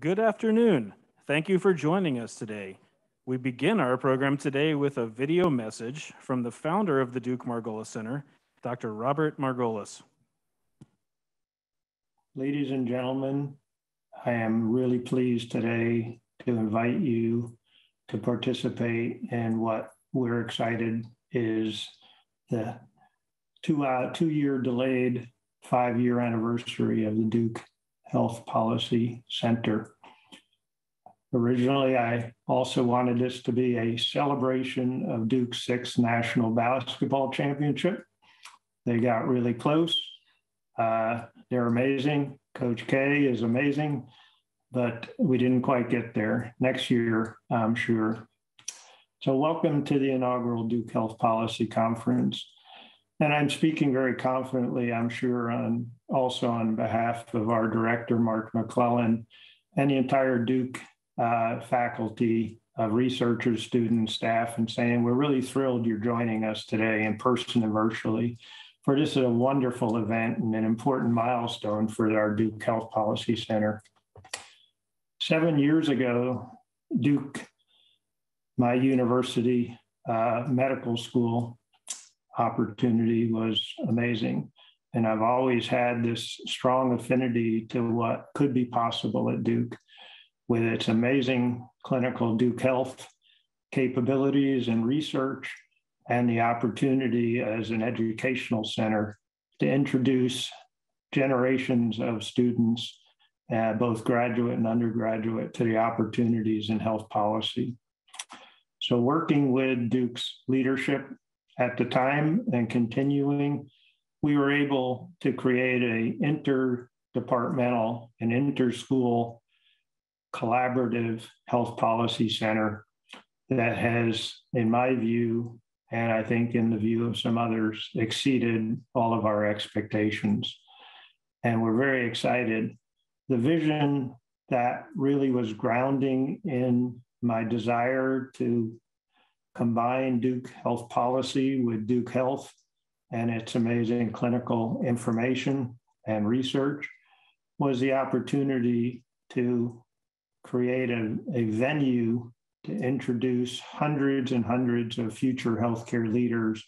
Good afternoon. Thank you for joining us today. We begin our program today with a video message from the founder of the Duke Margolis Center, Dr. Robert Margolis. Ladies and gentlemen, I am really pleased today to invite you to participate in what we're excited is the two, uh, two year delayed five year anniversary of the Duke Health Policy Center. Originally, I also wanted this to be a celebration of Duke's sixth national basketball championship. They got really close. Uh, they're amazing. Coach K is amazing, but we didn't quite get there. Next year, I'm sure. So, welcome to the inaugural Duke Health Policy Conference. And I'm speaking very confidently, I'm sure, on also on behalf of our director, Mark McClellan, and the entire Duke uh, faculty, uh, researchers, students, staff, and saying we're really thrilled you're joining us today in person and virtually. For this is a wonderful event and an important milestone for our Duke Health Policy Center. Seven years ago, Duke, my university uh, medical school opportunity was amazing. And I've always had this strong affinity to what could be possible at Duke with its amazing clinical Duke Health capabilities and research, and the opportunity as an educational center to introduce generations of students, uh, both graduate and undergraduate, to the opportunities in health policy. So, working with Duke's leadership at the time and continuing, we were able to create a interdepartmental and interschool collaborative health policy center that has, in my view, and I think in the view of some others, exceeded all of our expectations. And we're very excited. The vision that really was grounding in my desire to combine Duke Health Policy with Duke Health and its amazing clinical information and research was the opportunity to create a, a venue to introduce hundreds and hundreds of future healthcare leaders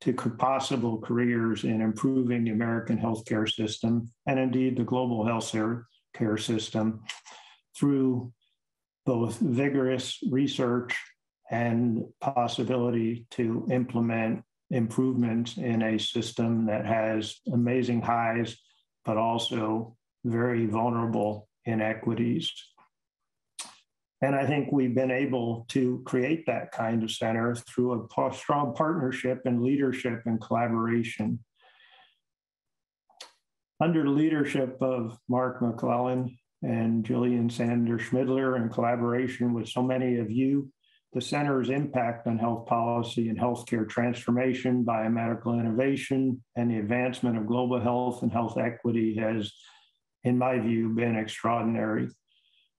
to possible careers in improving the American healthcare system and indeed the global health care system through both vigorous research and possibility to implement improvements in a system that has amazing highs, but also very vulnerable inequities. And I think we've been able to create that kind of center through a strong partnership and leadership and collaboration. Under the leadership of Mark McClellan and Gillian Sander Schmidler, in collaboration with so many of you, the center's impact on health policy and healthcare transformation, biomedical innovation, and the advancement of global health and health equity has, in my view, been extraordinary.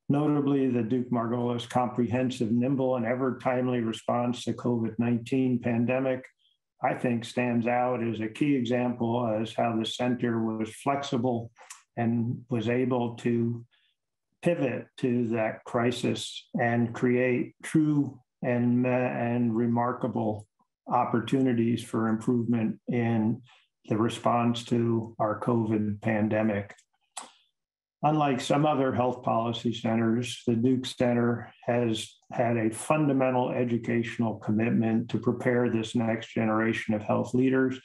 Notably, the Duke Margolis comprehensive, nimble, and ever timely response to COVID 19 pandemic, I think, stands out as a key example as how the center was flexible and was able to pivot to that crisis and create true and, and remarkable opportunities for improvement in the response to our COVID pandemic. Unlike some other health policy centers, the Duke Center has had a fundamental educational commitment to prepare this next generation of health leaders.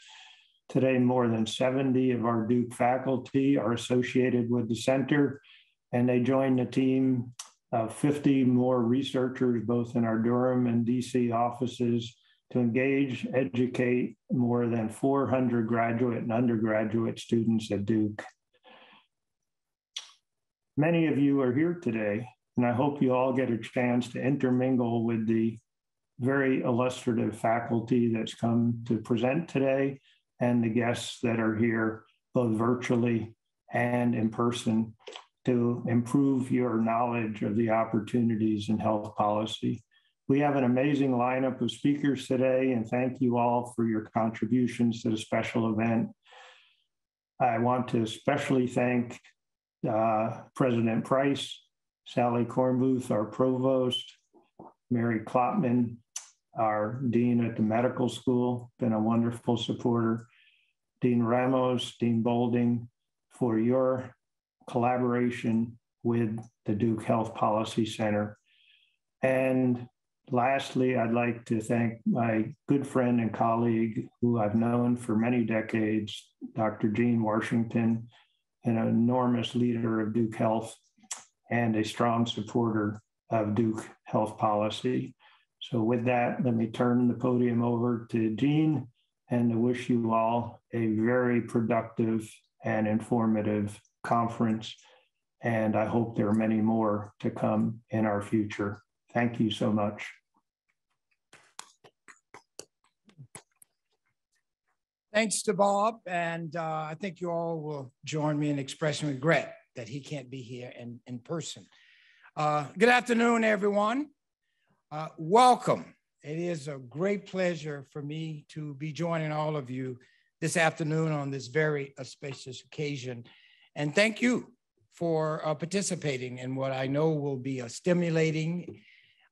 Today, more than 70 of our Duke faculty are associated with the center, and they join the team of 50 more researchers, both in our Durham and DC offices, to engage, educate more than 400 graduate and undergraduate students at Duke. Many of you are here today, and I hope you all get a chance to intermingle with the very illustrative faculty that's come to present today and the guests that are here both virtually and in person to improve your knowledge of the opportunities in health policy. We have an amazing lineup of speakers today, and thank you all for your contributions to the special event. I want to especially thank uh, President Price, Sally Kornbluth, our provost, Mary Klotman, our dean at the medical school, been a wonderful supporter, Dean Ramos, Dean Boulding, for your collaboration with the Duke Health Policy Center. And lastly, I'd like to thank my good friend and colleague who I've known for many decades, Dr. Gene Washington, an enormous leader of Duke Health and a strong supporter of Duke Health Policy. So with that, let me turn the podium over to Gene and to wish you all a very productive and informative conference. And I hope there are many more to come in our future. Thank you so much. Thanks to Bob, and uh, I think you all will join me in expressing regret that he can't be here in, in person. Uh, good afternoon, everyone. Uh, welcome. It is a great pleasure for me to be joining all of you this afternoon on this very auspicious occasion. And thank you for uh, participating in what I know will be a stimulating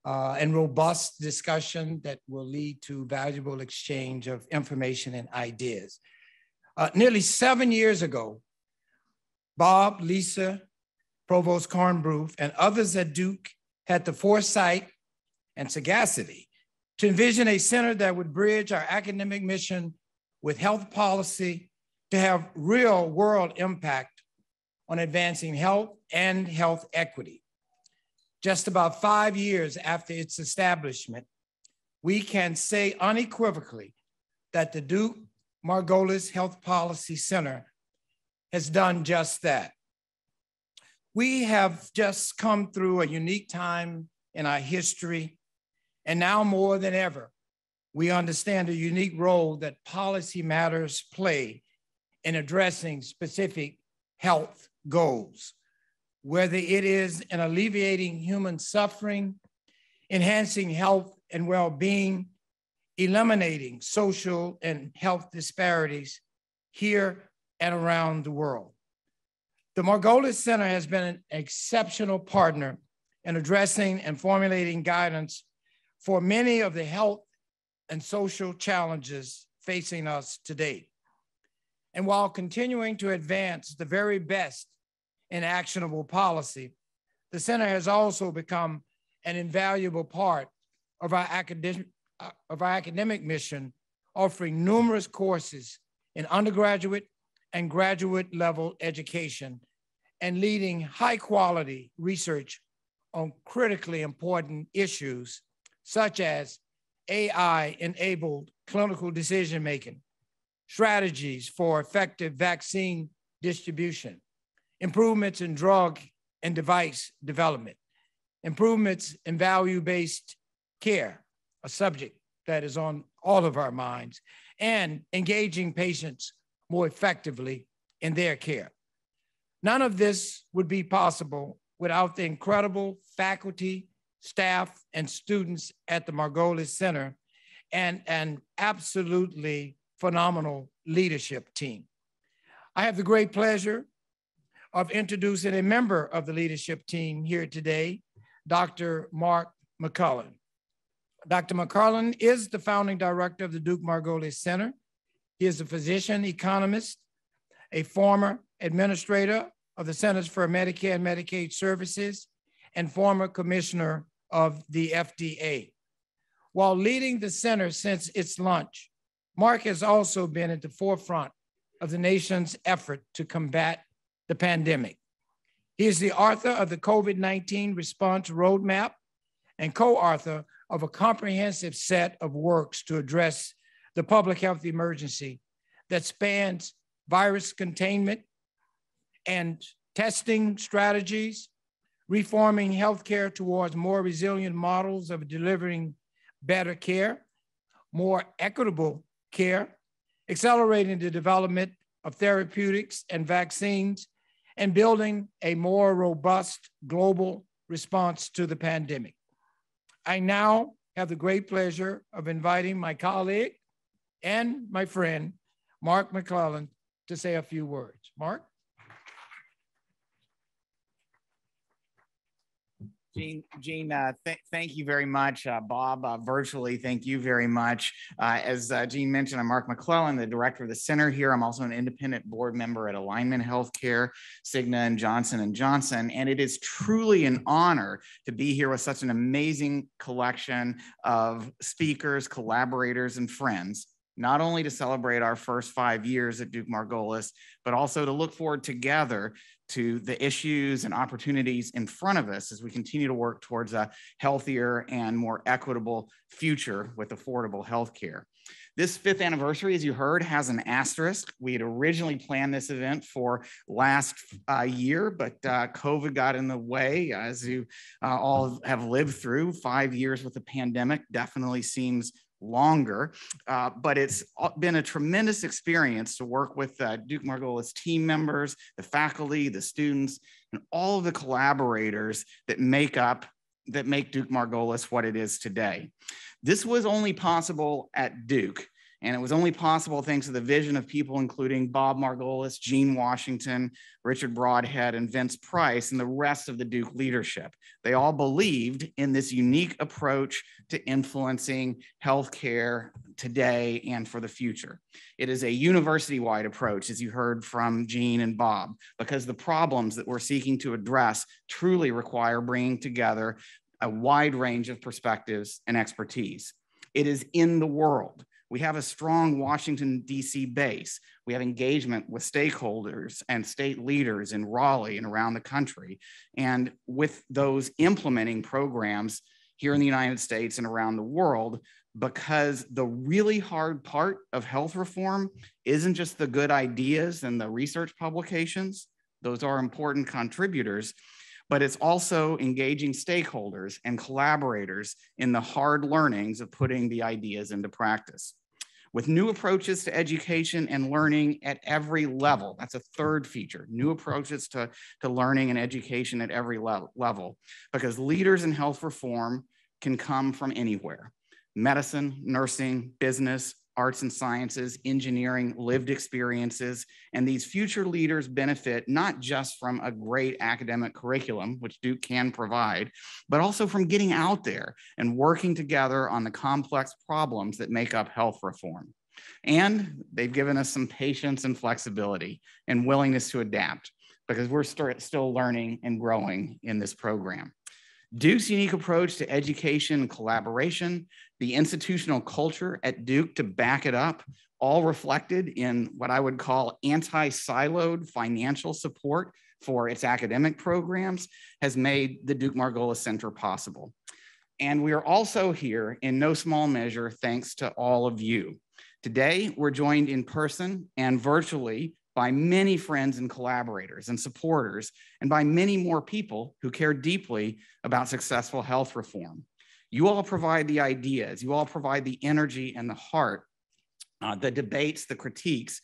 uh, and robust discussion that will lead to valuable exchange of information and ideas. Uh, nearly seven years ago, Bob, Lisa, Provost Kornbluth, and others at Duke had the foresight and sagacity to envision a center that would bridge our academic mission with health policy to have real world impact on advancing health and health equity. Just about five years after its establishment, we can say unequivocally that the Duke Margolis Health Policy Center has done just that. We have just come through a unique time in our history, and now more than ever, we understand the unique role that policy matters play in addressing specific health goals, whether it is in alleviating human suffering, enhancing health and well being, eliminating social and health disparities here and around the world. The Margolis Center has been an exceptional partner in addressing and formulating guidance for many of the health and social challenges facing us today. And while continuing to advance the very best in actionable policy, the center has also become an invaluable part of our academic, uh, of our academic mission, offering numerous courses in undergraduate and graduate level education and leading high quality research on critically important issues such as AI enabled clinical decision making, strategies for effective vaccine distribution, improvements in drug and device development, improvements in value based care, a subject that is on all of our minds, and engaging patients more effectively in their care. None of this would be possible without the incredible faculty staff, and students at the Margolis Center, and an absolutely phenomenal leadership team. I have the great pleasure of introducing a member of the leadership team here today, Dr. Mark McClellan. Dr. McClellan is the founding director of the Duke Margolis Center. He is a physician, economist, a former administrator of the Centers for Medicare and Medicaid Services, and former commissioner of the FDA. While leading the center since its launch, Mark has also been at the forefront of the nation's effort to combat the pandemic. He is the author of the COVID 19 Response Roadmap and co author of a comprehensive set of works to address the public health emergency that spans virus containment and testing strategies, reforming healthcare towards more resilient models of delivering better care, more equitable care, accelerating the development of therapeutics and vaccines, and building a more robust global response to the pandemic. I now have the great pleasure of inviting my colleague and my friend, Mark McClellan, to say a few words. Mark? Gene, Gene uh, th thank you very much. Uh, Bob, uh, virtually, thank you very much. Uh, as uh, Gene mentioned, I'm Mark McClellan, the director of the center here. I'm also an independent board member at Alignment Healthcare, Cigna, and Johnson & Johnson. And it is truly an honor to be here with such an amazing collection of speakers, collaborators, and friends not only to celebrate our first five years at Duke Margolis, but also to look forward together to the issues and opportunities in front of us as we continue to work towards a healthier and more equitable future with affordable health care. This fifth anniversary, as you heard, has an asterisk. We had originally planned this event for last uh, year, but uh, COVID got in the way, as you uh, all have lived through. Five years with the pandemic definitely seems longer, uh, but it's been a tremendous experience to work with uh, Duke Margolis team members, the faculty, the students, and all of the collaborators that make up that make Duke Margolis what it is today. This was only possible at Duke and it was only possible thanks to the vision of people including Bob Margolis, Gene Washington, Richard Brodhead, and Vince Price, and the rest of the Duke leadership. They all believed in this unique approach to influencing healthcare today and for the future. It is a university-wide approach, as you heard from Gene and Bob, because the problems that we're seeking to address truly require bringing together a wide range of perspectives and expertise. It is in the world. We have a strong Washington, D.C. base. We have engagement with stakeholders and state leaders in Raleigh and around the country. And with those implementing programs here in the United States and around the world, because the really hard part of health reform isn't just the good ideas and the research publications, those are important contributors, but it's also engaging stakeholders and collaborators in the hard learnings of putting the ideas into practice. With new approaches to education and learning at every level, that's a third feature, new approaches to, to learning and education at every level, level, because leaders in health reform can come from anywhere. Medicine, nursing, business, arts and sciences, engineering, lived experiences, and these future leaders benefit not just from a great academic curriculum, which Duke can provide, but also from getting out there and working together on the complex problems that make up health reform. And they've given us some patience and flexibility and willingness to adapt because we're still learning and growing in this program. Duke's unique approach to education and collaboration, the institutional culture at Duke to back it up, all reflected in what I would call anti siloed financial support for its academic programs, has made the Duke Margolis Center possible. And we are also here in no small measure thanks to all of you. Today, we're joined in person and virtually by many friends and collaborators and supporters, and by many more people who care deeply about successful health reform. You all provide the ideas, you all provide the energy and the heart, uh, the debates, the critiques,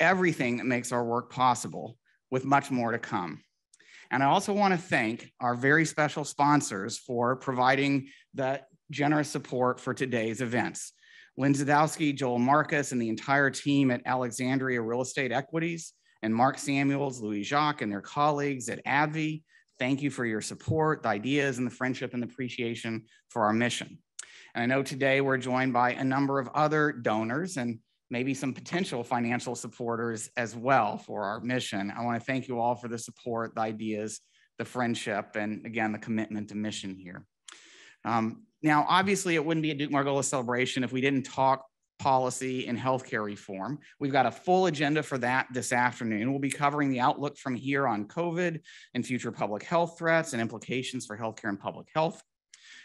everything that makes our work possible, with much more to come. And I also want to thank our very special sponsors for providing the generous support for today's events. Lynn Zadowski, Joel Marcus, and the entire team at Alexandria Real Estate Equities, and Mark Samuels, Louis Jacques, and their colleagues at AbbVie. Thank you for your support, the ideas, and the friendship and the appreciation for our mission. And I know today we're joined by a number of other donors and maybe some potential financial supporters as well for our mission. I want to thank you all for the support, the ideas, the friendship, and again, the commitment to mission here. Um, now, obviously, it wouldn't be a Duke Margolis celebration if we didn't talk policy and healthcare reform. We've got a full agenda for that this afternoon. We'll be covering the outlook from here on COVID and future public health threats and implications for healthcare and public health.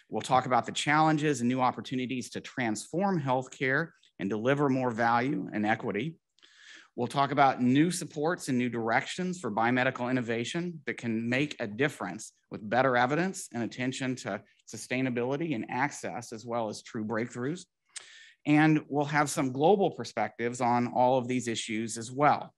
We'll talk about the challenges and new opportunities to transform healthcare and deliver more value and equity. We'll talk about new supports and new directions for biomedical innovation that can make a difference with better evidence and attention to sustainability and access, as well as true breakthroughs. And we'll have some global perspectives on all of these issues as well.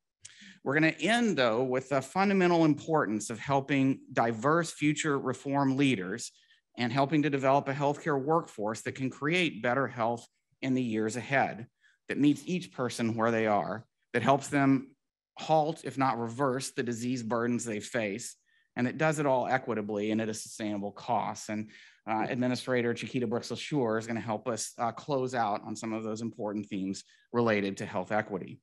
We're going to end, though, with the fundamental importance of helping diverse future reform leaders and helping to develop a healthcare workforce that can create better health in the years ahead, that meets each person where they are, that helps them halt, if not reverse, the disease burdens they face, and it does it all equitably and at a sustainable cost. And uh, Administrator Chiquita Brooks LaSure is going to help us uh, close out on some of those important themes related to health equity.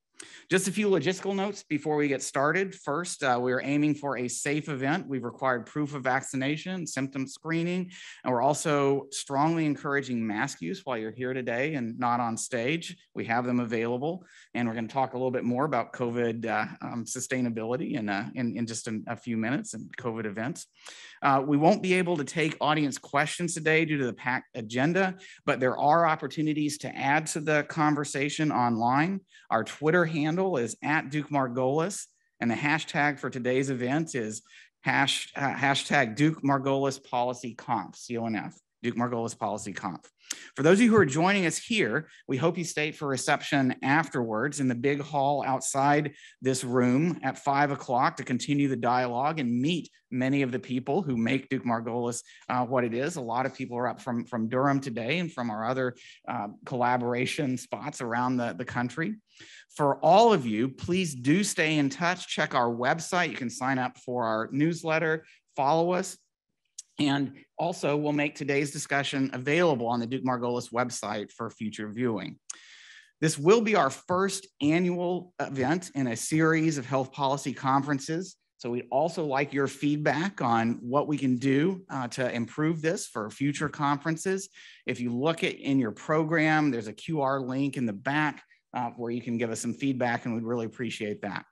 Just a few logistical notes before we get started. First, uh, we are aiming for a safe event. We've required proof of vaccination, symptom screening, and we're also strongly encouraging mask use while you're here today and not on stage. We have them available, and we're going to talk a little bit more about COVID uh, um, sustainability in, uh, in, in, just a, a, few minutes and COVID events. Uh, we won't be able to take audience questions today due to the packed agenda, but there are opportunities to add to the conversation online. Our Twitter handle is at Duke Margolis, and the hashtag for today's event is hash, uh, hashtag Duke Margolis Policy Conf, C-O-N-F, Duke Margolis Policy Conf. For those of you who are joining us here, we hope you stay for reception afterwards in the big hall outside this room at five o'clock to continue the dialogue and meet many of the people who make Duke Margolis uh, what it is. A lot of people are up from, from Durham today and from our other uh, collaboration spots around the, the country. For all of you, please do stay in touch. Check our website. You can sign up for our newsletter, follow us, and also, we'll make today's discussion available on the Duke Margolis website for future viewing. This will be our first annual event in a series of health policy conferences. So we'd also like your feedback on what we can do uh, to improve this for future conferences. If you look at in your program, there's a QR link in the back uh, where you can give us some feedback and we'd really appreciate that.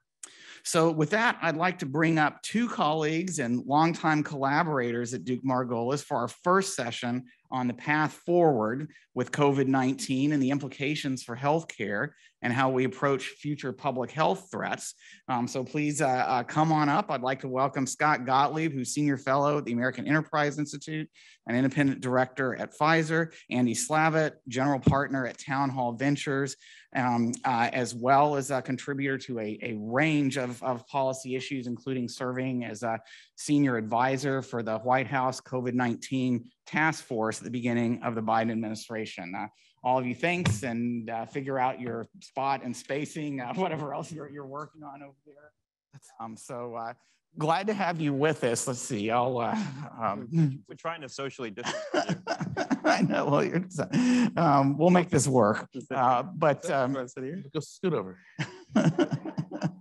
So with that, I'd like to bring up two colleagues and longtime collaborators at Duke Margolis for our first session on the path forward with COVID-19 and the implications for healthcare and how we approach future public health threats. Um, so please uh, uh, come on up. I'd like to welcome Scott Gottlieb, who's Senior Fellow at the American Enterprise Institute, an Independent Director at Pfizer, Andy Slavitt, General Partner at Town Hall Ventures, um, uh, as well as a contributor to a, a range of, of policy issues, including serving as a senior advisor for the White House COVID-19 task force at the beginning of the Biden administration. All of you thanks and uh, figure out your spot and spacing, uh, whatever else you're, you're working on over there. Um, so uh, glad to have you with us. Let's see. I'll. Uh, um, We're trying to socially distance. I know. Well, you're, um, we'll make this work. Uh, but um, go scoot over.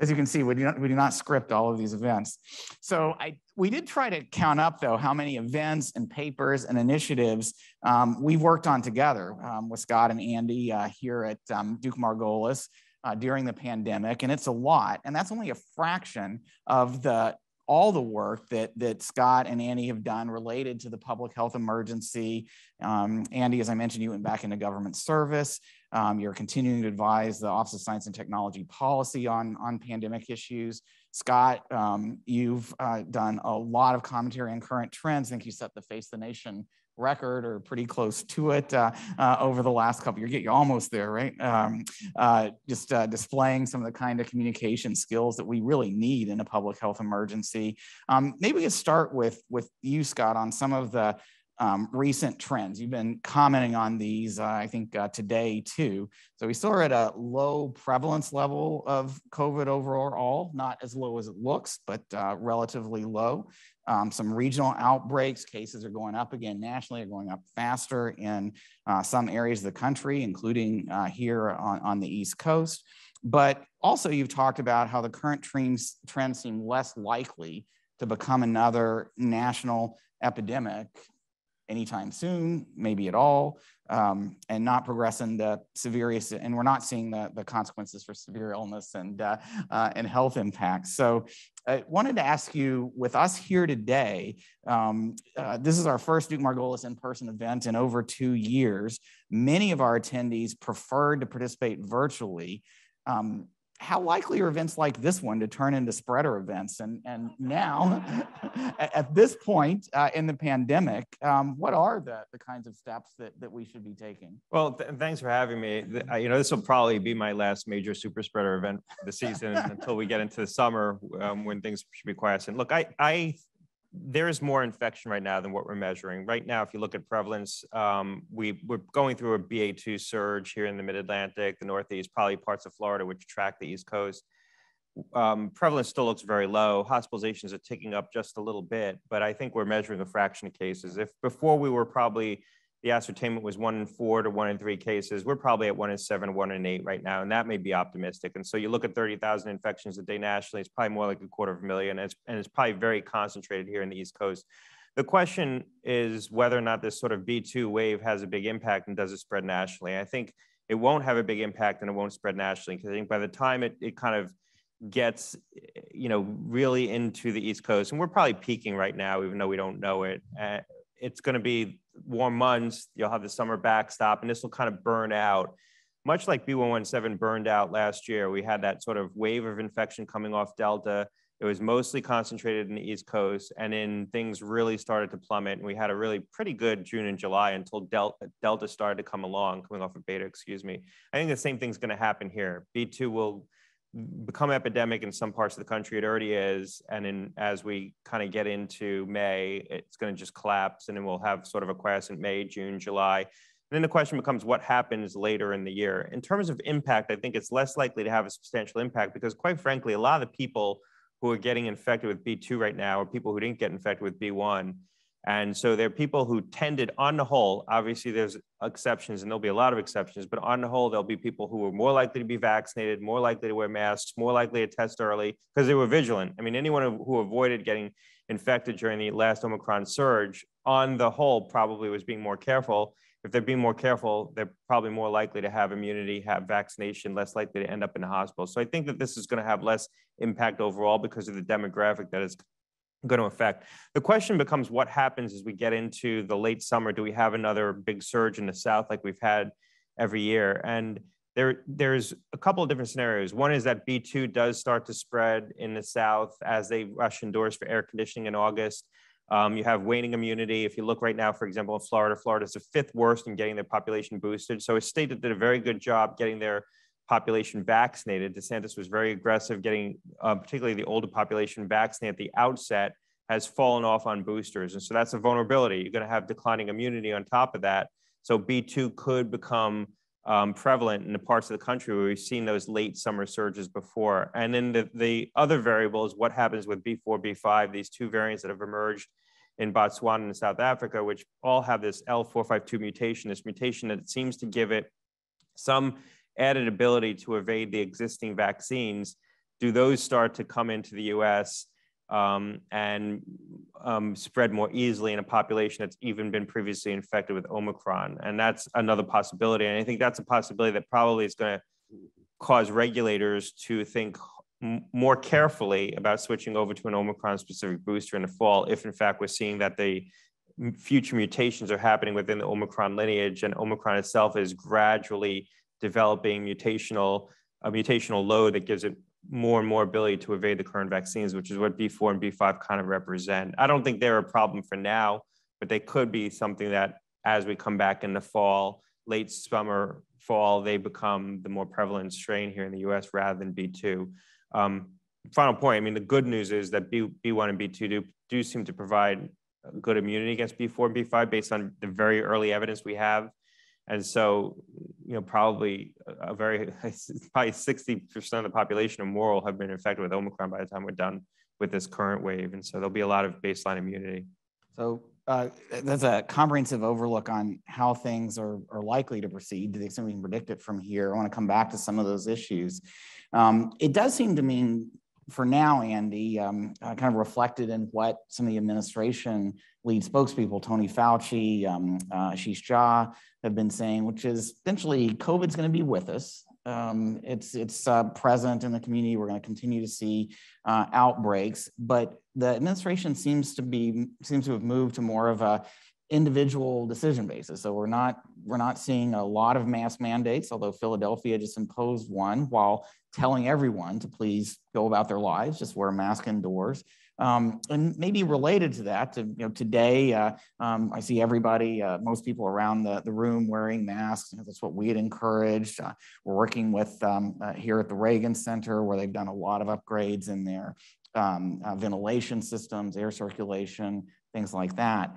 as you can see, we do, not, we do not script all of these events. So I, we did try to count up, though, how many events and papers and initiatives um, we've worked on together um, with Scott and Andy uh, here at um, Duke Margolis uh, during the pandemic, and it's a lot. And that's only a fraction of the all the work that, that Scott and Andy have done related to the public health emergency. Um, Andy, as I mentioned, you went back into government service. Um, you're continuing to advise the Office of Science and Technology policy on, on pandemic issues. Scott, um, you've uh, done a lot of commentary on current trends. I think you set the Face the Nation record or pretty close to it uh, uh, over the last couple years. Get You're almost there, right? Um, uh, just uh, displaying some of the kind of communication skills that we really need in a public health emergency. Um, maybe we could start with, with you, Scott, on some of the um, recent trends. You've been commenting on these, uh, I think, uh, today too. So we are at a low prevalence level of COVID overall, not as low as it looks, but uh, relatively low. Um, some regional outbreaks, cases are going up again nationally, are going up faster in uh, some areas of the country, including uh, here on, on the East Coast. But also, you've talked about how the current trends, trends seem less likely to become another national epidemic anytime soon, maybe at all, um, and not progress into severe, and we're not seeing the, the consequences for severe illness and, uh, uh, and health impacts. So I wanted to ask you, with us here today, um, uh, this is our first Duke Margolis in-person event in over two years. Many of our attendees preferred to participate virtually. Um, how likely are events like this one to turn into spreader events? And, and now, at this point uh, in the pandemic, um, what are the, the kinds of steps that, that we should be taking? Well, th thanks for having me. The, you know, this will probably be my last major super spreader event this season until we get into the summer um, when things should be quiet. And look, I, I there is more infection right now than what we're measuring. Right now, if you look at prevalence, um, we, we're going through a BA2 surge here in the mid-Atlantic, the Northeast, probably parts of Florida, which track the East Coast. um, prevalence still looks very low. Hospitalizations are ticking up just a little bit, but I think we're measuring a fraction of cases. If before we were probably the ascertainment was one in four to one in three cases, we're probably at one in seven, one in eight right now, and that may be optimistic. And so you look at 30,000 infections a day nationally, it's probably more like a quarter of a million, and it's, and it's probably very concentrated here in the East Coast. The question is whether or not this sort of B2 wave has a big impact and does it spread nationally. I think it won't have a big impact and it won't spread nationally because I think by the time it, it kind of gets you know really into the east coast and we're probably peaking right now even though we don't know it uh, it's going to be warm months you'll have the summer backstop and this will kind of burn out. Much like b117 burned out last year we had that sort of wave of infection coming off delta. It was mostly concentrated in the east coast and then things really started to plummet. And we had a really pretty good june and july until delta, delta started to come along coming off of beta excuse me. I think the same thing's going to happen here. B2 will become epidemic in some parts of the country. It already is. And in, as we kind of get into May, it's going to just collapse and then we'll have sort of a quiescent May, June, July. And then the question becomes what happens later in the year. In terms of impact, I think it's less likely to have a substantial impact because quite frankly, a lot of the people who are getting infected with B2 right now are people who didn't get infected with B1. And so there are people who tended, on the whole, obviously there's exceptions and there'll be a lot of exceptions, but on the whole, there'll be people who are more likely to be vaccinated, more likely to wear masks, more likely to test early because they were vigilant. I mean, anyone who avoided getting infected during the last Omicron surge, on the whole, probably was being more careful. If they're being more careful, they're probably more likely to have immunity, have vaccination, less likely to end up in the hospital. So I think that this is going to have less impact overall because of the demographic that is going to affect. The question becomes what happens as we get into the late summer? Do we have another big surge in the South like we've had every year? And there, there's a couple of different scenarios. One is that B2 does start to spread in the South as they rush indoors for air conditioning in August. Um, you have waning immunity. If you look right now, for example, in Florida, Florida is the fifth worst in getting their population boosted. So a state that did a very good job getting their population vaccinated. DeSantis was very aggressive getting, uh, particularly the older population vaccinated at the outset, has fallen off on boosters. And so that's a vulnerability. You're going to have declining immunity on top of that. So B2 could become um, prevalent in the parts of the country where we've seen those late summer surges before. And then the, the other variable is what happens with B4, B5, these two variants that have emerged in Botswana and South Africa, which all have this L452 mutation, this mutation that seems to give it some added ability to evade the existing vaccines, do those start to come into the US um, and um, spread more easily in a population that's even been previously infected with Omicron? And that's another possibility. And I think that's a possibility that probably is going to cause regulators to think more carefully about switching over to an Omicron specific booster in the fall, if in fact we're seeing that the future mutations are happening within the Omicron lineage and Omicron itself is gradually developing mutational a mutational load that gives it more and more ability to evade the current vaccines, which is what B4 and B5 kind of represent. I don't think they're a problem for now, but they could be something that as we come back in the fall, late summer, fall, they become the more prevalent strain here in the US rather than B2. Um, final point, I mean, the good news is that B, B1 and B2 do, do seem to provide good immunity against B4 and B5 based on the very early evidence we have and so, you know, probably a very, probably 60% of the population of Morrill have been infected with Omicron by the time we're done with this current wave. And so there'll be a lot of baseline immunity. So uh, that's a comprehensive overlook on how things are, are likely to proceed to the extent we can predict it from here. I want to come back to some of those issues. Um, it does seem to mean for now, Andy, um, uh, kind of reflected in what some of the administration lead spokespeople, Tony Fauci, um, uh, Ashish Jha, have been saying, which is essentially COVID's going to be with us. Um, it's it's uh, present in the community. We're going to continue to see uh, outbreaks, but the administration seems to be seems to have moved to more of a individual decision basis. So we're not we're not seeing a lot of mass mandates, although Philadelphia just imposed one while telling everyone to please go about their lives, just wear a mask indoors. Um, and maybe related to that, to, you know, today uh, um, I see everybody, uh, most people around the, the room wearing masks. That's what we had encouraged. Uh, we're working with um, uh, here at the Reagan Center where they've done a lot of upgrades in their um, uh, ventilation systems, air circulation, things like that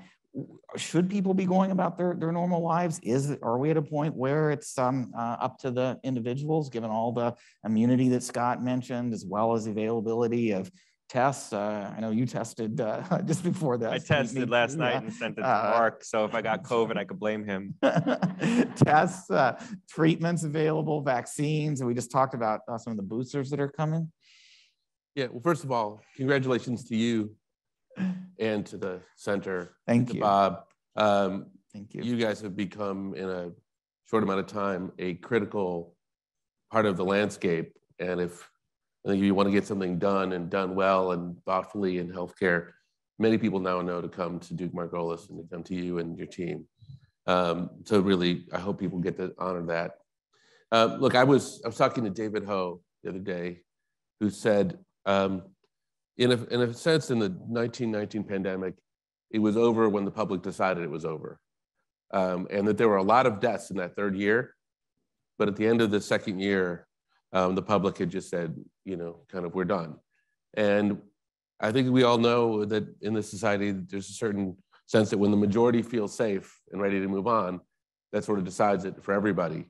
should people be going about their, their normal lives? Is, are we at a point where it's um, uh, up to the individuals, given all the immunity that Scott mentioned, as well as availability of tests? Uh, I know you tested uh, just before this. I tested me last too, night and sent it to Uh, Mark, so if I got COVID, I could blame him. Tests, uh, treatments available, vaccines, and we just talked about uh, some of the boosters that are coming. Yeah, well, first of all, congratulations to you and to the center, Thank you. Bob. Um, Thank you. you guys have become, in a short amount of time, a critical part of the landscape. And if I think if you want to get something done and done well and thoughtfully in healthcare, many people now know to come to Duke Margolis and to come to you and your team. Um, so really, I hope people get to honor that. Uh, look, I was I was talking to David Ho the other day, who said, um, in a in a sense, in the 1919 pandemic, it was over when the public decided it was over, um, and that there were a lot of deaths in that third year, but at the end of the second year, um, the public had just said, you know, kind of we're done, and I think we all know that in this society, there's a certain sense that when the majority feels safe and ready to move on, that sort of decides it for everybody.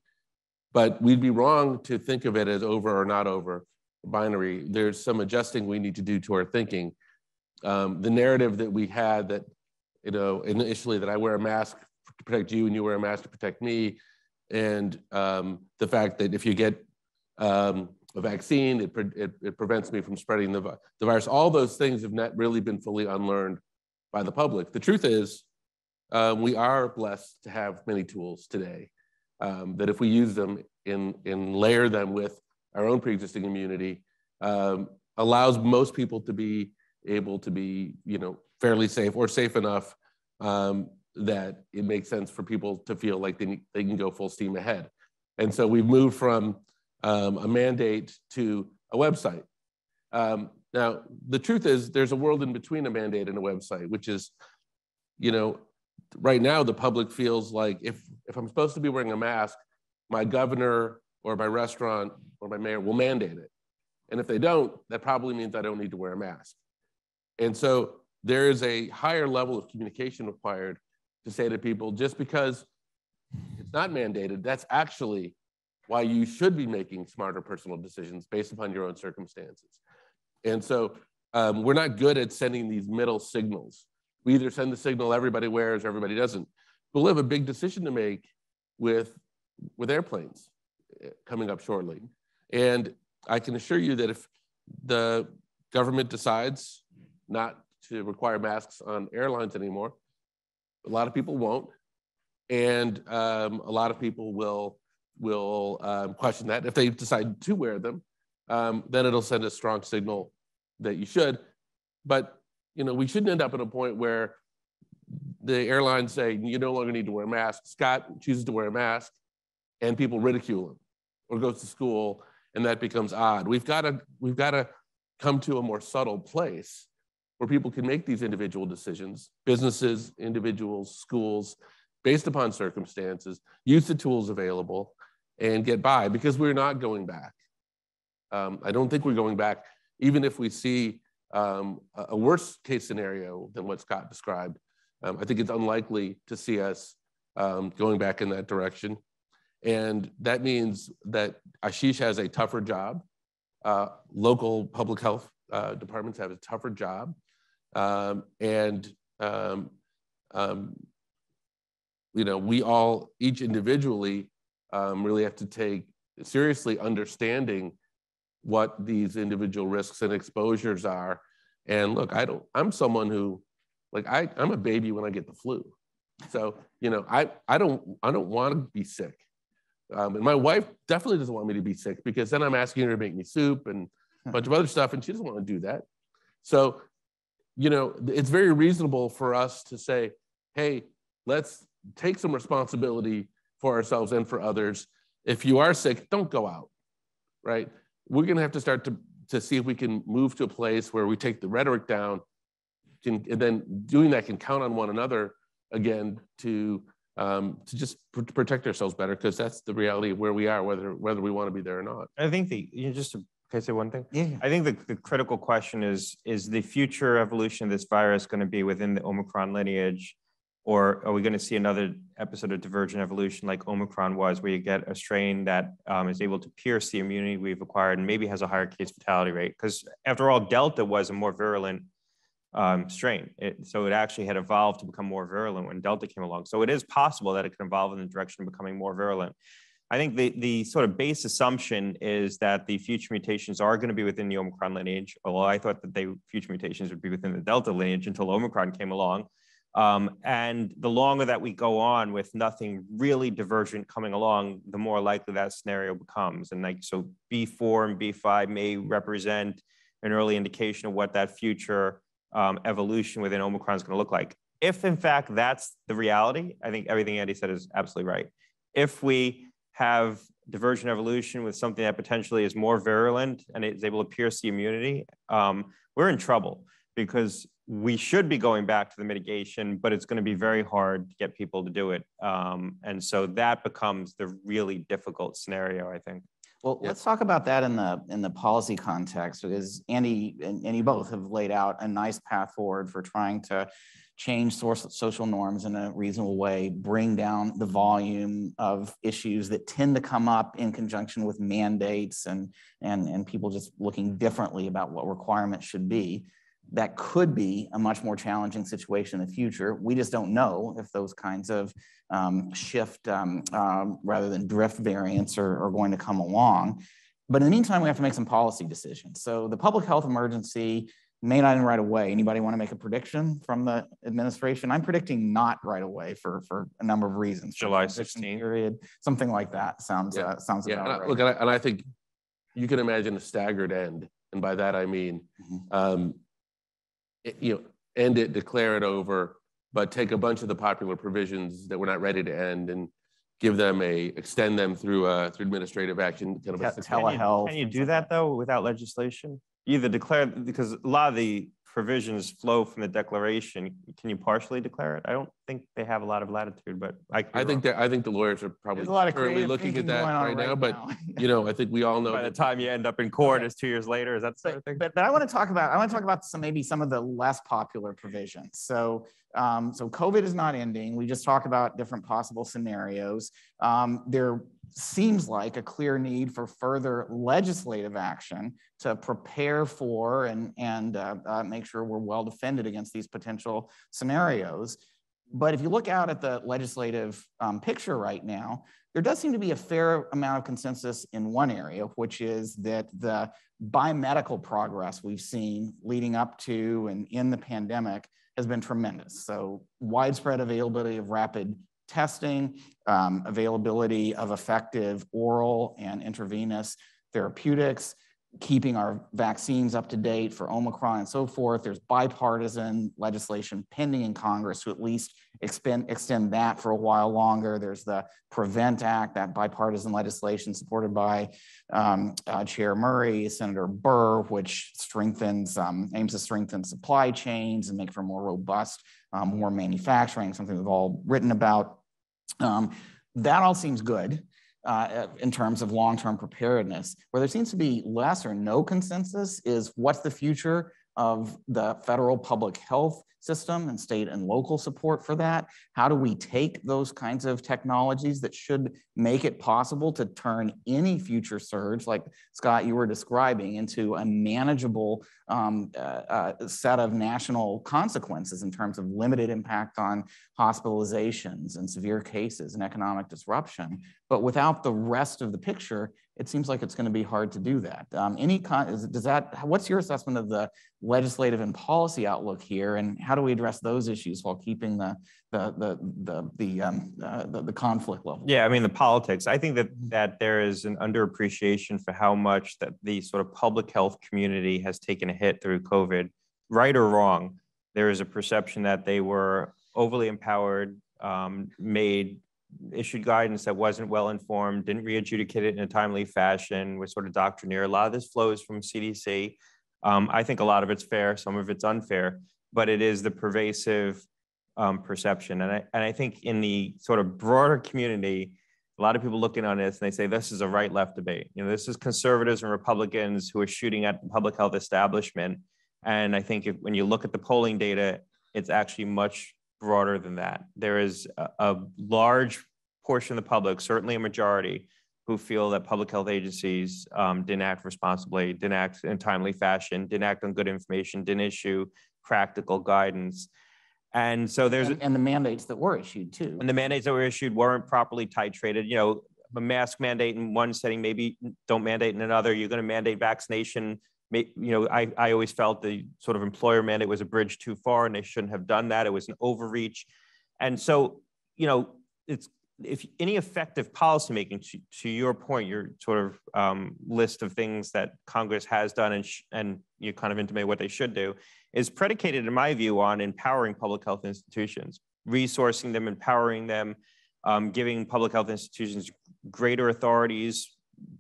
But we'd be wrong to think of it as over or not over binary. There's some adjusting we need to do to our thinking. Um, the narrative that we had that, you know, initially that I wear a mask to protect you and you wear a mask to protect me, and um, the fact that if you get um, a vaccine, it, pre- it, it prevents me from spreading the, vi- the virus. All those things have not really been fully unlearned by the public. The truth is, um, we are blessed to have many tools today um, that if we use them and, and layer them with our own pre-existing immunity, um, allows most people to be able to be, you know, fairly safe or safe enough um, that it makes sense for people to feel like they, they can go full steam ahead. And so we've moved from um, a mandate to a website. Um, now, the truth is, there's a world in between a mandate and a website, which is, you know, right now the public feels like if if I'm supposed to be wearing a mask, my governor or my restaurant or my mayor will mandate it. And if they don't, that probably means I don't need to wear a mask. And so there is a higher level of communication required to say to people, just because it's not mandated, that's actually why you should be making smarter personal decisions based upon your own circumstances. And so um, we're not good at sending these middle signals. We either send the signal everybody wears or everybody doesn't. We'll have a big decision to make with, with airplanes eh, coming up shortly. And I can assure you that if the government decides not to require masks on airlines anymore, a lot of people won't. And um, a lot of people will, will um, question that. If they decide to wear them, um, then it'll send a strong signal that you should. But you know, we shouldn't end up at a point where the airlines say you no longer need to wear a mask. Scott chooses to wear a mask, and people ridicule him, or goes to school, and that becomes odd. We've got to we've got to come to a more subtle place where people can make these individual decisions, businesses, individuals, schools, based upon circumstances, use the tools available, and get by because we're not going back. Um, I don't think we're going back, even if we see um, a worse case scenario than what Scott described. Um, I think it's unlikely to see us um, going back in that direction. And that means that Ashish has a tougher job. Uh, local public health uh, departments have a tougher job. Um, and, um, um, you know, we all, each individually, um, really have to take seriously understanding what these individual risks and exposures are. And look, I don't, I'm someone who, like, I, I'm a baby when I get the flu. So, you know, I, I don't, I don't want to be sick. Um, and my wife definitely doesn't want me to be sick because then I'm asking her to make me soup and a bunch of other stuff, and she doesn't want to do that. So, you know, it's very reasonable for us to say, hey, let's take some responsibility for ourselves and for others. If you are sick, don't go out, right? We're going to have to start to, to see if we can move to a place where we take the rhetoric down, can, and then doing that can count on one another again to um, to just pr- protect ourselves better because that's the reality of where we are, whether whether we want to be there or not. I think the, you know, just to, can I say one thing? Yeah. I think the, the critical question is, is the future evolution of this virus going to be within the Omicron lineage? Or are we going to see another episode of divergent evolution like Omicron was, where you get a strain that um, is able to pierce the immunity we've acquired and maybe has a higher case fatality rate? Because after all, Delta was a more virulent um, strain. It, so it actually had evolved to become more virulent when Delta came along. So it is possible that it can evolve in the direction of becoming more virulent. I think the, the sort of base assumption is that the future mutations are going to be within the Omicron lineage, although I thought that the future mutations would be within the Delta lineage until Omicron came along. Um, and the longer that we go on with nothing really divergent coming along, the more likely that scenario becomes. And like, so B4 and B5 may represent an early indication of what that future um, evolution within Omicron is going to look like. If in fact that's the reality, I think everything Andy said is absolutely right. If we have divergent evolution with something that potentially is more virulent and is able to pierce the immunity, um, we're in trouble because we should be going back to the mitigation, but it's going to be very hard to get people to do it. Um, and so that becomes the really difficult scenario, I think. Well, let's talk about that in the in the policy context because Andy and, and you both have laid out a nice path forward for trying to change source, social norms in a reasonable way, bring down the volume of issues that tend to come up in conjunction with mandates and, and, and people just looking differently about what requirements should be that could be a much more challenging situation in the future. We just don't know if those kinds of um, shift um, um, rather than drift variants are, are, going to come along. But in the meantime, we have to make some policy decisions. So the public health emergency may not end right away. Anybody want to make a prediction from the administration? I'm predicting not right away for, for a number of reasons. July 16th period, something like that sounds yeah. uh, sounds yeah. about and I, right. Look, and I, and I, think you can imagine a staggered end, and by that I mean mm-hmm. um, you know, end it, declare it over, but take a bunch of the popular provisions that we're not ready to end and give them a, extend them through uh through administrative action. Kind of a telehealth. Can you do that though without legislation? Either declare, because a lot of the provisions flow from the declaration. Can you partially declare it? I don't think they have a lot of latitude, but I. I think that I think the lawyers are probably a lot of currently looking at that right, right now, now, but you know, I think we all know. By the time you end up in court, it's two years later. Is that the sort of thing? But, but I want to talk about I want to talk about some maybe some of the less popular provisions. So um, so COVID is not ending. We just talked about different possible scenarios. Um, there seems like a clear need for further legislative action to prepare for and, and uh, uh, make sure we're well defended against these potential scenarios. But if you look out at the legislative um, picture right now, there does seem to be a fair amount of consensus in one area, which is that the biomedical progress we've seen leading up to and in the pandemic has been tremendous. So widespread availability of rapid testing, um, availability of effective oral and intravenous therapeutics, keeping our vaccines up to date for Omicron and so forth. There's bipartisan legislation pending in Congress to at least extend that for a while longer. There's the PREVENT Act, that bipartisan legislation supported by um, uh, Chair Murray, Senator Burr, which strengthens, um, aims to strengthen supply chains and make for more robust, more manufacturing, something we've all written about. Um, that all seems good uh, in terms of long-term preparedness. Where there seems to be less or no consensus is what's the future of the federal public health system and state and local support for that? How do we take those kinds of technologies that should make it possible to turn any future surge, like Scott, you were describing, into a manageable um, uh, uh, set of national consequences in terms of limited impact on hospitalizations and severe cases and economic disruption? But without the rest of the picture, it seems like it's going to be hard to do that. Um, any con- does that? What's your assessment of the legislative and policy outlook here, and how do we address those issues while keeping the the the the the, um, uh, the, the conflict level? Yeah, I mean the politics. I think that that there is an underappreciation for how much that the sort of public health community has taken a hit through COVID, right or wrong. There is a perception that they were overly empowered, um, made issued guidance that wasn't well informed, didn't re-adjudicate it in a timely fashion, was sort of doctrinaire. A lot of this flows from CDC. Um, I think a lot of it's fair, some of it's unfair, but it is the pervasive um, perception. And I, and I think in the sort of broader community, a lot of people looking on this and they say this is a right left debate. You know, this is conservatives and Republicans who are shooting at the public health establishment. And I think if, when you look at the polling data, it's actually much broader than that. There is a, a large portion of the public, certainly a majority, who feel that public health agencies um, didn't act responsibly, didn't act in timely fashion, didn't act on good information, didn't issue practical guidance. And so there's And, and the mandates that were issued too. and the mandates that were issued weren't properly titrated. You know, a mask mandate in one setting, maybe don't mandate in another. You're going to mandate vaccination. You know, I, I always felt the sort of employer mandate was a bridge too far and they shouldn't have done that. It was an overreach. And so, you know, it's if any effective policymaking, to, to your point, your sort of um, list of things that Congress has done and, and you kind of intimate what they should do, is predicated, in my view, on empowering public health institutions, resourcing them, empowering them, um, giving public health institutions greater authorities,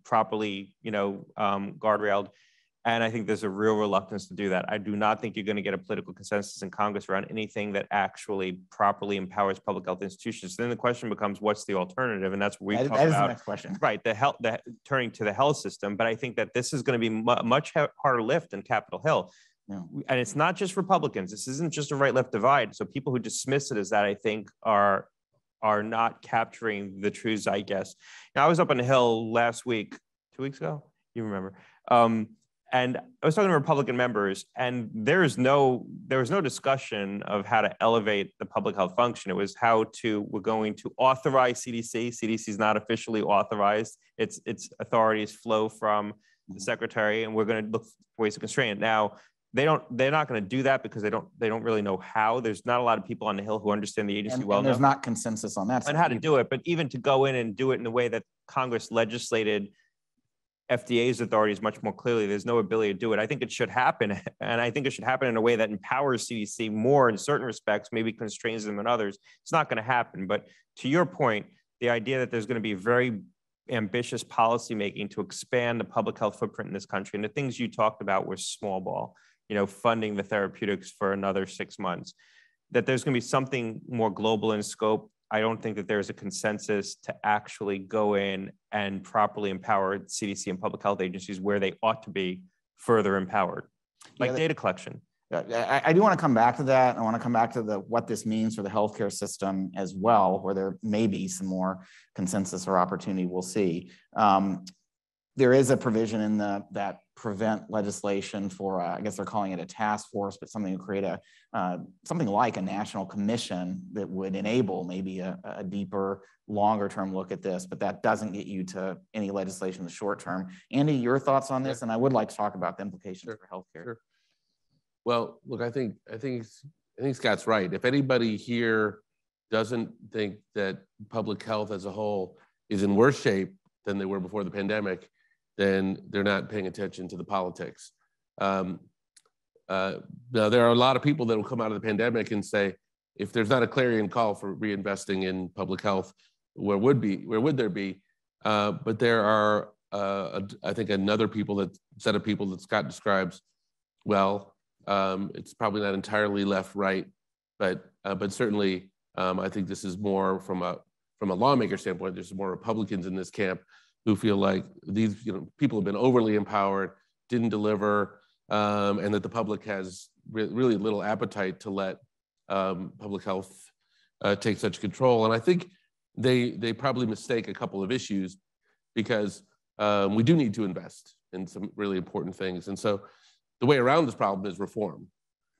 properly, you know, um, guardrailed. And I think there's a real reluctance to do that. I do not think you're going to get a political consensus in Congress around anything that actually properly empowers public health institutions. Then the question becomes, what's the alternative? And that's what we That- talk that is the about. next question. Right, the health, the turning to the health system, but I think that this is going to be mu- much harder lift in Capitol Hill. Yeah. And it's not just Republicans. This isn't just a right-left divide. So people who dismiss it as that, I think, are are not capturing the true zeitgeist. Now, I was up on the Hill last week, two weeks ago. You remember? Um, and I was talking to Republican members, and there is no there was no discussion of how to elevate the public health function. It was how to we're going to authorize CDC. CDC is not officially authorized. Its its authorities flow from the mm-hmm. secretary, and we're going to look for ways to constrain it. Now, they don't they're not going to do that because they don't they don't really know how. There's not a lot of people on the Hill who understand the agency And, well and there's enough not consensus on that. And how to do it, but even to go in and do it in the way that Congress legislated FDA's authorities much more clearly, there's no ability to do it. I think it should happen. And I think it should happen in a way that empowers CDC more in certain respects, maybe constrains them in others. It's not going to happen. But to your point, the idea that there's going to be very ambitious policymaking to expand the public health footprint in this country. And the things you talked about were small ball, you know, funding the therapeutics for another six months. That there's going to be something more global in scope. I don't think that there's a consensus to actually go in and properly empower CDC and public health agencies where they ought to be further empowered, like Yeah, data collection. I, I do want to come back to that. I want to come back to the, what this means for the healthcare system as well, where there may be some more consensus or opportunity, we'll see. Um, There is a provision in the, that prevent legislation for, uh, I guess they're calling it a task force, but something to create a, uh, something like a national commission that would enable maybe a, a deeper, longer term look at this, but that doesn't get you to any legislation in the short term. Andy, your thoughts on this? And I would like to talk about the implications Sure, for healthcare. sure. Well, look, I think, I think, I think Scott's right. If anybody here doesn't think that public health as a whole is in worse shape than they were before the pandemic, then they're not paying attention to the politics. Um, uh, Now, there are a lot of people that will come out of the pandemic and say, if there's not a clarion call for reinvesting in public health, where would be, where would there be? Uh, But there are, uh, a- I think, another people that, set of people that Scott describes well. Um, It's probably not entirely left, right, but, uh, but certainly, um, I think this is more from a, from a lawmaker standpoint, there's more Republicans in this camp who feel like these, you know, people have been overly empowered, didn't deliver, um, and that the public has re- really little appetite to let um, public health uh, take such control. And I think they they probably mistake a couple of issues because um, we do need to invest in some really important things. And so the way around this problem is reform.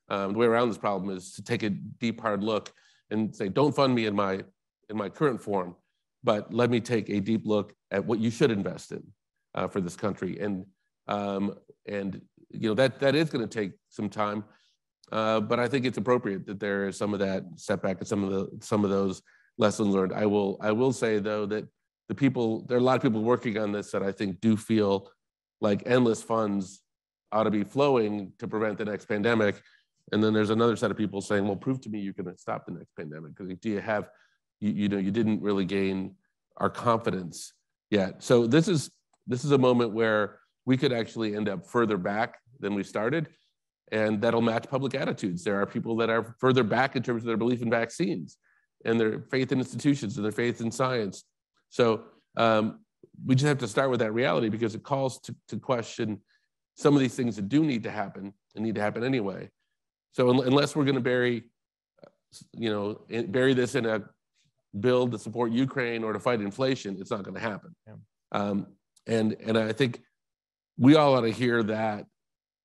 Um, the way around this problem is to take a deep, hard look and say, don't fund me in my in my current form, but let me take a deep look at what you should invest in uh, for this country. And um, and you know that that is going to take some time, uh, but I think it's appropriate that there is some of that setback and some of the some of those lessons learned. I will I will say though that the people there are a lot of people working on this that I think do feel like endless funds ought to be flowing to prevent the next pandemic. And then there's another set of people saying, well, prove to me you can stop the next pandemic. Because do you have, you, you know, you didn't really gain our confidence yet. So this is this is a moment where we could actually end up further back than we started. And that'll match public attitudes. There are people that are further back in terms of their belief in vaccines and their faith in institutions and their faith in science. So um, we just have to start with that reality because it calls to, to question some of these things that do need to happen and need to happen anyway. So un- unless we're going to bury you know, bury this in a bill to support Ukraine or to fight inflation, it's not going to happen. Yeah. Um, and and I think we all ought to hear that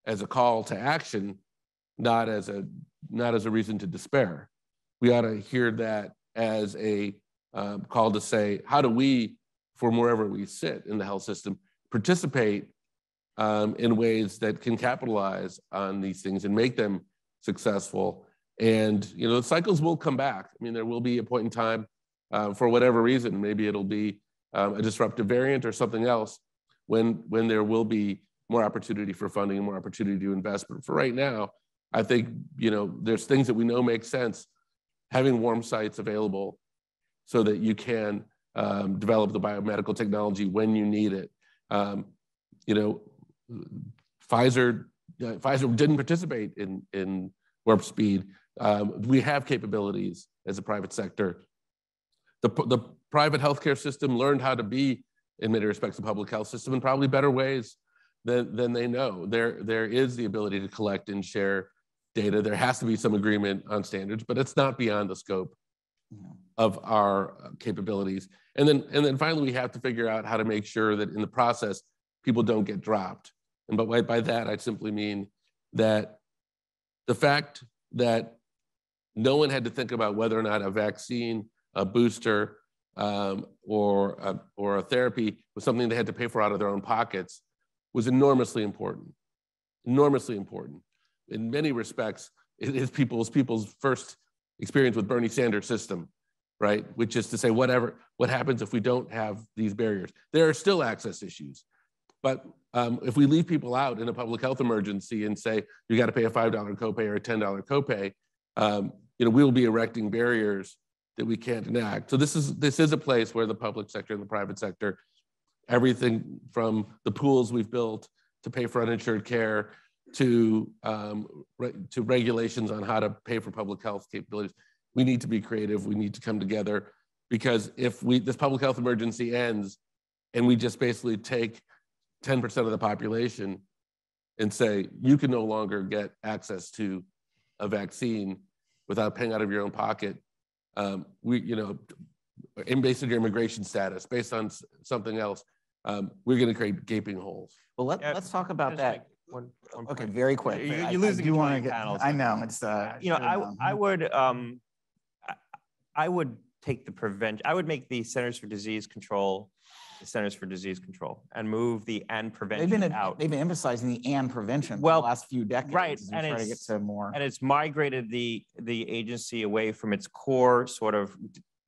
as a call to action, not as a not as a reason to despair. We ought to hear that as a um, call to say, how do we, from wherever we sit in the health system, participate um, in ways that can capitalize on these things and make them successful. And you know, the cycles will come back. I mean, there will be a point in time, uh, for whatever reason, maybe it'll be um, a disruptive variant or something else, when when there will be more opportunity for funding and more opportunity to invest. But for right now, I think you know there's things that we know make sense. Having warm sites available so that you can um, develop the biomedical technology when you need it. Um, you know, Pfizer, uh, Pfizer didn't participate in, in warp speed. Um, we have capabilities as a private sector. The, the private healthcare system learned how to be, in many respects, a public health system in probably better ways than, than they know. There, there is the ability to collect and share data. There has to be some agreement on standards, but it's not beyond the scope of our uh, capabilities. And then, and then finally, we have to figure out how to make sure that in the process, people don't get dropped. And but by, by that, I simply mean that the fact that no one had to think about whether or not a vaccine, a booster, um, or, a, or a therapy was something they had to pay for out of their own pockets was enormously important. Enormously important. In many respects, it is people's people's first experience with Bernie Sanders' system, right? Which is to say, whatever, what happens if we don't have these barriers? There are still access issues. But um, if we leave people out in a public health emergency and say, you got to pay a $5 copay or a $10 copay, um, you know, we will be erecting barriers that we can't enact. So this is, this is a place where the public sector and the private sector, everything from the pools we've built to pay for uninsured care to, um, re to regulations on how to pay for public health capabilities. We need to be creative. We need to come together because if we this public health emergency ends and we just basically take 10% of the population and say you can no longer get access to a vaccine without paying out of your own pocket, um, we you know, and based on your immigration status, based on something else, um, we're going to create gaping holes. Well, let, Yeah, let's talk about that. like one- one Okay, very quick. You- I- you're I losing do wanna joint get- panels. I know, it's, uh. You know, I, I would, um, I- I would take the prevent, I would make the Centers for Disease Control, the Centers for Disease Control, and move the and They've prevention been, out. they've been emphasizing the and prevention for the Well, last few decades. right, and Try to get it's- to more. And it's migrated the, the agency away from its core sort of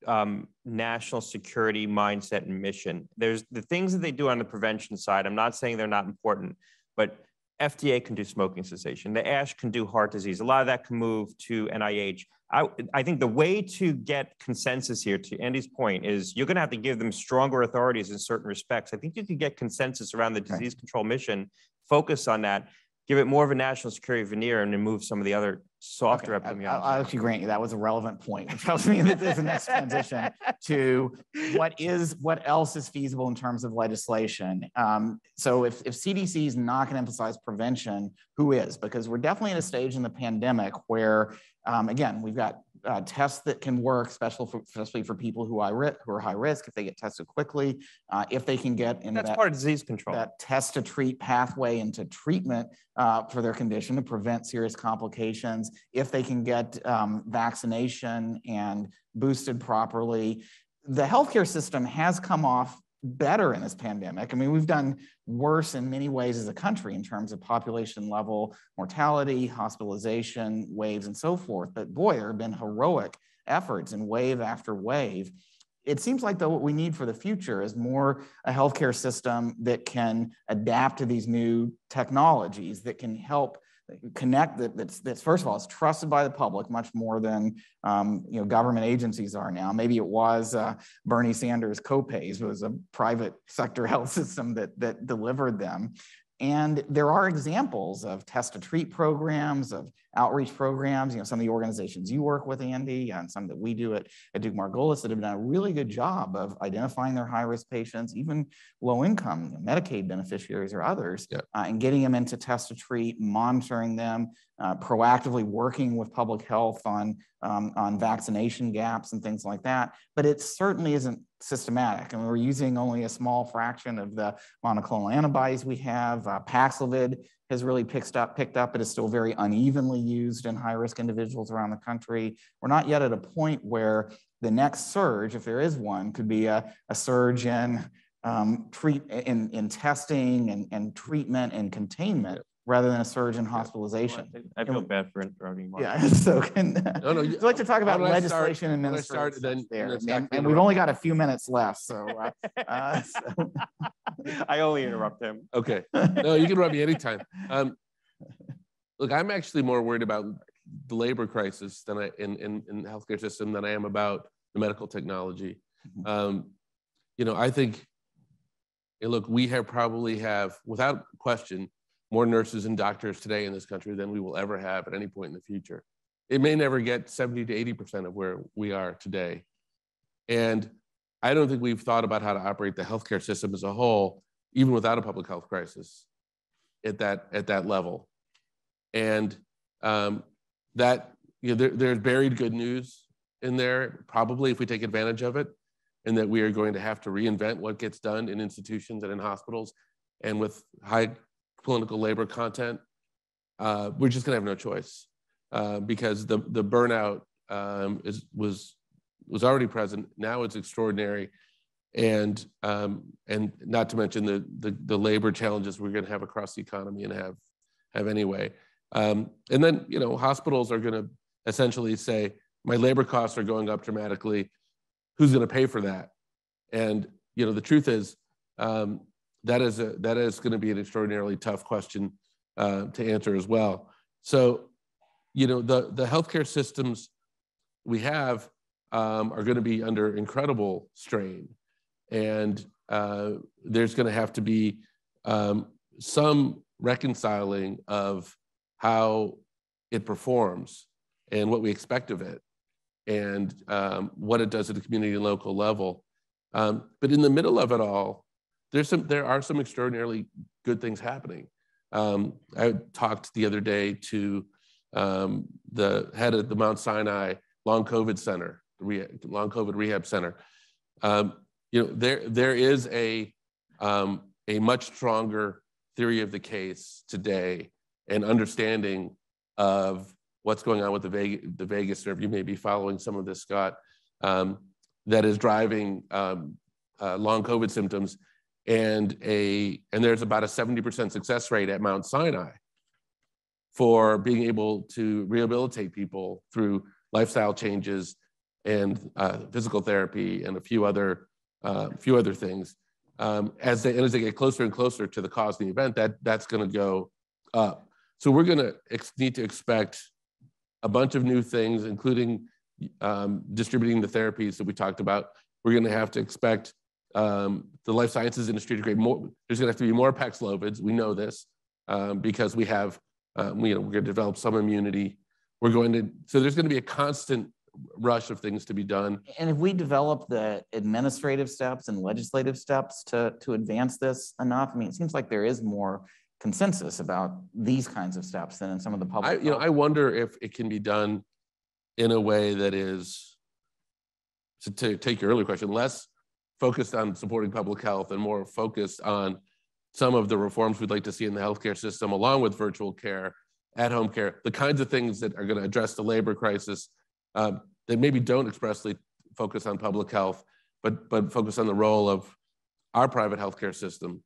um, national security mindset and mission. There's the things that they do on the prevention side. I'm not saying they're not important, but FDA can do smoking cessation. The ASH can do heart disease. A lot of that can move to NIH. I, I think the way to get consensus here, to Andy's point, is you're going to have to give them stronger authorities in certain respects. I think you can get consensus around the disease control mission, focus on that, give it more of a national security veneer, and remove some of the other softer Okay, I- epidemiology. I'll I'll actually grant you that was a relevant point. It tells me that there's a next transition to what is, what else is feasible in terms of legislation. Um, So if, if CDC is not going to emphasize prevention, who is? Because we're definitely in a stage in the pandemic where, um, again, we've got uh, tests that can work, especially for, especially for people who are, who are high risk, if they get tested quickly, uh, if they can get into That's that part of disease control. that test to treat pathway into treatment uh, for their condition to prevent serious complications. If they can get um, vaccination and boosted properly, the healthcare system has come off better in this pandemic. I mean, we've done worse in many ways as a country in terms of population level mortality, hospitalization, waves, and so forth. But boy, there have been heroic efforts in wave after wave it seems like though what we need for the future is more a healthcare system that can adapt to these new technologies that can help connect that that's, that's first of all is trusted by the public much more than um, you know government agencies are now. Maybe it was uh, bernie sanders copays was a private sector health system that that delivered them. And there are examples of test to treat programs, of outreach programs, you know, some of the organizations you work with, Andy, and some that we do at, at Duke Margolis that have done a really good job of identifying their high risk patients, even low income, Medicaid beneficiaries or others, Yeah. uh, and getting them into test to treat, monitoring them, uh, proactively working with public health on, um, on vaccination gaps and things like that. But it certainly isn't systematic. I and mean, we're using only a small fraction of the monoclonal antibodies we have. Uh, Paxlovid has really picked up, picked up, but is still very unevenly used in high-risk individuals around the country. We're not yet at a point where the next surge, if there is one, could be a, a surge in um, treat in, in testing and, and treatment and containment rather than a surge in hospitalization. I feel bad for interrupting. Mark. Yeah, so can No, no, I'd like to talk about why don't I start- legislation and why start, administration then- there, and, and we've only got a few minutes left, so. Uh, uh, so- I only interrupt him. Okay. No, you can rub me anytime. Um, look, I'm actually more worried about the labor crisis than I in, in, in the healthcare system than I am about the medical technology. Um, you know, I think, look, we have probably have, without question, more nurses and doctors today in this country than we will ever have at any point in the future. It may never get 70 to 80% of where we are today. And I don't think we've thought about how to operate the healthcare system as a whole, even without a public health crisis at that, at that level. And um, that, you know, there, there's buried good news in there, probably if we take advantage of it, and that we are going to have to reinvent what gets done in institutions and in hospitals and with high clinical labor content, uh, we're just going to have no choice uh, because the the burnout um, is was was already present. Now it's extraordinary, and um, and not to mention the, the the labor challenges we're going to have across the economy and have have anyway. Um, and then you know hospitals are going to essentially say my labor costs are going up dramatically. Who's going to pay for that? And you know the truth is um, that is a that is going to be an extraordinarily tough question uh, to answer as well. So, you know, the the healthcare systems we have um, are going to be under incredible strain, and uh, there's going to have to be um, some reconciling of how it performs and what we expect of it, and um, what it does at the community and local level. Um, but in the middle of it all, there's some there are some extraordinarily good things happening. Um, I talked the other day to um, the head of the Mount Sinai Long COVID Center, Long COVID Rehab Center. Um, you know, there there is a um, a much stronger theory of the case today and understanding of what's going on with the vagus, the vagus nerve. You may be following some of this, Scott, um, that is driving um, uh, long COVID symptoms and a and there's about a 70% success rate at Mount Sinai for being able to rehabilitate people through lifestyle changes and uh, physical therapy and a few other uh, few other things. Um, as they as they get closer and closer to the cause of the event, that that's going to go up. So we're going to need to expect a bunch of new things, including um, distributing the therapies that we talked about. We're going to have to expect um, the life sciences industry to create more. There's going to have to be more Paxlovids. We know this um, because we have, um, you know, we're going to develop some immunity. We're going to, so there's going to be a constant rush of things to be done. And if we develop the administrative steps and legislative steps to, to advance this enough, I mean, it seems like there is more consensus about these kinds of steps than in some of the public. I, you know, I wonder if it can be done in a way that is, to, to take your earlier question, less focused on supporting public health and more focused on some of the reforms we'd like to see in the healthcare system, along with virtual care, at home care, the kinds of things that are going to address the labor crisis um, that maybe don't expressly focus on public health, but, but focus on the role of our private healthcare system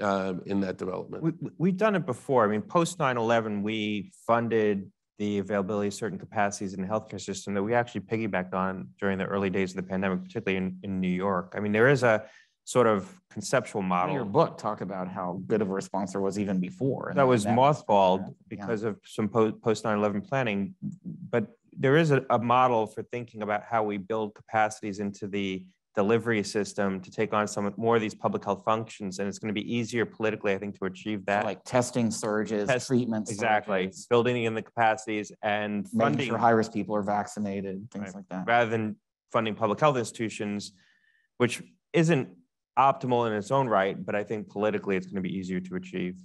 um, in that development. We, we've done it before. I mean, post 9 11, we funded the availability of certain capacities in the healthcare system that we actually piggybacked on during the early days of the pandemic, particularly in, in New York. I mean, there is a sort of conceptual model. Your book talk about how good of a response there was even before. That was that mothballed yeah. because of some post 9/11 planning, but there is a, a model for thinking about how we build capacities into the delivery system to take on some more of these public health functions. And it's going to be easier politically, I think, to achieve that. So like testing surges, Test, treatments. Exactly. Surges, building in the capacities and funding. Making sure high risk people are vaccinated, things right. like that. Rather than funding public health institutions, which isn't optimal in its own right, but I think politically it's going to be easier to achieve.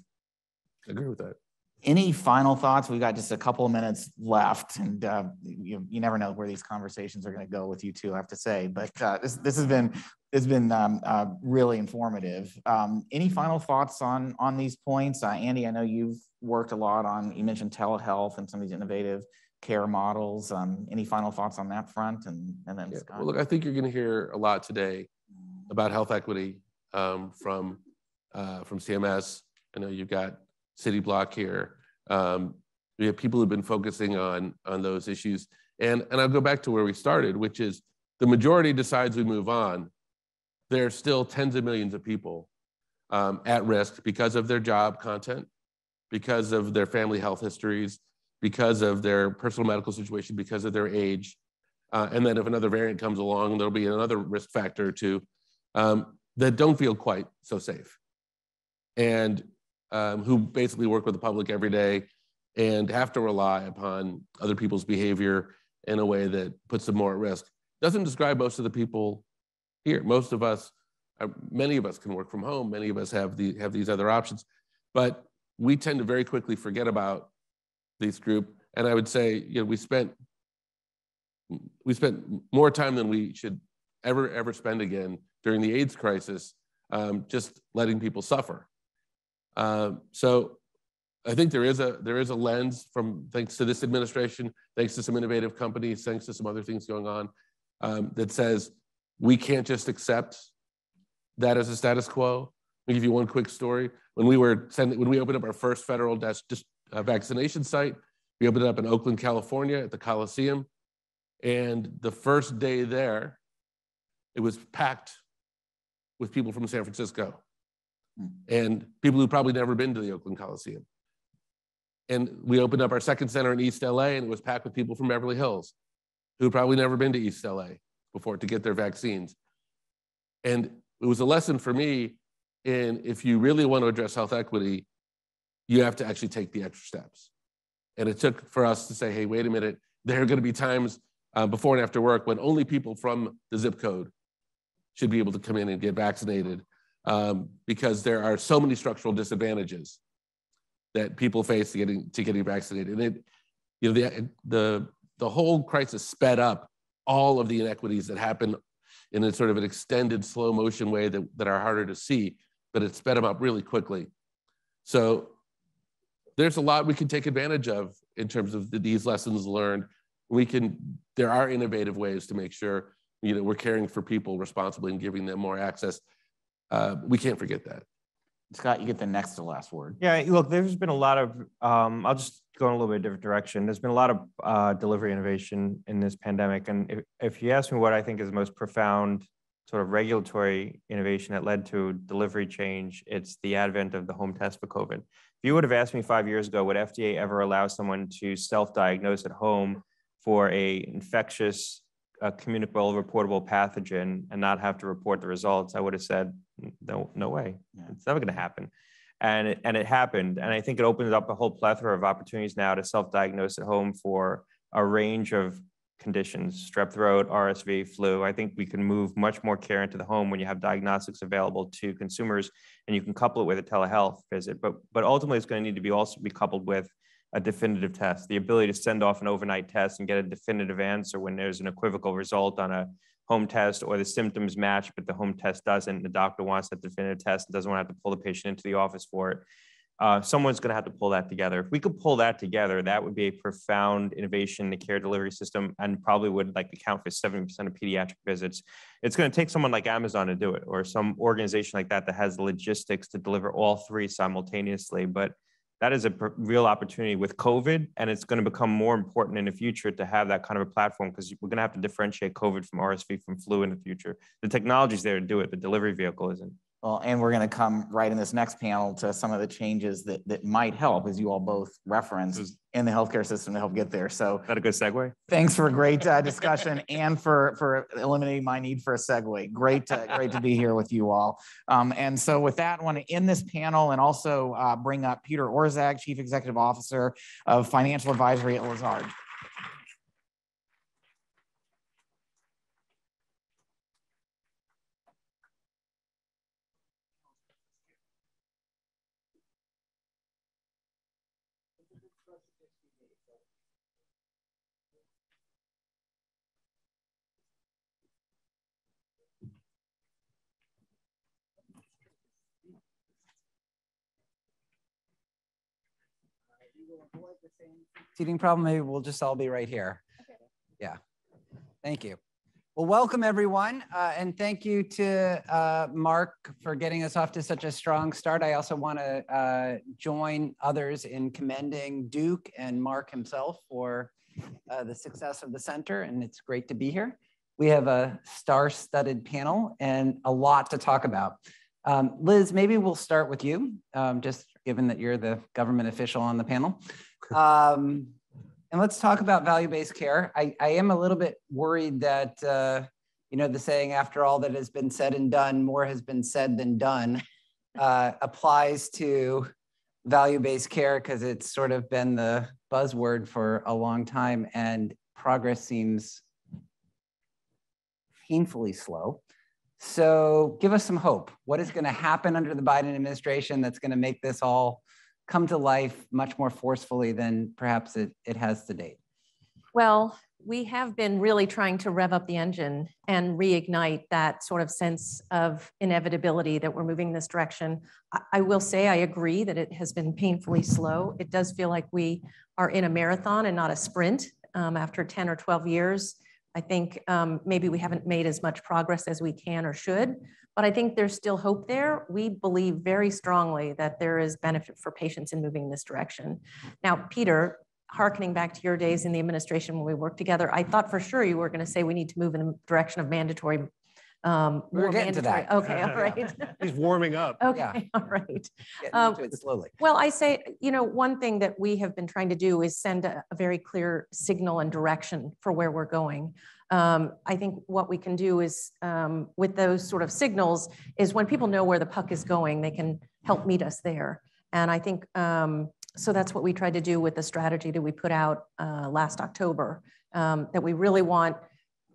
I agree with that. Any final thoughts? We've got just a couple of minutes left, and uh, you, you never know where these conversations are going to go with you two. I have to say, but uh, this this has been has been um, uh, really informative. Um, any final thoughts on on these points, uh, Andy? I know you've worked a lot on. You mentioned telehealth and some of these innovative care models. Um, any final thoughts on that front? And and then Yeah. Scott. Well, look, I think you're going to hear a lot today about health equity um, from uh, from CMS. I know you've got Cityblock here. Um, we have people who've been focusing on on those issues, and and I'll go back to where we started, which is the majority decides we move on. There are still tens of millions of people um, at risk because of their job content, because of their family health histories, because of their personal medical situation, because of their age, uh, and then if another variant comes along, there'll be another risk factor or two um, that don't feel quite so safe, and um, who basically work with the public every day and have to rely upon other people's behavior in a way that puts them more at risk. Doesn't describe most of the people here. Most of us, uh, many of us can work from home. Many of us have the have these other options, but we tend to very quickly forget about this group. And I would say, you know, we spent we spent more time than we should ever ever spend again during the AIDS crisis, um, just letting people suffer. Um, so I think there is a there is a lens from thanks to this administration, thanks to some innovative companies, thanks to some other things going on, um, that says we can't just accept that as a status quo. Let me give you one quick story. When we were sending, when we opened up our first federal des- dis- uh, vaccination site, we opened it up in Oakland, California, at the Coliseum, and the first day there, it was packed with people from San Francisco and people who probably never been to the Oakland Coliseum. And we opened up our second center in East LA, and it was packed with people from Beverly Hills who probably never been to East LA before to get their vaccines. And it was a lesson for me in if you really want to address health equity, you have to actually take the extra steps. And it took for us to say, hey, wait a minute, there are going to be times uh, before and after work when only people from the zip code should be able to come in and get vaccinated um, because there are so many structural disadvantages that people face to getting to getting vaccinated. And it, you know, the the the whole crisis sped up all of the inequities that happen in a sort of an extended slow motion way that, that are harder to see, but it sped them up really quickly. So there's a lot we can take advantage of in terms of the, these lessons learned. We can, there are innovative ways to make sure, you know, we're caring for people responsibly and giving them more access. Uh, we can't forget that. Scott, you get the next to last word. Yeah, look, there's been a lot of, um, I'll just go in a little bit different direction. There's been a lot of uh, delivery innovation in this pandemic. And if, if you ask me what I think is the most profound sort of regulatory innovation that led to delivery change, it's the advent of the home test for COVID. If you would have asked me five years ago, would FDA ever allow someone to self-diagnose at home for a infectious, uh, communicable, reportable pathogen and not have to report the results, I would have said, no, no way. Yeah. It's never going to happen. And it, and it happened. And I think it opens up a whole plethora of opportunities now to self-diagnose at home for a range of conditions, strep throat, RSV, flu. I think we can move much more care into the home when you have diagnostics available to consumers and you can couple it with a telehealth visit. But, but ultimately it's going to need to be also be coupled with a definitive test, the ability to send off an overnight test and get a definitive answer when there's an equivocal result on a home test or the symptoms match, but the home test doesn't. The doctor wants that definitive test and doesn't want to have to pull the patient into the office for it. Uh, someone's going to have to pull that together. If we could pull that together, that would be a profound innovation in the care delivery system and probably would like account for 70% of pediatric visits. It's going to take someone like Amazon to do it or some organization like that that has the logistics to deliver all three simultaneously. But that is a real opportunity with COVID, and it's going to become more important in the future to have that kind of a platform because we're going to have to differentiate COVID from RSV from flu in the future. The technology's there to do it, the delivery vehicle isn't. Well, and we're going to come right in this next panel to some of the changes that, that might help, as you all both referenced, in the healthcare system to help get there. So that a good segue? thanks for a great uh, discussion and for, for eliminating my need for a segue. Great, uh, great to be here with you all. Um, and so with that, I want to end this panel and also uh, bring up Peter Orszag, Chief Executive Officer of Financial Advisory at Lazard. Seating problem, maybe we'll just all be right here. Yeah. Thank you. Well, welcome everyone. Uh, and thank you to uh, Mark for getting us off to such a strong start. I also want to uh, join others in commending Duke and Mark himself for uh, the success of the center. And it's great to be here. We have a star-studded panel and a lot to talk about. Um, Liz, maybe we'll start with you, um, just given that you're the government official on the panel. Um, and let's talk about value-based care. I, I am a little bit worried that, uh, you know, the saying, after all that has been said and done, more has been said than done, uh, applies to value-based care because it's sort of been the buzzword for a long time and progress seems painfully slow. So give us some hope. What is going to happen under the Biden administration that's going to make this all come to life much more forcefully than perhaps it, it has to date? Well, we have been really trying to rev up the engine and reignite that sort of sense of inevitability that we're moving in this direction. I, will say I agree that it has been painfully slow. It does feel like we are in a marathon and not a sprint um, after 10 or 12 years. I think um, maybe we haven't made as much progress as we can or should, but I think there's still hope there. We believe very strongly that there is benefit for patients in moving in this direction. Now, Peter, harkening back to your days in the administration when we worked together, I thought for sure you were going to say we need to move in the direction of mandatory um, We're getting to that. Okay, all right. He's warming up. Okay, Yeah. all right. Getting Um, it slowly. Well, I say, you know, one thing that we have been trying to do is send a, a very clear signal and direction for where we're going. Um, I think what we can do is, um, with those sort of signals, is when people know where the puck is going, they can help meet us there. And I think, um, so that's what we tried to do with the strategy that we put out uh, last October, um, that we really want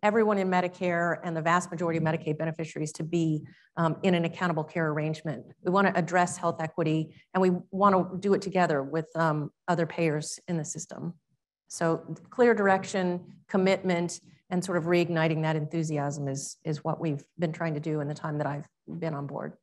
everyone in Medicare and the vast majority of Medicaid beneficiaries to be um, in an accountable care arrangement. We want to address health equity and we want to do it together with um, other payers in the system. So clear direction, commitment, and sort of reigniting that enthusiasm is, is what we've been trying to do in the time that I've been on board.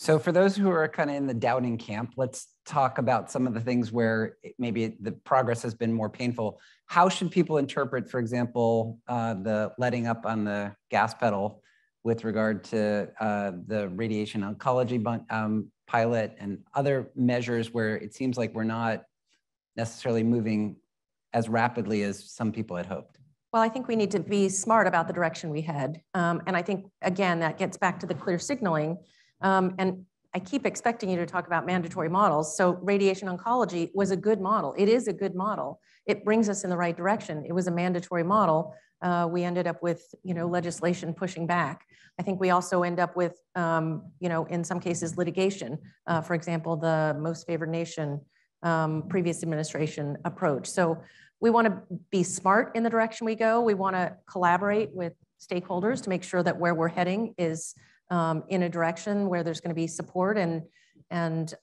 So for those who are kind of in the doubting camp, let's talk about some of the things where maybe the progress has been more painful. How should people interpret, for example, uh, the letting up on the gas pedal with regard to uh, the radiation oncology um, pilot and other measures where it seems like we're not necessarily moving as rapidly as some people had hoped? Well, I think we need to be smart about the direction we head. Um, and I think, again, that gets back to the clear signaling um, and I keep expecting you to talk about mandatory models. So radiation oncology was a good model. It is a good model. It brings us in the right direction. It was a mandatory model. Uh, we ended up with, you know, legislation pushing back. I think we also end up with, um, you know, in some cases litigation. Uh, for example, the most favored nation um, previous administration approach. So we want to be smart in the direction we go. We want to collaborate with stakeholders to make sure that where we're heading is um, in a direction where there's going to be support and and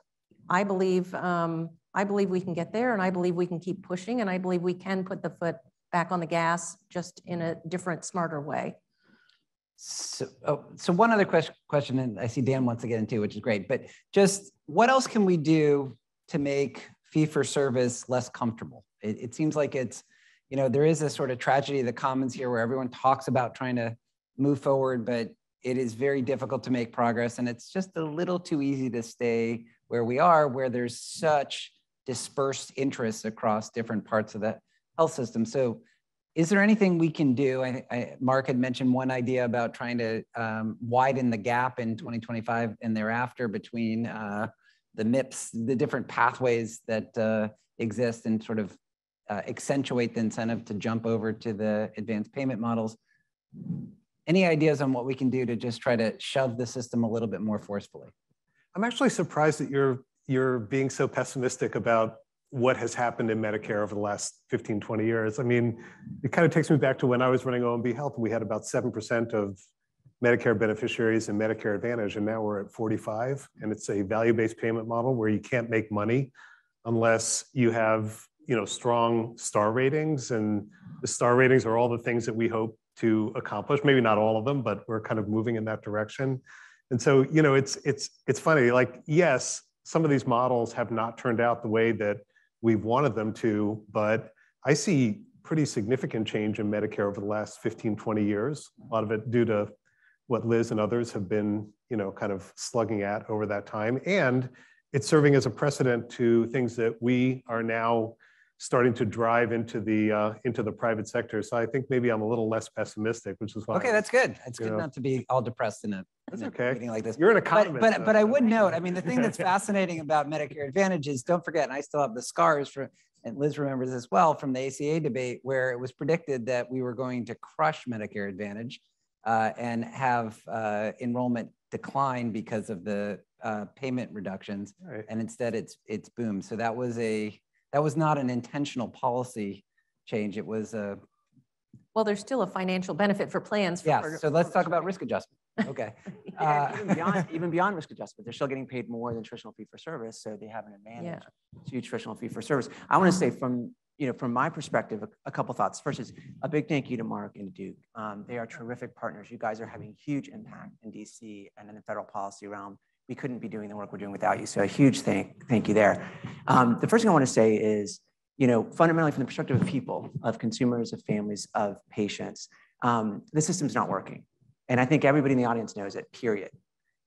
I believe um, I believe we can get there and I believe we can keep pushing and I believe we can put the foot back on the gas just in a different, smarter way. So, oh, so one other question, question, and I see Dan wants to get into, which is great, but just what else can we do to make fee for service less comfortable? It, it seems like it's, you know, there is a sort of tragedy of the commons here where everyone talks about trying to move forward, but it is very difficult to make progress and it's just a little too easy to stay where we are where there's such dispersed interests across different parts of the health system. So is there anything we can do? I, I, mark had mentioned one idea about trying to um, widen the gap in 2025 and thereafter between uh, the mips the different pathways that uh, exist and sort of uh, accentuate the incentive to jump over to the advanced payment models any ideas on what we can do to just try to shove the system a little bit more forcefully? I'm actually surprised that you're you're being so pessimistic about what has happened in Medicare over the last 15, 20 years. I mean, it kind of takes me back to when I was running OMB Health, and we had about 7% of Medicare beneficiaries in Medicare Advantage, and now we're at 45, and it's a value-based payment model where you can't make money unless you have you know strong star ratings and the star ratings are all the things that we hope to accomplish maybe not all of them but we're kind of moving in that direction. And so you know it's it's it's funny like yes some of these models have not turned out the way that we've wanted them to but i see pretty significant change in medicare over the last 15 20 years a lot of it due to what liz and others have been you know kind of slugging at over that time. And it's serving as a precedent to things that we are now starting to drive into the uh, into the private sector. So I think maybe I'm a little less pessimistic, which is why. Okay, that's good. It's good know. not to be all depressed in a, That's in a okay. meeting like this. You're an But, economist. but, though, but I would note, I mean, the thing that's fascinating about Medicare Advantage is, don't forget, and I still have the scars from. and Liz remembers as well from the ACA debate, where it was predicted that we were going to crush Medicare Advantage uh, and have uh, enrollment decline because of the uh, payment reductions, Right. and instead it's it's boom. So that was a that was not an intentional policy change. It was a Well, there's still a financial benefit for plans. for- yeah. for So let's talk about risk adjustment. Okay. Yeah, Uh, even beyond, even beyond risk adjustment, they're still getting paid more than traditional fee for service, so they have an advantage to traditional fee for service. I want to say from, you know, from my perspective, a, a couple thoughts. First is a big thank you to Mark and Duke. Um, they are terrific partners. You guys are having huge impact in DC and in the federal policy realm. We couldn't be doing the work we're doing without you, so a huge thank, thank you there. Um, the first thing I want to say is, you know, fundamentally from the perspective of people, of consumers, of families, of patients, um, the system's not working. And I think everybody in the audience knows it, period.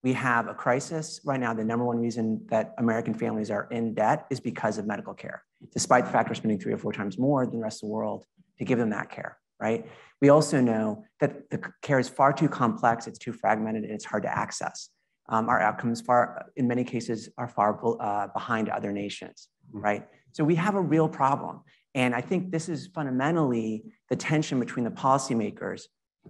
We have a crisis right now. The number one reason that American families are in debt is because of medical care, despite the fact we're spending three or four times more than the rest of the world to give them that care, right? We also know that the care is far too complex, it's too fragmented, and it's hard to access. Um, our outcomes far, in many cases, are far uh, behind other nations, right? So we have a real problem. And I think this is fundamentally the tension between the policymakers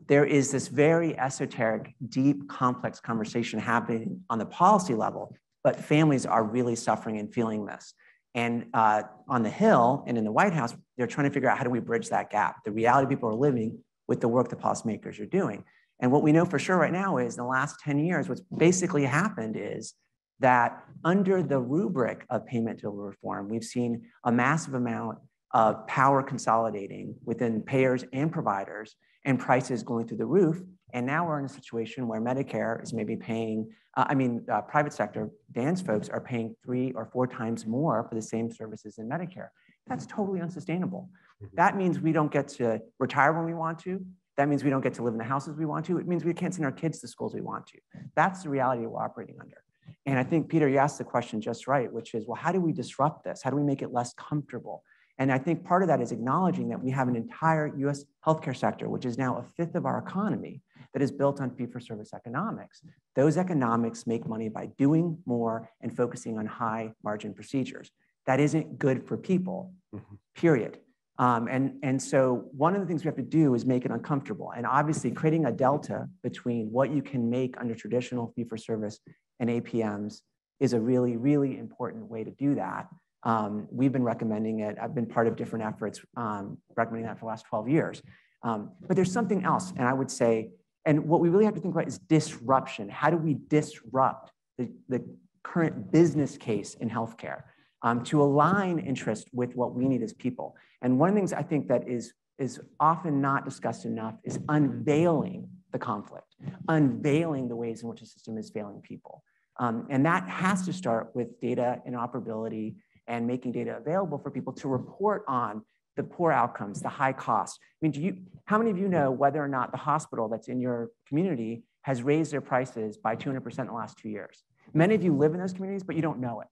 there is this very esoteric, deep, complex conversation happening on the policy level, but families are really suffering and feeling this. And uh, on the Hill and in the White House, they're trying to figure out how do we bridge that gap, the reality people are living with the work the policymakers are doing. And what we know for sure right now is in the last 10 years, what's basically happened is that under the rubric of payment delivery reform, we've seen a massive amount of power consolidating within payers and providers and prices going through the roof. And now we're in a situation where Medicare is maybe paying, uh, I mean, uh, private sector, Dan's folks are paying three or four times more for the same services in Medicare. That's totally unsustainable. That means we don't get to retire when we want to. That means we don't get to live in the houses we want to. It means we can't send our kids to schools we want to. That's the reality we're operating under. And I think, Peter, you asked the question just right, which is, well, how do we disrupt this? How do we make it less comfortable? And I think part of that is acknowledging that we have an entire US healthcare sector, which is now a fifth of our economy, that is built on fee for service economics. Those economics make money by doing more and focusing on high margin procedures. That isn't good for people, mm-hmm. period. Um, and, and so one of the things we have to do is make it uncomfortable. And obviously creating a delta between what you can make under traditional fee for service and APMs is a really, really important way to do that. Um, we've been recommending it. I've been part of different efforts um, recommending that for the last 12 years. Um, but there's something else. And I would say, and what we really have to think about is disruption. How do we disrupt the, the current business case in healthcare um, to align interest with what we need as people? And one of the things I think that is, is often not discussed enough is unveiling the conflict, unveiling the ways in which the system is failing people. Um, and that has to start with data interoperability and making data available for people to report on the poor outcomes, the high cost. I mean, do you, how many of you know whether or not the hospital that's in your community has raised their prices by 200% in the last two years? Many of you live in those communities, but you don't know it,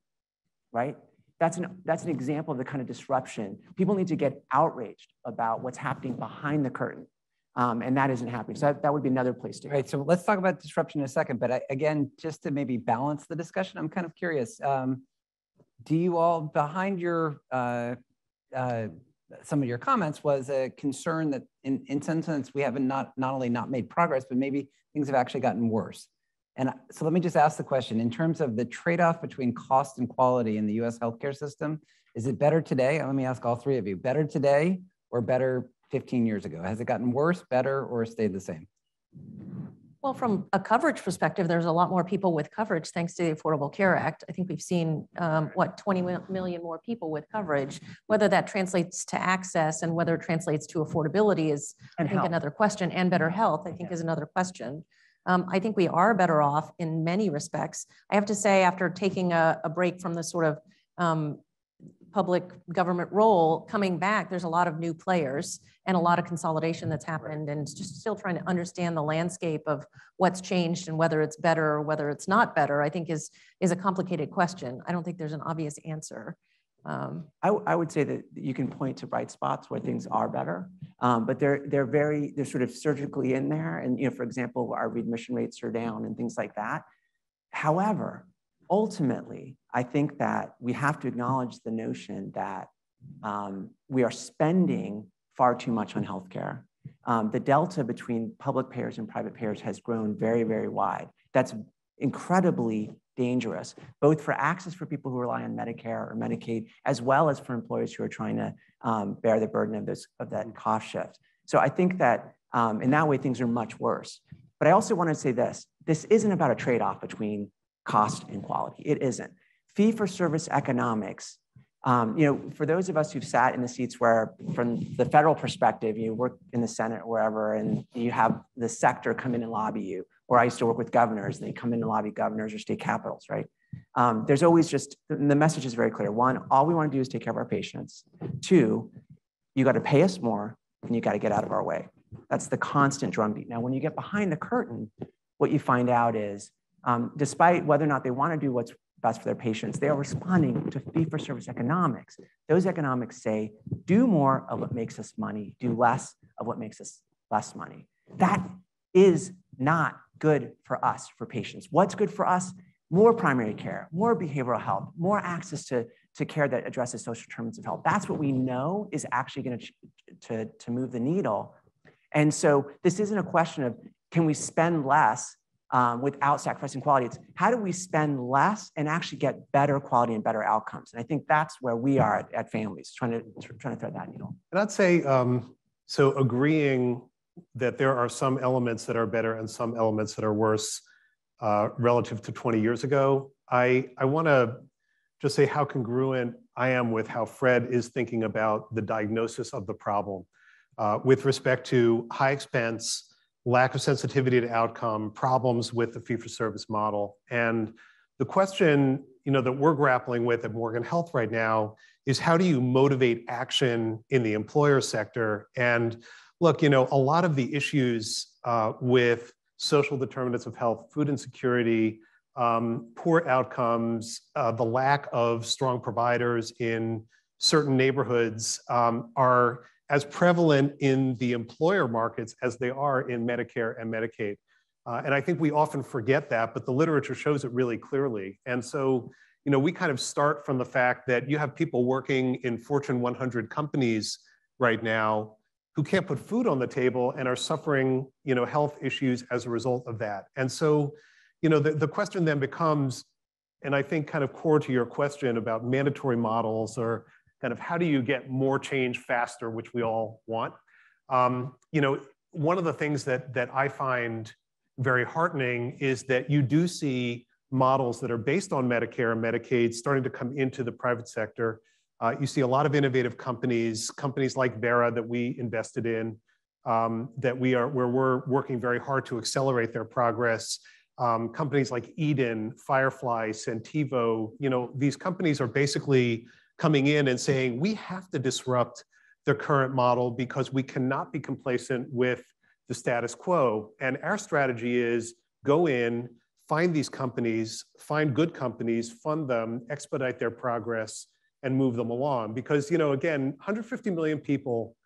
right? That's an, that's an example of the kind of disruption. People need to get outraged about what's happening behind the curtain. Um, and that isn't happening. So that, that would be another place to go. Right. So let's talk about disruption in a second. But I, again, just to maybe balance the discussion, I'm kind of curious. Um, do you all, behind your, uh, uh, some of your comments was a concern that in, in some sense we haven't not, not only not made progress, but maybe things have actually gotten worse. And so let me just ask the question, in terms of the trade-off between cost and quality in the US healthcare system, is it better today? Let me ask all three of you, better today or better 15 years ago? Has it gotten worse, better, or stayed the same? Well, from a coverage perspective, there's a lot more people with coverage thanks to the Affordable Care Act. I think we've seen, um, what, 20 million more people with coverage. Whether that translates to access and whether it translates to affordability is, And I think, health. another question. And better health, I think, is another question. Um, I think we are better off in many respects. I have to say, after taking a, a break from the sort of um, public government role, coming back, there's a lot of new players and a lot of consolidation that's happened and just still trying to understand the landscape of what's changed and whether it's better or whether it's not better, I think is, is a complicated question. I don't think there's an obvious answer. Um, I, I would say that you can point to bright spots where things are better, um, but they're they're very they're sort of surgically in there. And you know, for example, our readmission rates are down and things like that. However, ultimately, I think that we have to acknowledge the notion that um, we are spending far too much on healthcare. Um, the delta between public payers and private payers has grown very, very wide. That's incredibly dangerous, both for access for people who rely on Medicare or Medicaid, as well as for employers who are trying to um, bear the burden of, this, of that cost shift. So I think that um, in that way, things are much worse. But I also want to say this, this isn't about a trade-off between cost and quality. It isn't. Fee-for-service economics um, you know, for those of us who've sat in the seats where, from the federal perspective, you work in the Senate or wherever, and you have the sector come in and lobby you, or I used to work with governors, and they come in and lobby governors or state capitals, right? Um, there's always just, the message is very clear. One, all we want to do is take care of our patients. Two, you got to pay us more, and you got to get out of our way. That's the constant drumbeat. Now, when you get behind the curtain, what you find out is, um, despite whether or not they want to do what's best for their patients. They are responding to fee for service economics. Those economics say, do more of what makes us money, do less of what makes us less money. That is not good for us, for patients. What's good for us? More primary care, more behavioral health, more access to, to care that addresses social determinants of health. That's what we know is actually going to, to, move the needle. And so this isn't a question of can we spend less um, without sacrificing quality. It's how do we spend less and actually get better quality and better outcomes? And I think that's where we are at, at families, trying to trying to thread that needle. And I'd say um, so agreeing that there are some elements that are better and some elements that are worse uh, relative to 20 years ago. I I want to just say how congruent I am with how Fred is thinking about the diagnosis of the problem uh, with respect to high expense lack of sensitivity to outcome, problems with the fee-for-service model. And the question you know, that we're grappling with at Morgan Health right now is how do you motivate action in the employer sector? And look, you know, a lot of the issues uh, with social determinants of health, food insecurity, um, poor outcomes, uh, the lack of strong providers in certain neighborhoods um, are as prevalent in the employer markets as they are in Medicare and Medicaid. Uh, and I think we often forget that, but the literature shows it really clearly. And so, you know, we kind of start from the fact that you have people working in Fortune 100 companies right now who can't put food on the table and are suffering, you know, health issues as a result of that. And so, you know, the, the question then becomes, and I think kind of core to your question about mandatory models or kind of how do you get more change faster, which we all want. Um, you know, one of the things that, that I find very heartening is that you do see models that are based on Medicare and Medicaid starting to come into the private sector. Uh, you see a lot of innovative companies, companies like Vera that we invested in, um, that we are where we're working very hard to accelerate their progress. Um, companies like Eden, Firefly, Centivo, you know, these companies are basically coming in and saying, we have to disrupt the current model because we cannot be complacent with the status quo. And our strategy is go in, find these companies, find good companies, fund them, expedite their progress, and move them along. Because, you know, again, 150 million people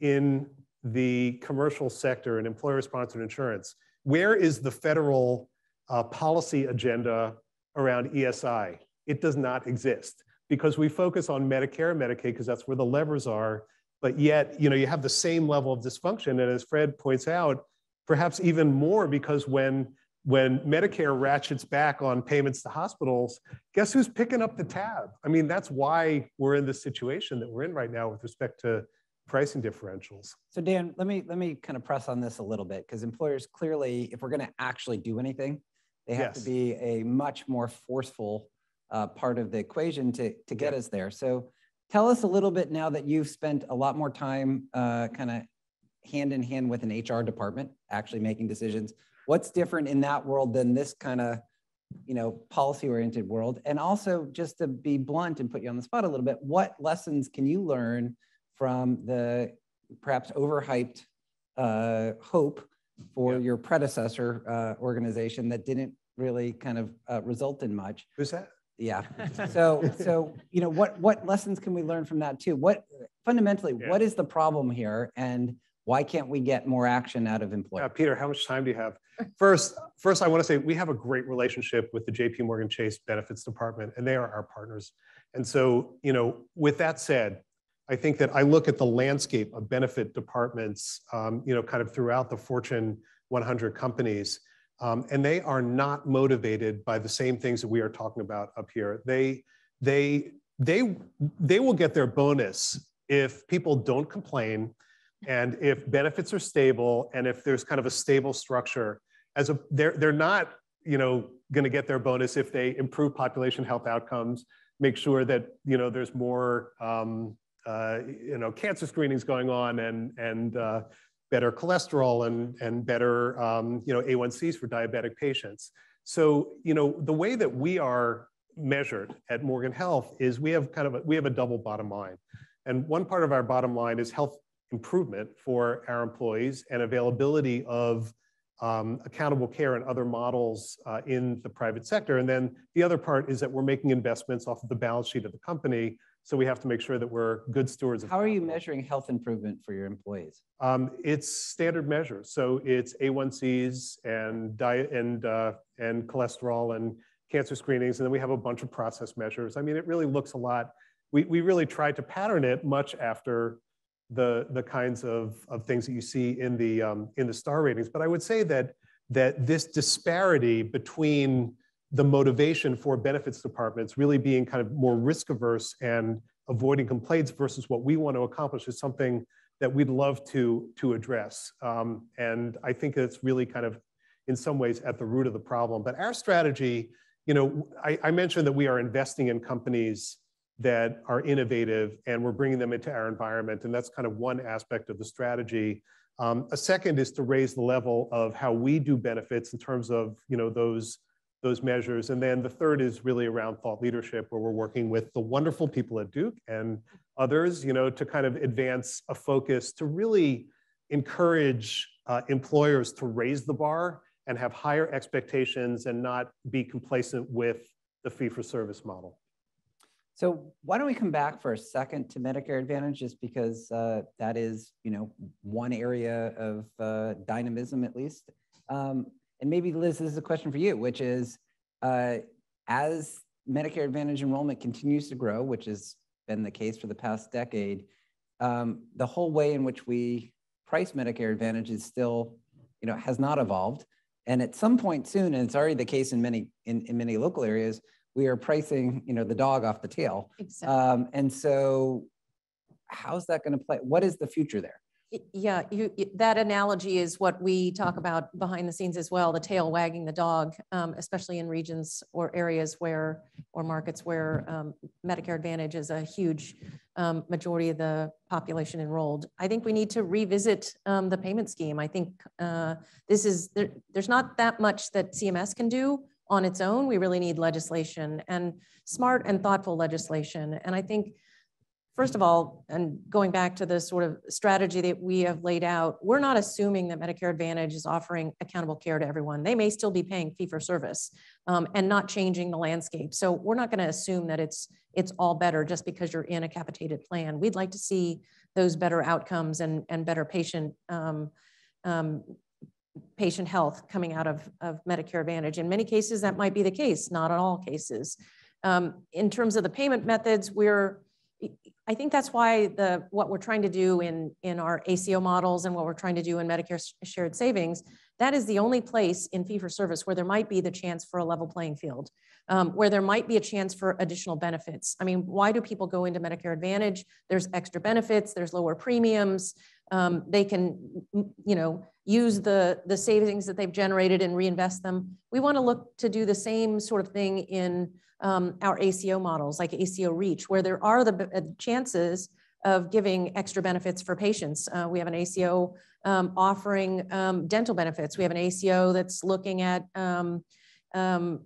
in the commercial sector and employer sponsored insurance. Where is the federal uh, policy agenda around ESI? It does not exist because we focus on Medicare and Medicaid because that's where the levers are. But yet, you know, you have the same level of dysfunction. And as Fred points out, perhaps even more because when when Medicare ratchets back on payments to hospitals, guess who's picking up the tab? I mean, that's why we're in the situation that we're in right now with respect to pricing differentials. So Dan, let me let me kind of press on this a little bit because employers clearly, if we're going to actually do anything, they have Yes. to be a much more forceful uh, part of the equation to to get us there. So tell us a little bit now that you've spent a lot more time uh, kind of hand in hand with an HR department actually making decisions. What's different in that world than this kind of you know policy oriented world? And also just to be blunt and put you on the spot a little bit, what lessons can you learn from the perhaps overhyped uh, hope for Yeah. your predecessor uh, organization that didn't really kind of uh, result in much. Who's that? Yeah. So, so you know, what what lessons can we learn from that too? What fundamentally, Yeah. what is the problem here, and why can't we get more action out of employers? Peter, how much time do you have? First, first, I want to say we have a great relationship with the JP Morgan Chase Benefits Department, and they are our partners. And so, you know, with that said, I think that I look at the landscape of benefit departments, um, you know, kind of throughout the Fortune 100 companies, um, and they are not motivated by the same things that we are talking about up here. They, they, they, they will get their bonus if people don't complain and if benefits are stable and if there's kind of a stable structure as a they're they're not you know going to get their bonus if they improve population health outcomes make sure that you know there's more um, uh, you know cancer screenings going on and and uh, better cholesterol and and better um, you know A1Cs for diabetic patients. So you know the way that we are measured at Morgan Health is we have kind of a, we have a double bottom line. And one part of our bottom line is health improvement for our employees and availability of um, accountable care and other models uh, in the private sector. And then the other part is that we're making investments off of the balance sheet of the company. So we have to make sure that we're good stewards of How are you measuring health improvement for your employees? Um, it's standard measures. So it's A1Cs and diet and, uh, and cholesterol and cancer screenings. And then we have a bunch of process measures. I mean, it really looks a lot. We, we really tried to pattern it much after the, the kinds of, of things that you see in the, um, in the star ratings. But I would say that, that this disparity between the motivation for benefits departments really being kind of more risk averse and avoiding complaints versus what we want to accomplish is something that we'd love to, to address. Um, and I think it's really kind of, in some ways, at the root of the problem. But our strategy, you know, I, I mentioned that we are investing in companies that are innovative and we're bringing them into our environment. And that's kind of one aspect of the strategy. Um, a second is to raise the level of how we do benefits in terms of, you know, those those measures. And then the third is really around thought leadership, where we're working with the wonderful people at Duke and others, you know, to kind of advance a focus to really encourage uh, employers to raise the bar and have higher expectations and not be complacent with the fee-for-service model. So why don't we come back for a second to Medicare Advantage, just because uh, that is, you know, one area of uh, dynamism at least. Um, and maybe Liz, this is a question for you, which is, uh, as Medicare Advantage enrollment continues to grow, which has been the case for the past decade, um, the whole way in which we price Medicare Advantage is still, you know, has not evolved. And at some point soon, and it's already the case in many in, in many local areas, we are pricing, you know, the dog off the tail. Exactly. Um, and so how's that going to play? What is the future there? Yeah, you, that analogy is what we talk about behind the scenes as well, the tail wagging the dog, um, especially in regions or areas where, or markets where um, Medicare Advantage is a huge um, majority of the population enrolled. I think we need to revisit um, the payment scheme. I think uh, this is, there, there's not that much that CMS can do on its own. We really need legislation and smart and thoughtful legislation. And I think First of all, and going back to the sort of strategy that we have laid out, we're not assuming that Medicare Advantage is offering accountable care to everyone. They may still be paying fee for service um, and not changing the landscape. So we're not going to assume that it's it's all better just because you're in a capitated plan. We'd like to see those better outcomes and and better patient um, um, patient health coming out of, of Medicare Advantage. In many cases, that might be the case, not in all cases. Um, in terms of the payment methods, we're I think that's why the what we're trying to do in in our ACO models and what we're trying to do in Medicare shared savings that is the only place in fee for service where there might be the chance for a level playing field, um, where there might be a chance for additional benefits. I mean, why do people go into Medicare Advantage? There's extra benefits, there's lower premiums. Um, they can, you know, use the, the savings that they've generated and reinvest them. We want to look to do the same sort of thing in um, our ACO models, like ACO REACH, where there are the uh, chances of giving extra benefits for patients. Uh, we have an ACO um, offering um, dental benefits. We have an ACO that's looking at, um, um,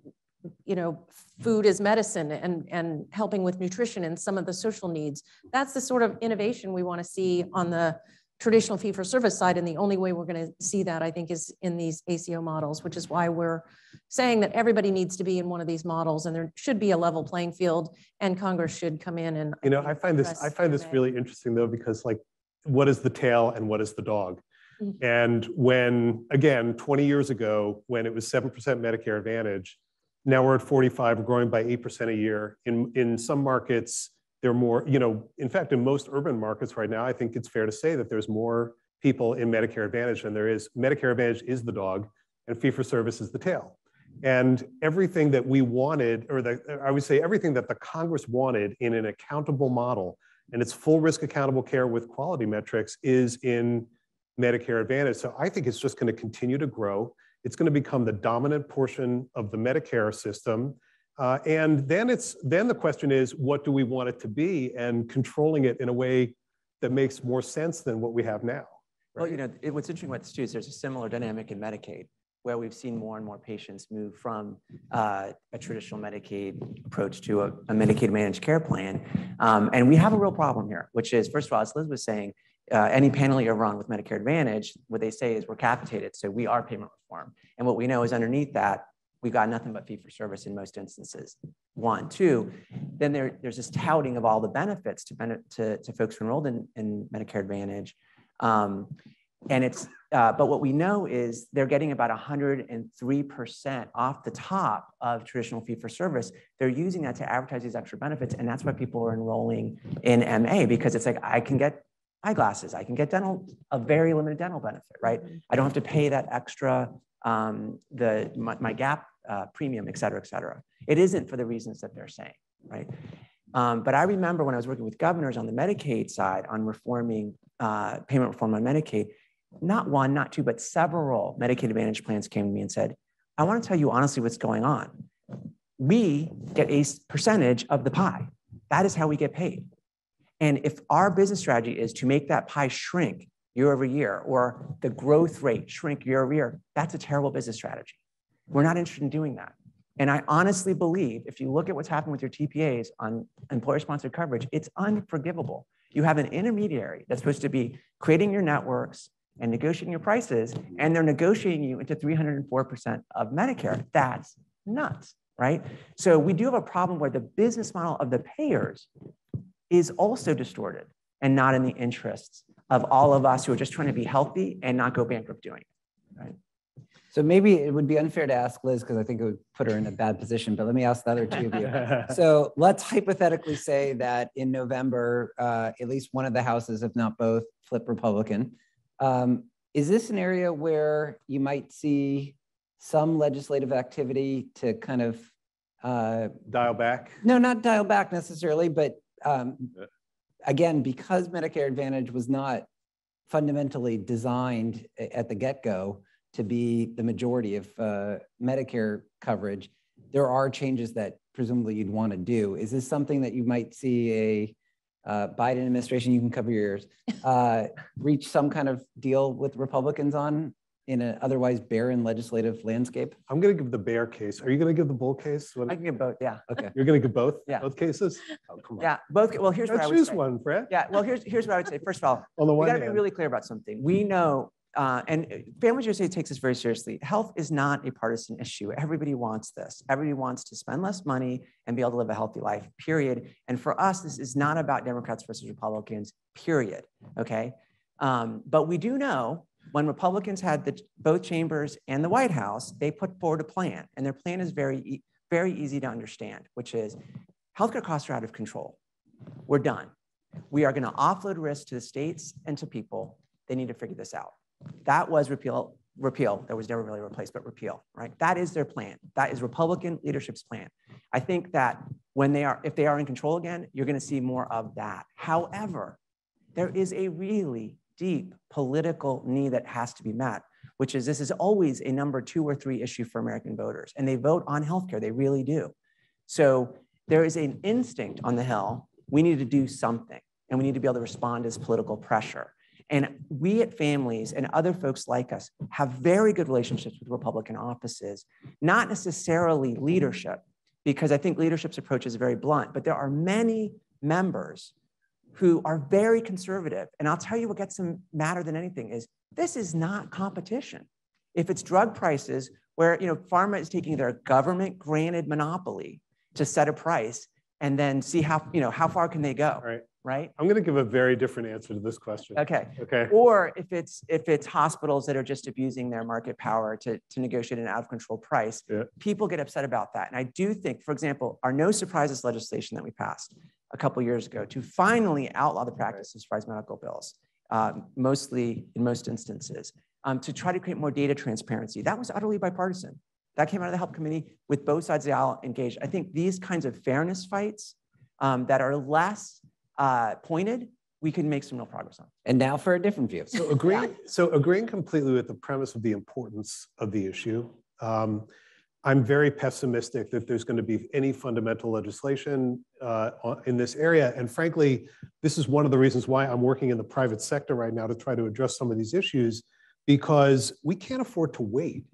you know, food as medicine and, and helping with nutrition and some of the social needs. That's the sort of innovation we want to see on the traditional fee for service side. And the only way we're going to see that, I think, is in these ACO models, which is why we're saying that everybody needs to be in one of these models and there should be a level playing field and Congress should come in and. You know, I find this, I find this really interesting though, because like, what is the tail and what is the dog? Mm-hmm. And when, again, 20 years ago, when it was 7% Medicare Advantage, now we're at 45, we're growing by 8% a year. In, in some markets, they're more, you know, in fact, in most urban markets right now, I think it's fair to say that there's more people in Medicare Advantage than there is. Medicare Advantage is the dog and fee for service is the tail. And everything that we wanted, or the, I would say everything that the Congress wanted in an accountable model, and it's full risk accountable care with quality metrics, is in Medicare Advantage. So I think it's just going to continue to grow. It's going to become the dominant portion of the Medicare system. Uh, and then it's then the question is, what do we want it to be, and controlling it in a way that makes more sense than what we have now. Right? Well, you know, it, what's interesting about this too is there's a similar dynamic in Medicaid, where we've seen more and more patients move from uh, a traditional Medicaid approach to a, a Medicaid managed care plan, um, and we have a real problem here, which is first of all, as Liz was saying, uh, any panel you're on with Medicare Advantage, what they say is we're capitated, so we are payment reform, and what we know is underneath that we've got nothing but fee for service in most instances. One, two, then there, there's this touting of all the benefits to, to, to folks who enrolled in, in Medicare Advantage. Um, and it's, uh, but what we know is they're getting about 103% off the top of traditional fee for service. They're using that to advertise these extra benefits. And that's why people are enrolling in MA because it's like, I can get eyeglasses, I can get dental, a very limited dental benefit, right? I don't have to pay that extra, um, the, my, Medigap uh, premium, et cetera, et cetera. It isn't for the reasons that they're saying, right? Um, but I remember when I was working with governors on the Medicaid side on reforming uh, payment reform on Medicaid, not one, not two, but several Medicaid Advantage plans came to me and said, I want to tell you honestly what's going on. We get a percentage of the pie. That is how we get paid. And if our business strategy is to make that pie shrink year over year or the growth rate shrink year over year, that's a terrible business strategy. We're not interested in doing that. And I honestly believe if you look at what's happened with your TPAs on employer sponsored coverage, it's unforgivable. You have an intermediary that's supposed to be creating your networks and negotiating your prices, and they're negotiating you into 304% of Medicare. That's nuts, right? So we do have a problem where the business model of the payers is also distorted and not in the interests of all of us who are just trying to be healthy and not go bankrupt doing it, right? So maybe it would be unfair to ask Liz because I think it would put her in a bad position, but let me ask the other two of you. so let's hypothetically say that in November, uh, at least one of the houses, if not both, flip Republican. Um, is this an area where you might see some legislative activity to kind of uh, dial back? No, not dial back necessarily, but um, again, because Medicare Advantage was not fundamentally designed at the get-go, to be the majority of uh, Medicare coverage, there are changes that presumably you'd want to do. Is this something that you might see a uh, Biden administration, you can cover your ears, uh, reach some kind of deal with Republicans on in an otherwise barren legislative landscape? I'm going to give the bear case. Are you going to give the bull case? What? I can give both. Yeah. Okay. You're going to give both. Yeah. Both cases. Oh, come on. Yeah. Both. Well, here's Let's what I would choose say. one, Fred. Yeah. Well, here's here's what I would say. First of all, on the we one got to be really clear about something. We know uh, and Families USA takes this very seriously. Health is not a partisan issue. Everybody wants this. Everybody wants to spend less money and be able to live a healthy life, period. And for us, this is not about Democrats versus Republicans, period. Okay. Um, but we do know when Republicans had the, both chambers and the White House, they put forward a plan. And their plan is very, very easy to understand, which is healthcare costs are out of control. We're done. We are going to offload risk to the states and to people. They need to figure this out. That was repeal repeal. There was never really replaced, but repeal, right? That is their plan. That is Republican leadership's plan. I think that when they are, if they are in control again, you're going to see more of that. However, there is a really deep political need that has to be met, which is this is always a number two or three issue for American voters, and they vote on healthcare. They really do. So there is an instinct on the Hill. We need to do something, and we need to be able to respond as political pressure. And we at families and other folks like us have very good relationships with Republican offices, not necessarily leadership, because I think leadership's approach is very blunt, but there are many members who are very conservative. And I'll tell you what gets them madder than anything is this is not competition. If it's drug prices where you know pharma is taking their government granted monopoly to set a price and then see how you know how far can they go. Right right? I'm going to give a very different answer to this question. Okay. Okay. Or if it's if it's hospitals that are just abusing their market power to, to negotiate an out of control price, yeah. people get upset about that. And I do think, for example, our no surprises legislation that we passed a couple years ago to finally outlaw the practice of surprise medical bills, um, mostly in most instances, um, to try to create more data transparency. That was utterly bipartisan. That came out of the help committee with both sides of the aisle engaged. I think these kinds of fairness fights um, that are less uh, pointed, we can make some real progress on. And now for a different view. So agreeing, yeah. so agreeing completely with the premise of the importance of the issue, um, I'm very pessimistic that there's going to be any fundamental legislation uh, in this area. And frankly, this is one of the reasons why I'm working in the private sector right now to try to address some of these issues, because we can't afford to wait.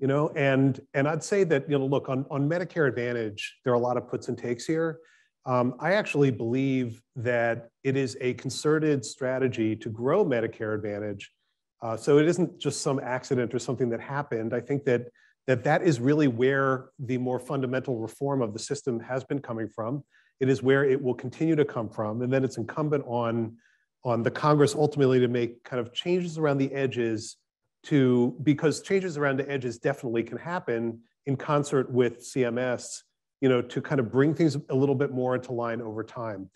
You know, and and I'd say that you know, look on on Medicare Advantage, there are a lot of puts and takes here. Um, I actually believe that it is a concerted strategy to grow Medicare Advantage. Uh, so it isn't just some accident or something that happened. I think that, that that is really where the more fundamental reform of the system has been coming from. It is where it will continue to come from. And then it's incumbent on, on the Congress ultimately to make kind of changes around the edges to, because changes around the edges definitely can happen in concert with CMS you know, to kind of bring things a little bit more into line over time.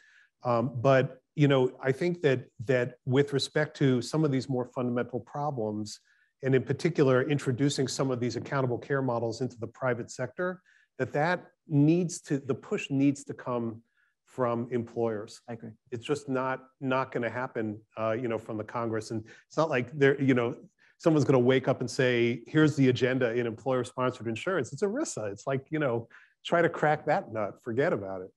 Um, but you know, I think that that with respect to some of these more fundamental problems, and in particular, introducing some of these accountable care models into the private sector, that that needs to the push needs to come from employers. I agree. It's just not not going to happen, uh, you know, from the Congress, and it's not like they're you know someone's going to wake up and say, here's the agenda in employer sponsored insurance. It's ERISA. It's like, you know, try to crack that nut. Forget about it.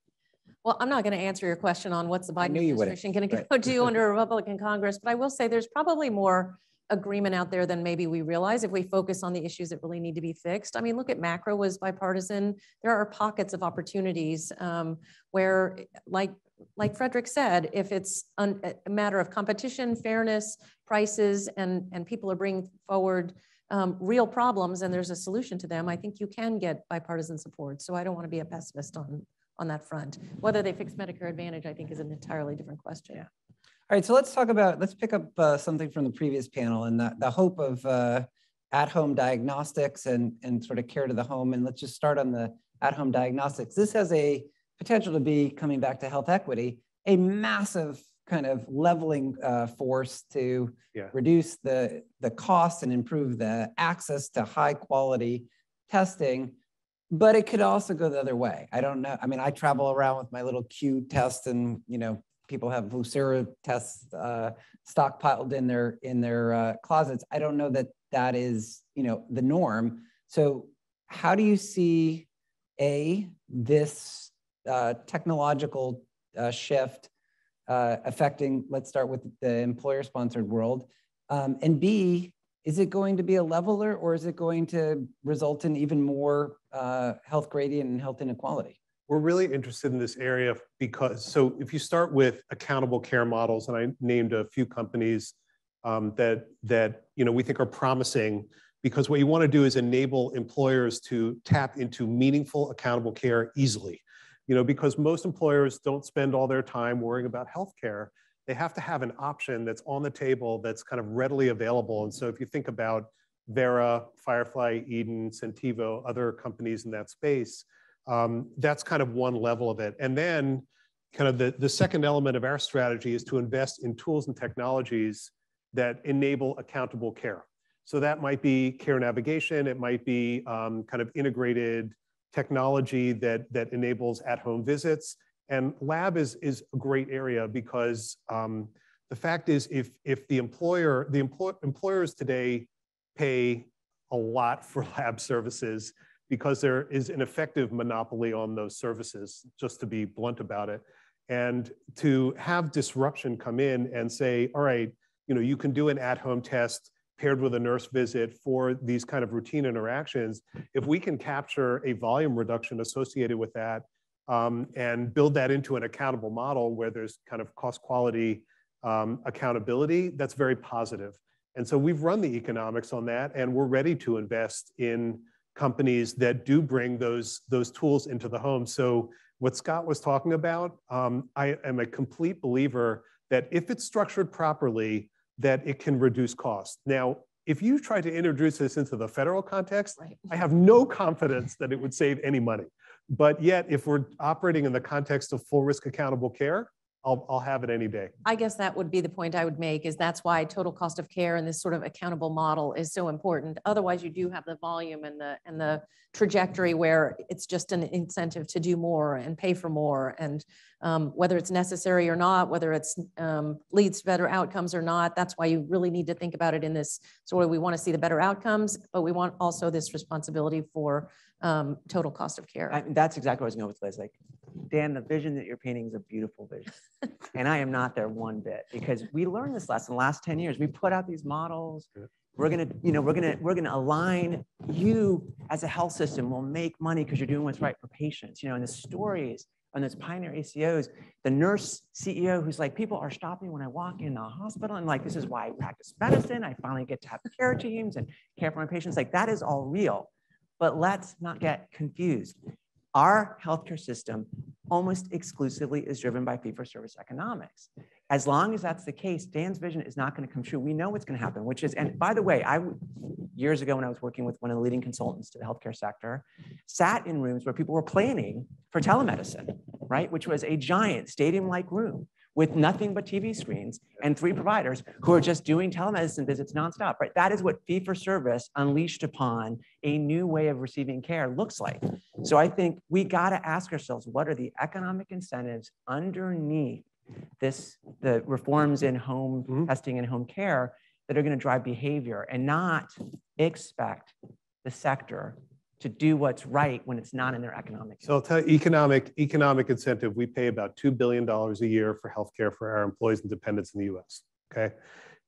Well, I'm not going to answer your question on what's the Biden administration going to go do under a Republican Congress, but I will say there's probably more agreement out there than maybe we realize if we focus on the issues that really need to be fixed. I mean, look at MACRA was bipartisan. There are pockets of opportunities um, where, like like Frederick said, if it's a matter of competition, fairness, prices, and and people are bringing forward um, real problems and there's a solution to them, I think you can get bipartisan support. So I don't want to be a pessimist on, on that front. Whether they fix Medicare Advantage, I think is an entirely different question. Yeah. All right, so let's talk about, let's pick up uh, something from the previous panel and the, the hope of uh, at-home diagnostics and, and sort of care to the home. And let's just start on the at-home diagnostics. This has a potential to be, coming back to health equity, a massive kind of leveling uh, force to yeah. reduce the, the cost and improve the access to high quality testing. But it could also go the other way. I don't know. I mean, I travel around with my little Cue test and, you know, people have Lucira tests uh, stockpiled in their in their uh, closets. I don't know that that is, you know, the norm. So how do you see a this uh, technological uh, shift uh, affecting, let's start with the employer sponsored world. Um, and B, is it going to be a leveler or is it going to result in even more uh, health gradient and health inequality? We're really interested in this area because, so if you start with accountable care models, and I named a few companies um, that, that you know, we think are promising because what you want to do is enable employers to tap into meaningful accountable care easily you know, because most employers don't spend all their time worrying about healthcare. They have to have an option that's on the table that's kind of readily available. And so if you think about Vera, Firefly, Eden, Centivo, other companies in that space, um, that's kind of one level of it. And then kind of the, the second element of our strategy is to invest in tools and technologies that enable accountable care. So that might be care navigation. It might be um, kind of integrated technology that, that enables at-home visits. And lab is, is a great area because um, the fact is if, if the employer, the employ, employers today pay a lot for lab services because there is an effective monopoly on those services, just to be blunt about it. And to have disruption come in and say, all right, you know, you can do an at-home test paired with a nurse visit for these kind of routine interactions, if we can capture a volume reduction associated with that um, and build that into an accountable model where there's kind of cost quality um, accountability, that's very positive. And so we've run the economics on that and we're ready to invest in companies that do bring those, those tools into the home. So what Scott was talking about, um, I am a complete believer that if it's structured properly, that it can reduce costs. Now, if you try to introduce this into the federal context, right. I have no confidence that it would save any money. But yet, if we're operating in the context of full risk accountable care, I'll, I'll have it any day. I guess that would be the point I would make is that's why total cost of care and this sort of accountable model is so important. Otherwise, you do have the volume and the and the trajectory where it's just an incentive to do more and pay for more. And um, whether it's necessary or not, whether it's um, leads to better outcomes or not, that's why you really need to think about it in this sort of we want to see the better outcomes, but we want also this responsibility for um, total cost of care. I, that's exactly what I was going with Liz. Like, Dan, the vision that you're painting is a beautiful vision. and I am not there one bit because we learned this lesson the last 10 years. We put out these models. We're gonna, you know, we're gonna, we're gonna align you as a health system We'll make money because you're doing what's right for patients. You know, and the stories on those pioneer ACOs, the nurse CEO who's like, people are stopping when I walk in the hospital. And like, this is why I practice medicine. I finally get to have care teams and care for my patients. Like that is all real. But let's not get confused. Our healthcare system almost exclusively is driven by fee for service economics. As long as that's the case, Dan's vision is not going to come true. We know what's going to happen, which is, and by the way, I years ago when I was working with one of the leading consultants to the healthcare sector, sat in rooms where people were planning for telemedicine, right? Which was a giant stadium-like room with nothing but TV screens and three providers who are just doing telemedicine visits nonstop, right? That is what fee for service unleashed upon a new way of receiving care looks like. So I think we got to ask ourselves, what are the economic incentives underneath this, the reforms in home mm -hmm. testing and home care that are going to drive behavior and not expect the sector to do what's right when it's not in their economic. So I'll tell you, economic, economic incentive, we pay about $2 billion a year for healthcare for our employees and dependents in the US, okay?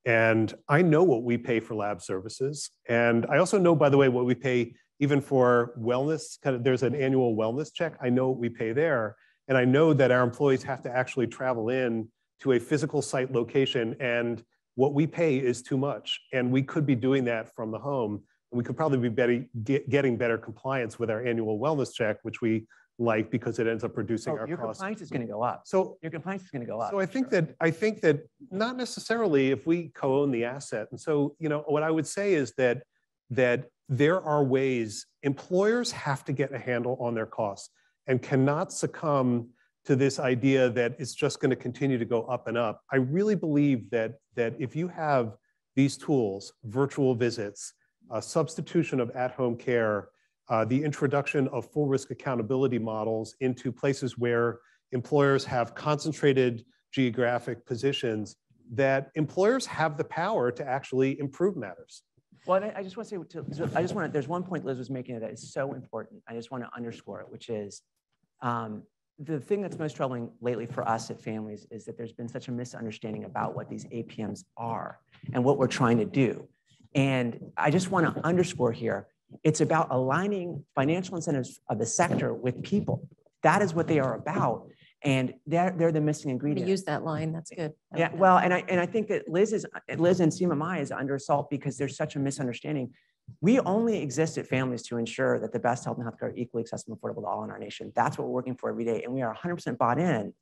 And I know what we pay for lab services. And I also know, by the way, what we pay even for wellness, kind of there's an annual wellness check. I know what we pay there. And I know that our employees have to actually travel in to a physical site location and what we pay is too much. And we could be doing that from the home we could probably be better, get, getting better compliance with our annual wellness check, which we like because it ends up reducing oh, our your costs. compliance is going to go up. So your compliance is going to go up. So I think sure. that I think that not necessarily if we co-own the asset. And so you know what I would say is that that there are ways employers have to get a handle on their costs and cannot succumb to this idea that it's just going to continue to go up and up. I really believe that that if you have these tools, virtual visits, uh, substitution of at-home care, uh, the introduction of full risk accountability models into places where employers have concentrated geographic positions, that employers have the power to actually improve matters. Well, I just want to say, to, I just want to, there's one point Liz was making that is so important. I just want to underscore it, which is um, the thing that's most troubling lately for us at families is that there's been such a misunderstanding about what these APMs are and what we're trying to do. And I just want to underscore here, it's about aligning financial incentives of the sector with people. That is what they are about. And they're, they're the missing ingredient. Use that line. That's good. I yeah. Like well, and I, and I think that Liz is Liz and CMMI is under assault because there's such a misunderstanding. We only exist at families to ensure that the best health and healthcare are equally accessible and affordable to all in our nation. That's what we're working for every day. And we are 100% bought in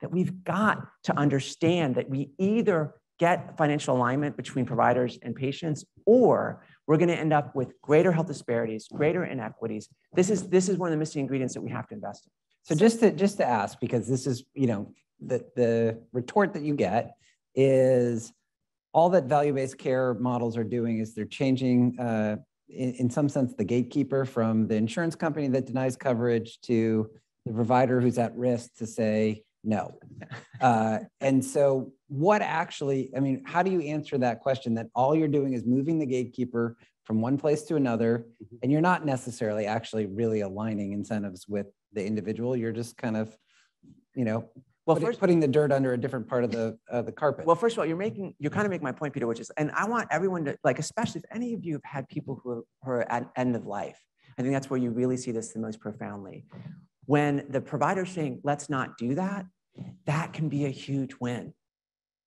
that we've got to understand that we either get financial alignment between providers and patients, or we're going to end up with greater health disparities, greater inequities. This is this is one of the missing ingredients that we have to invest in. So just to just to ask, because this is you know the the retort that you get is all that value-based care models are doing is they're changing, uh, in, in some sense, the gatekeeper from the insurance company that denies coverage to the provider who's at risk to say no. Uh, and so what actually, I mean, how do you answer that question that all you're doing is moving the gatekeeper from one place to another, Mhm. and you're not necessarily actually really aligning incentives with the individual. You're just kind of, you know, Well, putting, first, putting the dirt under a different part of the uh, the carpet. well, first of all, you're making, you're kind of making my point, Peter, which is, and I want everyone to, like, especially if any of you have had people who are, who are at end of life, I think that's where you really see this the most profoundly. When the provider's saying, let's not do that, that can be a huge win.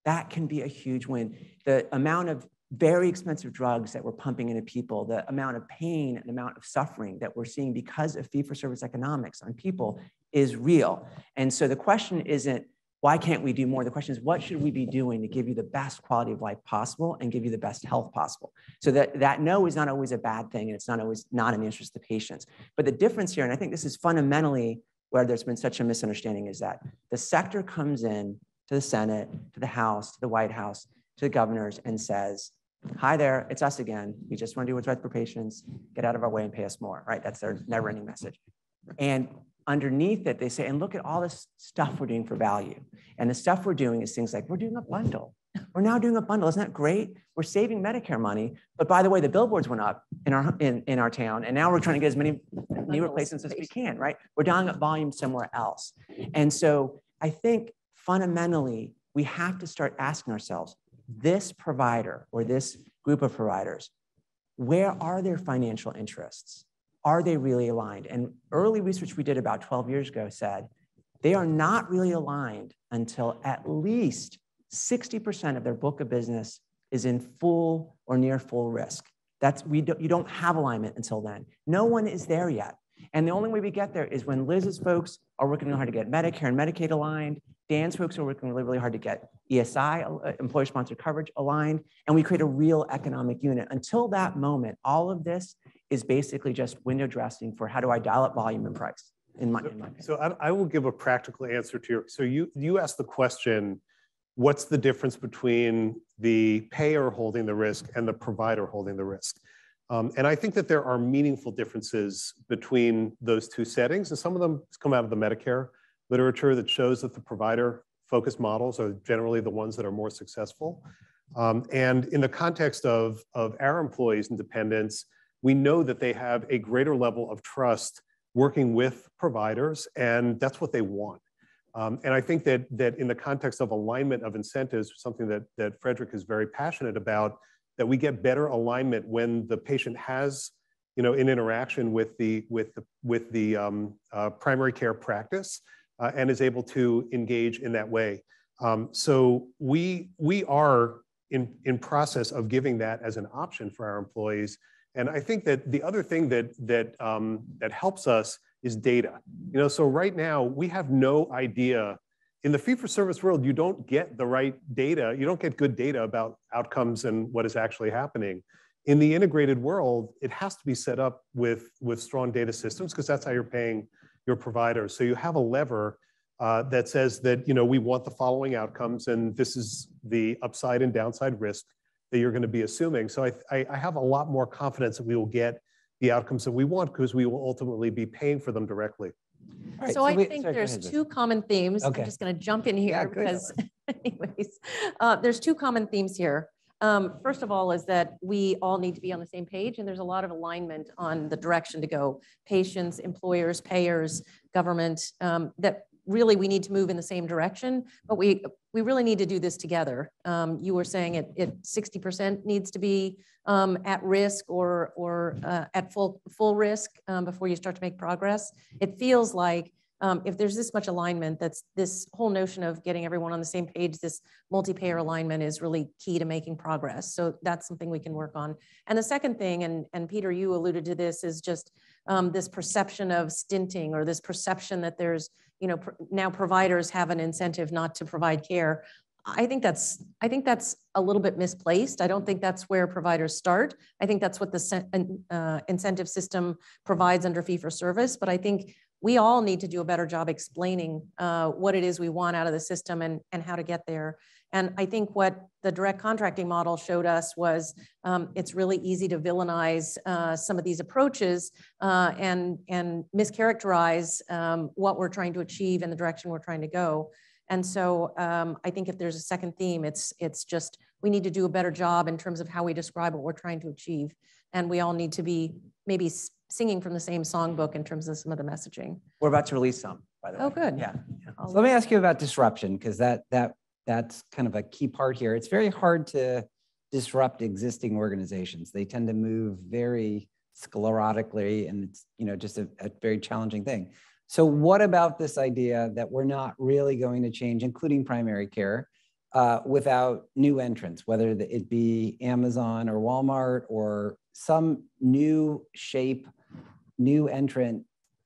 That can be a huge win. The amount of very expensive drugs that we're pumping into people, the amount of pain and amount of suffering that we're seeing because of fee-for-service economics on people is real. And so the question isn't, why can't we do more? The question is, what should we be doing to give you the best quality of life possible and give you the best health possible? So that, that no is not always a bad thing, and it's not always not in the interest of the patients. But the difference here, and I think this is fundamentally where there's been such a misunderstanding, is that the sector comes in to the Senate, to the House, to the White House, to the governors, and says, hi there, it's us again. We just want to do what's right for patients. Get out of our way and pay us more, right? That's their never ending message. And underneath it, they say, and look at all this stuff we're doing for value. And the stuff we're doing is things like we're doing a bundle. We're now doing a bundle. Isn't that great? We're saving Medicare money. But by the way, the billboards went up in our in, in our town. And now we're trying to get as many knee replacements as we can, right? We're dialing up volume somewhere else. And so I think fundamentally, we have to start asking ourselves, this provider or this group of providers, where are their financial interests? Are they really aligned? And early research we did about 12 years ago said they are not really aligned until at least 60% of their book of business is in full or near full risk. That's we don't, you don't have alignment until then. No one is there yet. And the only way we get there is when Liz's folks are working really hard to get Medicare and Medicaid aligned. Dan's folks are working really, really hard to get ESI, uh, employer sponsored coverage aligned, and we create a real economic unit. Until that moment, all of this is basically just window dressing for how do I dial up volume and price in my, in my. So I, I will give a practical answer to your, so you, you asked the question, what's the difference between the payer holding the risk and the provider holding the risk? Um, and I think that there are meaningful differences between those two settings. And some of them come out of the Medicare literature that shows that the provider focused models are generally the ones that are more successful. Um, and in the context of, of our employees and dependents, we know that they have a greater level of trust working with providers, and that's what they want. Um, and I think that, that in the context of alignment of incentives, something that, that Frederick is very passionate about, that we get better alignment when the patient has you know, an interaction with the, with the, with the um, uh, primary care practice uh, and is able to engage in that way. Um, so we, we are in, in process of giving that as an option for our employees. And I think that the other thing that, that, um, that helps us is data. You know, so right now we have no idea in the fee for service world, you don't get the right data. You don't get good data about outcomes and what is actually happening. In the integrated world, it has to be set up with, with strong data systems because that's how you're paying your providers. So you have a lever uh, that says that you know we want the following outcomes, and this is the upside and downside risk that you're going to be assuming. So I, I, I have a lot more confidence that we will get the outcomes that we want because we will ultimately be paying for them directly. All right, So I we- think sorry, go there's ahead, two common themes. I'm just going to jump in Yeah, here good. because anyways, uh, there's two common themes here. Um, First of all is that we all need to be on the same page and there's a lot of alignment on the direction to go. Patients, employers, payers, government, um, that really we need to move in the same direction, but we, we really need to do this together. Um, You were saying it, it 60% needs to be um, at risk or, or uh, at full, full risk um, before you start to make progress. It feels like um, if there's this much alignment, that's this whole notion of getting everyone on the same page, this multi-payer alignment is really key to making progress. So that's something we can work on. And the second thing, and, and Peter, you alluded to this, is just um, this perception of stinting or this perception that there's, you know, now providers have an incentive not to provide care. I think that's I think that's a little bit misplaced. I don't think that's where providers start. I think that's what the uh, incentive system provides under fee for service. But I think we all need to do a better job explaining uh, what it is we want out of the system and, and how to get there. And I think what the direct contracting model showed us was um, it's really easy to villainize uh, some of these approaches uh, and, and mischaracterize um, what we're trying to achieve and the direction we're trying to go. And so um, I think if there's a second theme, it's, it's just we need to do a better job in terms of how we describe what we're trying to achieve. And we all need to be maybe singing from the same songbook in terms of some of the messaging. We're about to release some, by the way. Oh, way. good. Yeah. So let me ask you about disruption, because that, that, that's kind of a key part here. It's very hard to disrupt existing organizations. They tend to move very sclerotically and it's, you know, just a, a very challenging thing. So what about this idea that we're not really going to change, including primary care, uh, without new entrants, whether it be Amazon or Walmart or some new shape, new entrant?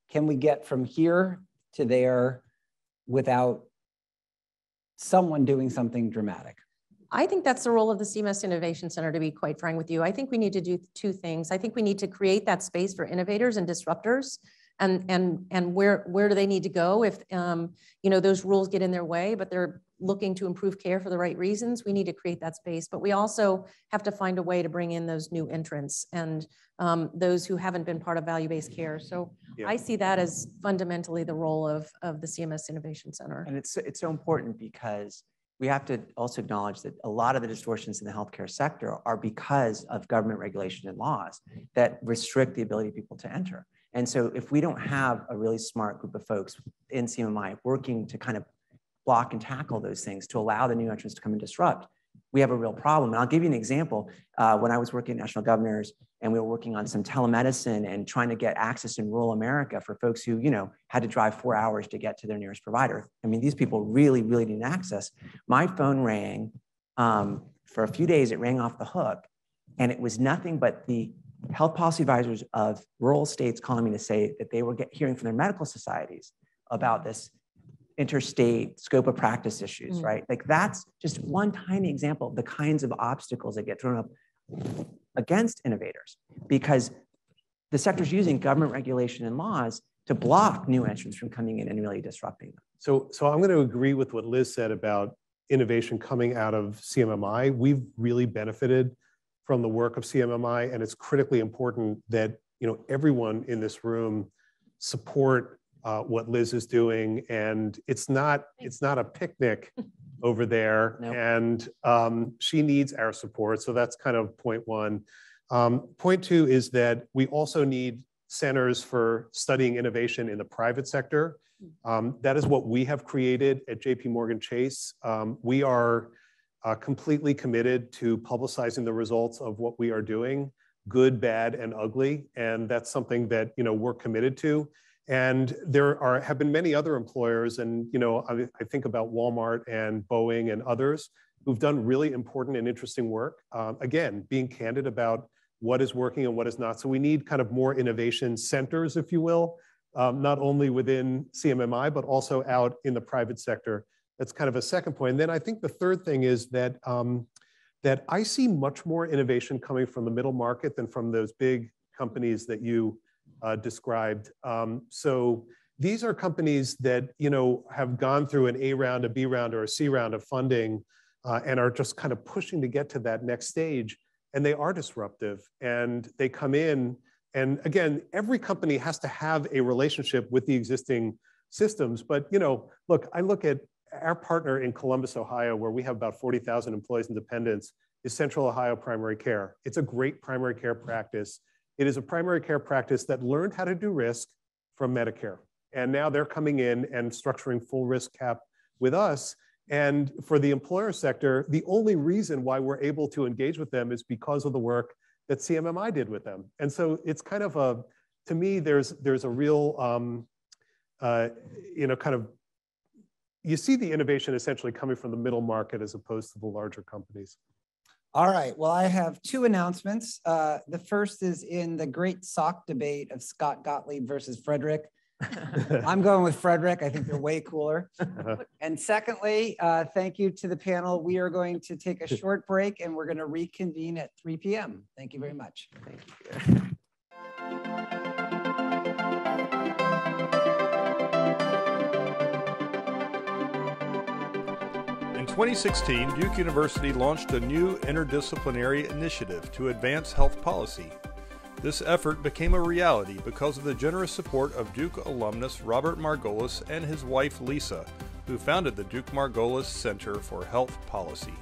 Can we get from here to there without someone doing something dramatic? I think that's the role of the CMS Innovation Center, to be quite frank with you. I think we need to do two things. I think we need to create that space for innovators and disruptors and and and where where do they need to go if um, you know those rules get in their way but they're looking to improve care for the right reasons we need to create that space but we also have to find a way to bring in those new entrants and um, those who haven't been part of value-based care so Yeah. i see that as fundamentally the role of of the cms innovation center And it's, it's so important because we have to also acknowledge that a lot of the distortions in the healthcare sector are because of government regulation and laws that restrict the ability of people to enter. And so if we don't have a really smart group of folks in CMMI working to kind of block and tackle those things to allow the new entrants to come and disrupt, we have a real problem. And I'll give you an example. Uh, when I was working at National Governors and we were working on some telemedicine and trying to get access in rural America for folks who, you know, had to drive four hours to get to their nearest provider. I mean, these people really, really need access. My phone rang um, for a few days, it rang off the hook. And it was nothing but the health policy advisors of rural states calling me to say that they were get, hearing from their medical societies about this interstate scope of practice issues, Mm. right? Like that's just one tiny example of the kinds of obstacles that get thrown up against innovators because the sector's using government regulation and laws to block new entrants from coming in and really disrupting them. So, so I'm going to agree with what Liz said about innovation coming out of CMMI. We've really benefited from the work of CMMI, and it's critically important that you know everyone in this room support uh, what Liz is doing. And it's not it's not a picnic over there, Nope. and um, she needs our support. So that's kind of point one. Um, point two is that we also need centers for studying innovation in the private sector. Um, that is what we have created at JP Morgan Chase. Um, we are uh, completely committed to publicizing the results of what we are doing, good, bad, and ugly. And that's something that you know we're committed to. And there are have been many other employers, and you know I, I think about Walmart and Boeing and others who've done really important and interesting work. Um, again, being candid about what is working and what is not. So we need kind of more innovation centers, if you will, um, not only within CMMI, but also out in the private sector. That's kind of a second point. And then I think the third thing is that, um, that I see much more innovation coming from the middle market than from those big companies that you uh, described. Um, so these are companies that you know have gone through an A round, a B round, or a C round of funding, uh, and are just kind of pushing to get to that next stage. And they are disruptive, and they come in. And again, every company has to have a relationship with the existing systems. But you know, look, I look at our partner in Columbus, Ohio, where we have about 40,000 employees and dependents, is Central Ohio Primary Care. It's a great primary care practice. It is a primary care practice that learned how to do risk from Medicare. And now they're coming in and structuring full risk cap with us. And for the employer sector, the only reason why we're able to engage with them is because of the work that CMMI did with them. And so it's kind of a, to me, there's, there's a real, um, uh, you know, kind of, you see the innovation essentially coming from the middle market as opposed to the larger companies. All right. Well, I have two announcements. Uh, the first is in the great sock debate of Scott Gottlieb versus Frederick. I'm going with Frederick. I think they're way cooler. And secondly, uh, thank you to the panel. We are going to take a short break and we're going to reconvene at 3 p.m. Thank you very much. Thank you. 2016, Duke University launched a new interdisciplinary initiative to advance health policy. This effort became a reality because of the generous support of Duke alumnus Robert Margolis and his wife Lisa, who founded the Duke Margolis Center for Health Policy.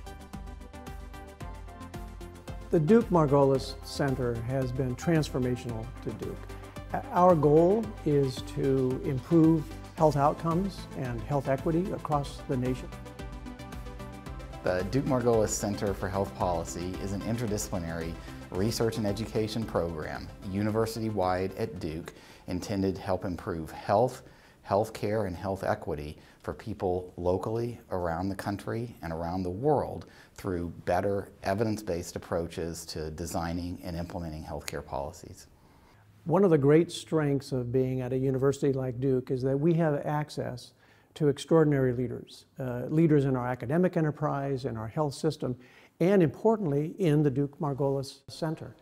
The Duke Margolis Center has been transformational to Duke. Our goal is to improve health outcomes and health equity across the nation. The Duke Margolis Center for Health Policy is an interdisciplinary research and education program university-wide at Duke intended to help improve health, healthcare, and health equity for people locally around the country and around the world through better evidence-based approaches to designing and implementing healthcare policies. One of the great strengths of being at a university like Duke is that we have access to extraordinary leaders, uh, leaders in our academic enterprise, in our health system, and importantly, in the Duke Margolis Center.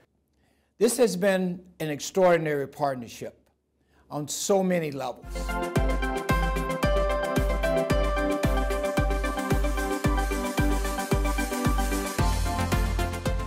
This has been an extraordinary partnership on so many levels.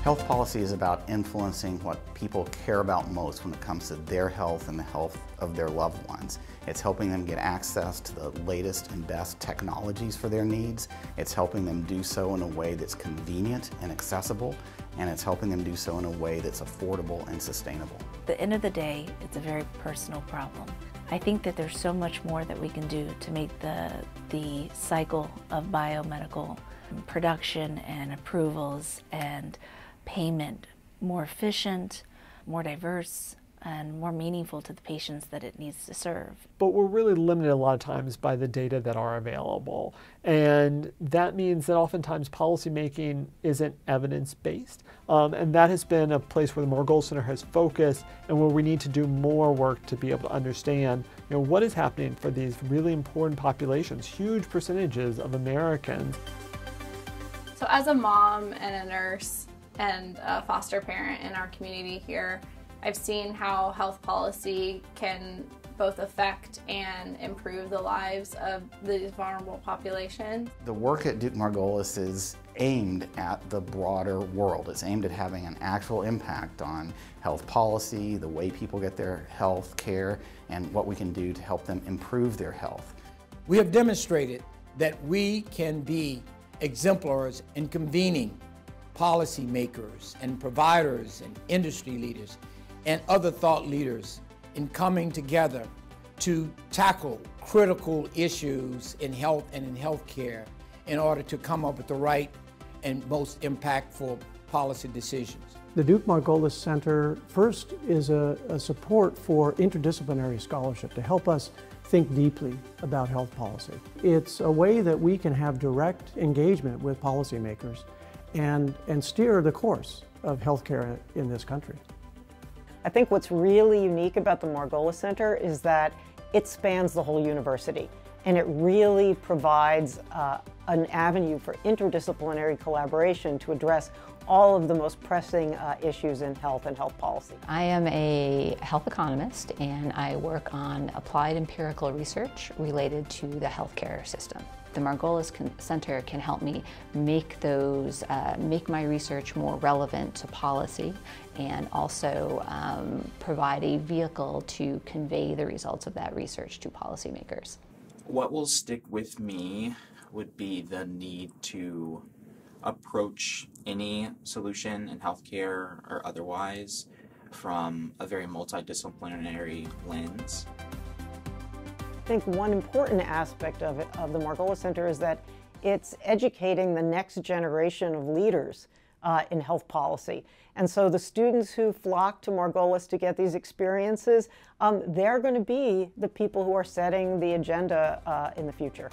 Health policy is about influencing what people care about most when it comes to their health and the health of their loved ones. It's helping them get access to the latest and best technologies for their needs. It's helping them do so in a way that's convenient and accessible, and it's helping them do so in a way that's affordable and sustainable. At the end of the day, it's a very personal problem. I think that there's so much more that we can do to make the, the cycle of biomedical production and approvals and payment more efficient, more diverse, and more meaningful to the patients that it needs to serve. But we're really limited a lot of times by the data that are available. And that means that oftentimes policymaking isn't evidence based. Um, and that has been a place where the Margolis Center has focused and where we need to do more work to be able to understand you know, what is happening for these really important populations, huge percentages of Americans. So, as a mom and a nurse, and a foster parent in our community here, I've seen how health policy can both affect and improve the lives of these vulnerable populations. The work at Duke Margolis is aimed at the broader world. It's aimed at having an actual impact on health policy, the way people get their health care, and what we can do to help them improve their health. We have demonstrated that we can be exemplars in convening policymakers and providers and industry leaders and other thought leaders in coming together to tackle critical issues in health and in healthcare in order to come up with the right and most impactful policy decisions. The Duke Margolis Center first is a, a, support for interdisciplinary scholarship to help us think deeply about health policy. It's a way that we can have direct engagement with policymakers and, and steer the course of healthcare in this country. I think what's really unique about the Margolis Center is that it spans the whole university and it really provides uh, an avenue for interdisciplinary collaboration to address all of the most pressing uh, issues in health and health policy. I am a health economist and I work on applied empirical research related to the healthcare system. The Margolis Center can help me make those, uh, make my research more relevant to policy and also um, provide a vehicle to convey the results of that research to policymakers. What will stick with me would be the need to approach any solution in healthcare or otherwise from a very multidisciplinary lens. I think one important aspect of it, of the Margolis Center is that it's educating the next generation of leaders uh, in health policy. And so the students who flock to Margolis to get these experiences, um, they're going to be the people who are setting the agenda uh, in the future.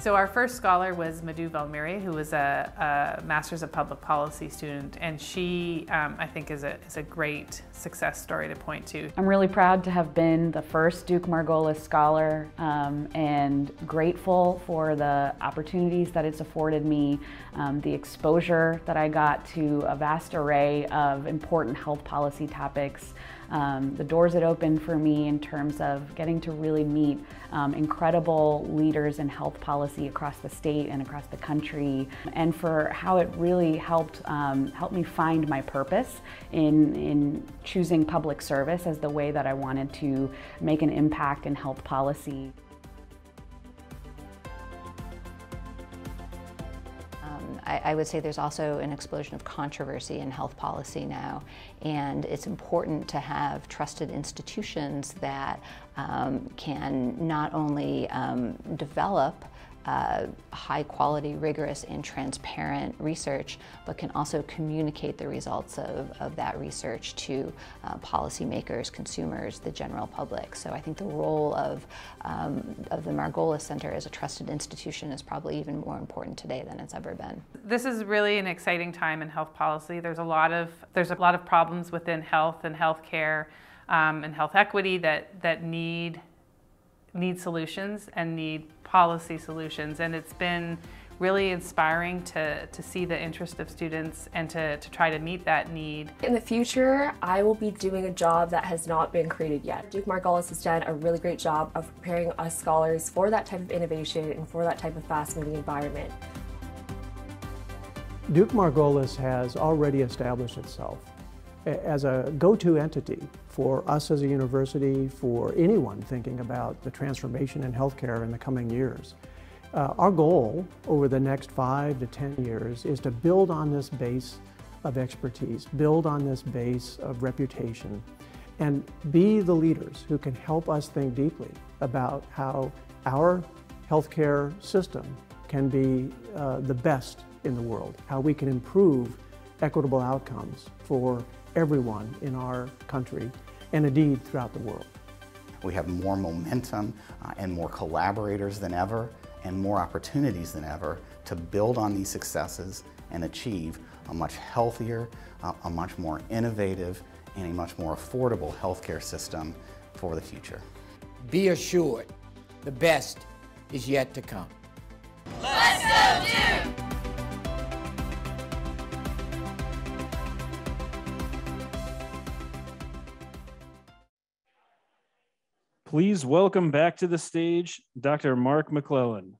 So our first scholar was Madhu Vulimiri, who was a, a Master's of Public Policy student, and she, um, I think, is a, is a great success story to point to. I'm really proud to have been the first Duke Margolis Scholar um, and grateful for the opportunities that it's afforded me, um, the exposure that I got to a vast array of important health policy topics, um, the doors it opened for me in terms of getting to really meet um, incredible leaders in health policy across the state and across the country, and for how it really helped um, help me find my purpose in, in choosing public service as the way that I wanted to make an impact in health policy. I, I, would say there's also an explosion of controversy in health policy now, and it's important to have trusted institutions that um, can not only um, develop uh, high quality, rigorous, and transparent research, but can also communicate the results of, of that research to uh, policymakers, consumers, the general public. So I think the role of, um, of the Margolis Center as a trusted institution is probably even more important today than it's ever been. This is really an exciting time in health policy. There's a lot of, there's a lot of problems within health and healthcare um, and health equity that, that need need solutions and need policy solutions. And it's been really inspiring to, to see the interest of students and to, to try to meet that need. In the future, I will be doing a job that has not been created yet. Duke Margolis has done a really great job of preparing us scholars for that type of innovation and for that type of fast-moving environment. Duke Margolis has already established itself as a go-to entity for us as a university, for anyone thinking about the transformation in healthcare in the coming years. Uh, our goal over the next five to 10 years is to build on this base of expertise, build on this base of reputation, and be the leaders who can help us think deeply about how our healthcare system can be uh, the best in the world, how we can improve equitable outcomes for everyone in our country and indeed throughout the world. We have more momentum uh, and more collaborators than ever and more opportunities than ever to build on these successes and achieve a much healthier, uh, a much more innovative, and a much more affordable healthcare system for the future. Be assured, the best is yet to come. Let's go Duke! Please welcome back to the stage Dr. Mark McClellan.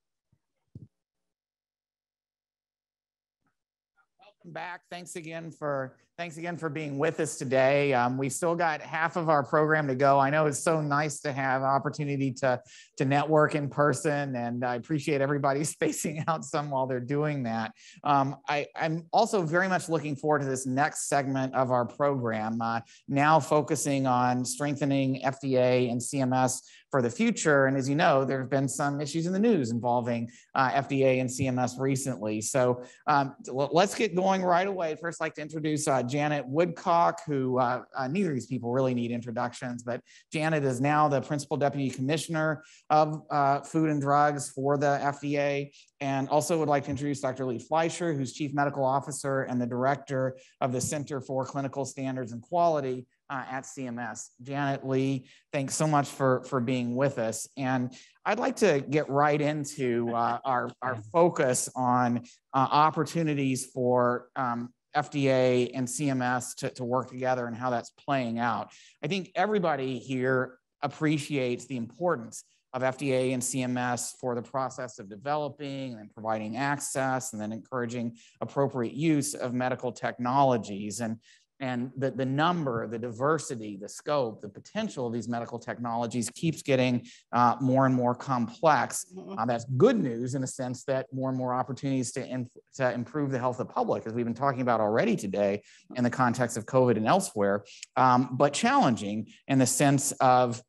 Welcome back. Thanks again for Thanks again for being with us today. Um, we still got half of our program to go. I know it's so nice to have an opportunity to, to network in person, and I appreciate everybody spacing out some while they're doing that. Um, I, am also very much looking forward to this next segment of our program, uh, now focusing on strengthening FDA and CMS for the future. And as you know, there have been some issues in the news involving uh, FDA and CMS recently. So um, let's get going right away. First, I'd like to introduce uh, Janet Woodcock, who uh, uh, neither of these people really need introductions, but Janet is now the Principal Deputy Commissioner of uh, Food and Drugs for the FDA. And also would like to introduce Dr. Lee Fleisher, who's Chief Medical Officer and the Director of the Center for Clinical Standards and Quality uh, at CMS. Janet Lee, thanks so much for, for being with us. And I'd like to get right into uh, our, our focus on uh, opportunities for um, FDA and CMS to, to work together and how that's playing out. I think everybody here appreciates the importance of FDA and CMS for the process of developing and providing access and then encouraging appropriate use of medical technologies. And and the, the number, the diversity, the scope, the potential of these medical technologies keeps getting uh, more and more complex. Mm-hmm. Uh, that's good news in a sense that more and more opportunities to, in, to improve the health of the public, as we've been talking about already today in the context of COVID and elsewhere, um, but challenging in the sense of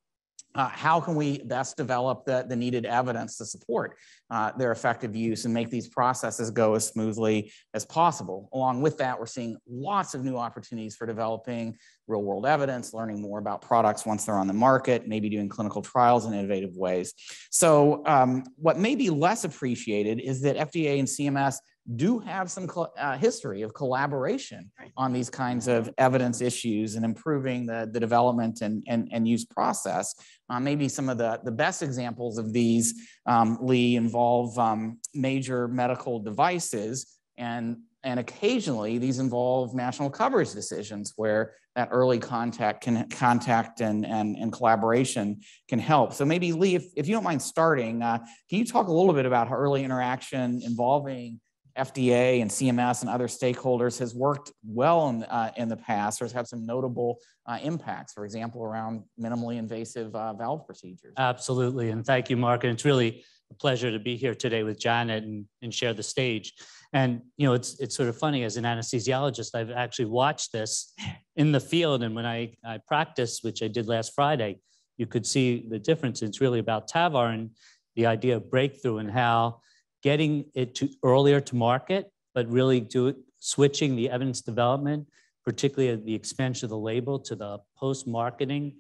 uh, how can we best develop the, the needed evidence to support uh, their effective use and make these processes go as smoothly as possible? Along with that, we're seeing lots of new opportunities for developing real world evidence, learning more about products once they're on the market, maybe doing clinical trials in innovative ways. So, um, what may be less appreciated is that FDA and CMS do have some uh, history of collaboration on these kinds of evidence issues and improving the, the development and, and, and use process. Uh, maybe some of the, the best examples of these, um, Lee, involve um, major medical devices and and occasionally these involve national coverage decisions where that early contact can contact and, and, and collaboration can help. So maybe Lee, if, if you don't mind starting, uh, can you talk a little bit about how early interaction involving FDA and CMS and other stakeholders has worked well in, uh, in the past or has had some notable uh, impacts, for example, around minimally invasive uh, valve procedures. Absolutely. And thank you, Mark. And it's really a pleasure to be here today with Janet and, and share the stage. And, you know, it's, it's sort of funny as an anesthesiologist, I've actually watched this in the field. And when I, I practiced, which I did last Friday, you could see the difference. It's really about TAVR and the idea of breakthrough and how getting it to earlier to market, but really do it, switching the evidence development, particularly the expansion of the label to the post-marketing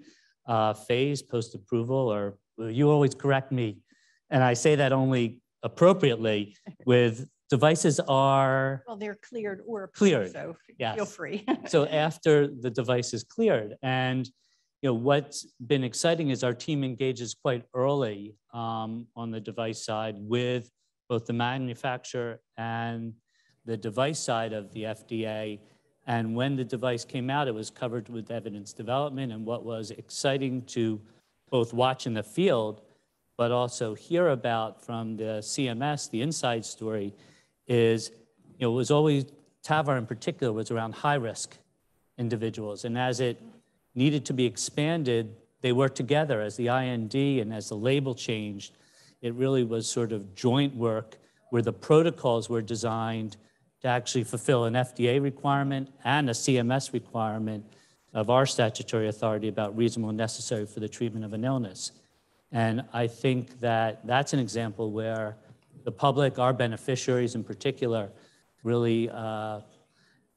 uh, phase, post-approval, or you always correct me. And I say that only appropriately with devices are well they're cleared or approved, cleared so yes. feel free so after the device is cleared and you know what's been exciting is our team engages quite early um, on the device side with both the manufacturer and the device side of the FDA. And when the device came out, it was covered with evidence development. And what was exciting to both watch in the field, but also hear about from the CMS, the inside story, is you know, it was always, TAVR in particular was around high risk individuals. And as it needed to be expanded, they worked together as the IND and as the label changed it really was sort of joint work where the protocols were designed to actually fulfill an FDA requirement and a CMS requirement of our statutory authority about reasonable and necessary for the treatment of an illness. And I think that that's an example where the public, our beneficiaries in particular, really uh,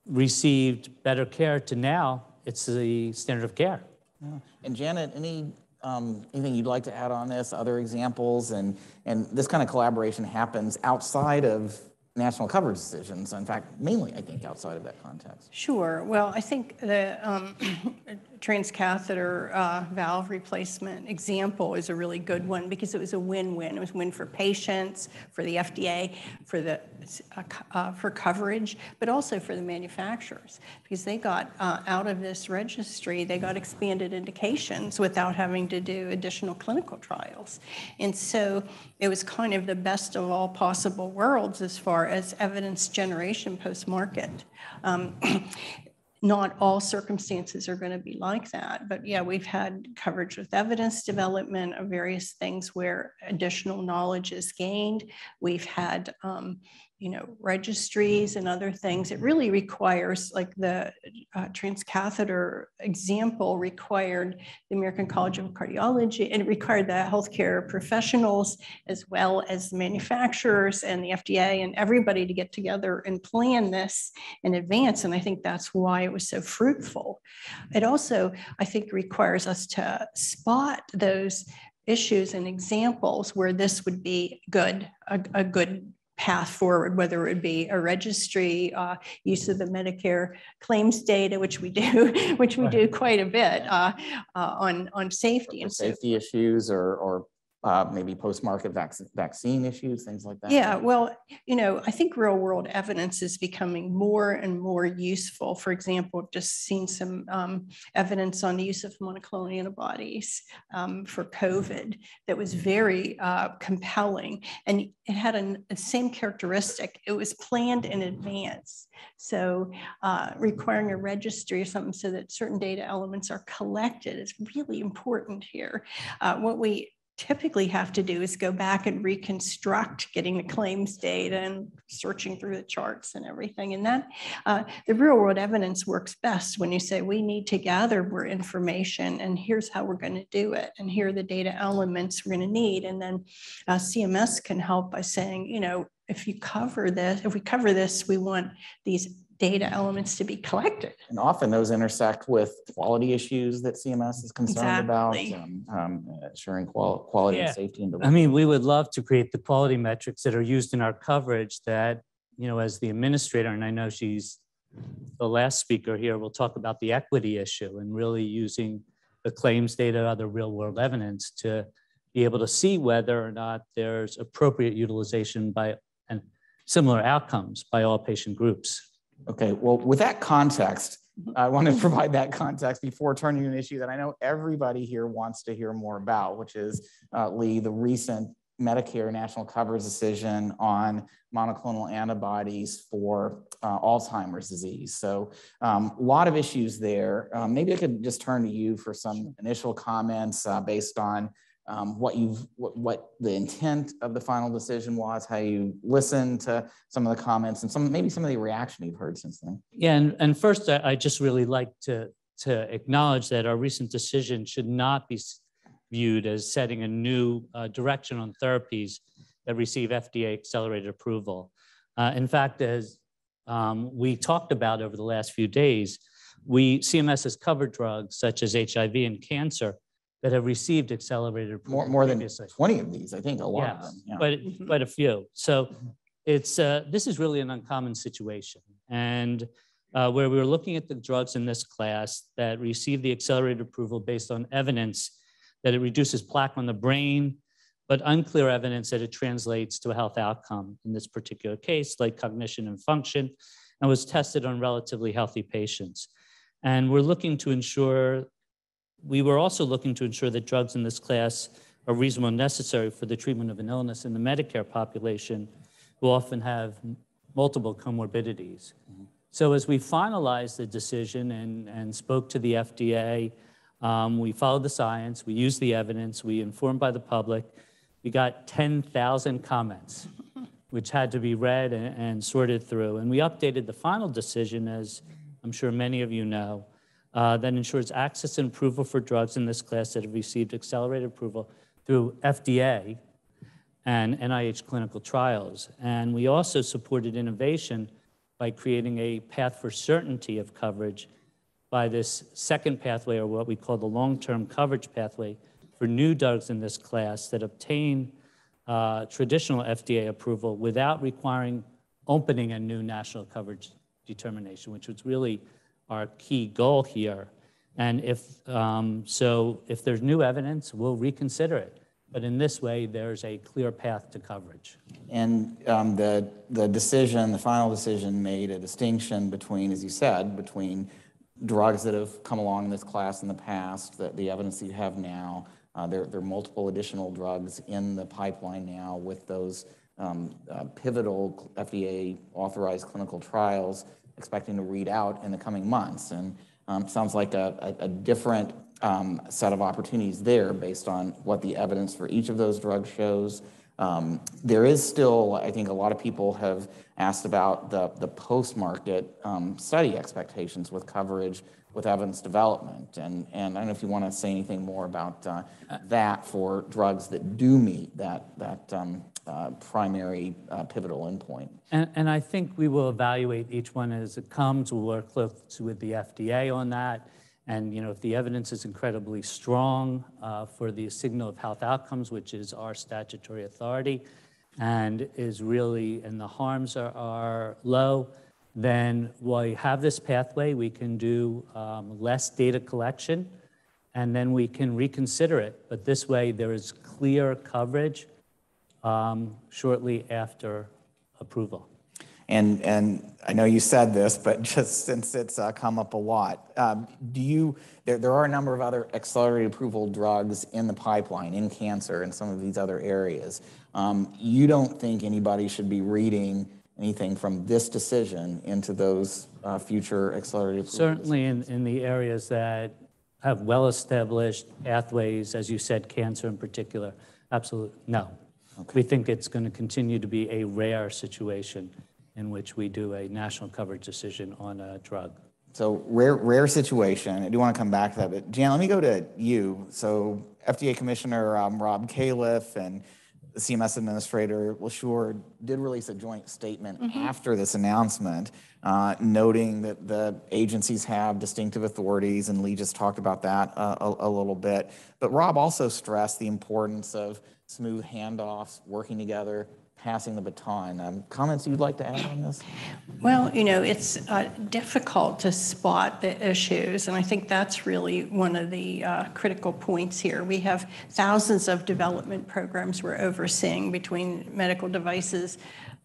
received better care to now it's the standard of care. Yeah. And Janet, any um, anything you'd like to add on this, other examples, and, and this kind of collaboration happens outside of national coverage decisions. In fact, mainly, I think, outside of that context. Sure. Well, I think the um, transcatheter uh, valve replacement example is a really good one because it was a win-win. It was win for patients, for the FDA, for the uh, uh, for coverage, but also for the manufacturers because they got uh, out of this registry, they got expanded indications without having to do additional clinical trials. And so it was kind of the best of all possible worlds as far as evidence generation post-market. Um, not all circumstances are going to be like that. But yeah, we've had coverage with evidence development of various things where additional knowledge is gained. We've had um, you know, registries and other things. It really requires, like the uh, transcatheter example required the American College of Cardiology and it required the healthcare professionals as well as the manufacturers and the FDA and everybody to get together and plan this in advance. And I think that's why it was so fruitful. It also, I think, requires us to spot those issues and examples where this would be good, a, a good path forward, whether it would be a registry, uh, use of the Medicare claims data, which we do, which we do quite a bit uh, uh, on on safety and safety so, issues or or uh, maybe post-market vac vaccine issues, things like that? Yeah, well, you know, I think real-world evidence is becoming more and more useful. For example, I've just seen some um, evidence on the use of monoclonal antibodies um, for COVID that was very uh, compelling, and it had a, a, same characteristic. It was planned in advance, so uh, requiring a registry or something so that certain data elements are collected is really important here. Uh, what we typically have to do is go back and reconstruct getting the claims data and searching through the charts and everything. And that uh, the real world evidence works best when you say we need to gather more information and here's how we're going to do it. And here are the data elements we're going to need. And then uh, CMS can help by saying, you know, if you cover this, if we cover this, we want these data elements to be collected. And often those intersect with quality issues that CMS is concerned exactly. about, um, um, ensuring qual quality yeah. and safety. And I mean, we would love to create the quality metrics that are used in our coverage that, you know, as the administrator, and I know she's the last speaker here, we'll talk about the equity issue and really using the claims data, other real world evidence to be able to see whether or not there's appropriate utilization by and similar outcomes by all patient groups. Okay, well, with that context, I want to provide that context before turning to an issue that I know everybody here wants to hear more about, which is, uh, Lee, the recent Medicare national coverage decision on monoclonal antibodies for uh, Alzheimer's disease. So um, a lot of issues there. Um, maybe I could just turn to you for some initial comments uh, based on um, what you've what, what, the intent of the final decision was, how you listened to some of the comments, and some maybe some of the reaction you've heard since then. Yeah, and, and first, I, I just really like to to acknowledge that our recent decision should not be viewed as setting a new uh, direction on therapies that receive FDA accelerated approval. Uh, in fact, as um, we talked about over the last few days, we CMS has covered drugs such as HIV and cancer that have received accelerated approval. More, more than 20 of these, I think, a lot yes, of them. Yeah. But, but a few. So it's, uh, this is really an uncommon situation. And uh, where we were looking at the drugs in this class that received the accelerated approval based on evidence that it reduces plaque on the brain, but unclear evidence that it translates to a health outcome in this particular case, like cognition and function, and was tested on relatively healthy patients. And we're looking to ensure we were also looking to ensure that drugs in this class are reasonable and necessary for the treatment of an illness in the Medicare population who often have multiple comorbidities. Mm-hmm. So as we finalized the decision and, and spoke to the FDA, um, we followed the science, we used the evidence, we informed by the public. We got 10,000 comments, which had to be read and, and sorted through. And we updated the final decision, as I'm sure many of you know, uh, that ensures access and approval for drugs in this class that have received accelerated approval through FDA and NIH clinical trials. And we also supported innovation by creating a path for certainty of coverage by this second pathway, or what we call the long-term coverage pathway, for new drugs in this class that obtain uh, traditional FDA approval without requiring opening a new national coverage determination, which was really our key goal here. And if um, so, if there's new evidence, we'll reconsider it. But in this way, there's a clear path to coverage. And um, the the decision, the final decision, made a distinction between, as you said, between drugs that have come along in this class in the past, that the evidence that you have now. Uh, there, there are multiple additional drugs in the pipeline now with those um, uh, pivotal FDA authorized clinical trials expecting to read out in the coming months. And um, sounds like a, a, a different um, set of opportunities there based on what the evidence for each of those drugs shows. Um, there is still, I think a lot of people have asked about the, the post-market um, study expectations with coverage with evidence development. And, and I don't know if you want to say anything more about uh, that for drugs that do meet that, that um, uh, primary uh, pivotal endpoint. And, and I think we will evaluate each one as it comes. We'll work close with the FDA on that. And you know, if the evidence is incredibly strong uh, for the signal of health outcomes, which is our statutory authority, and is really, and the harms are, are low, then while we have this pathway. We can do um, less data collection, and then we can reconsider it. But this way, there is clear coverage um, shortly after approval. And, and I know you said this, but just since it's uh, come up a lot, um, do you, there, there are a number of other accelerated approval drugs in the pipeline, in cancer and some of these other areas. Um, you don't think anybody should be reading anything from this decision into those uh, future accelerated approvals? Certainly in, in the areas that have well-established pathways, as you said, cancer in particular, absolutely, no. Okay. We think it's going to continue to be a rare situation in which we do a national coverage decision on a drug. So rare, rare situation. I do want to come back to that, but Jan, let me go to you. So FDA Commissioner um, Rob Califf and the CMS Administrator LaSure did release a joint statement mm -hmm. after this announcement, uh, noting that the agencies have distinctive authorities, and Lee just talked about that uh, a, a little bit. But Rob also stressed the importance of smooth handoffs, working together, passing the baton. Um, comments you'd like to add on this? Well, you know, it's uh, difficult to spot the issues, and I think that's really one of the uh, critical points here. We have thousands of development programs we're overseeing between medical devices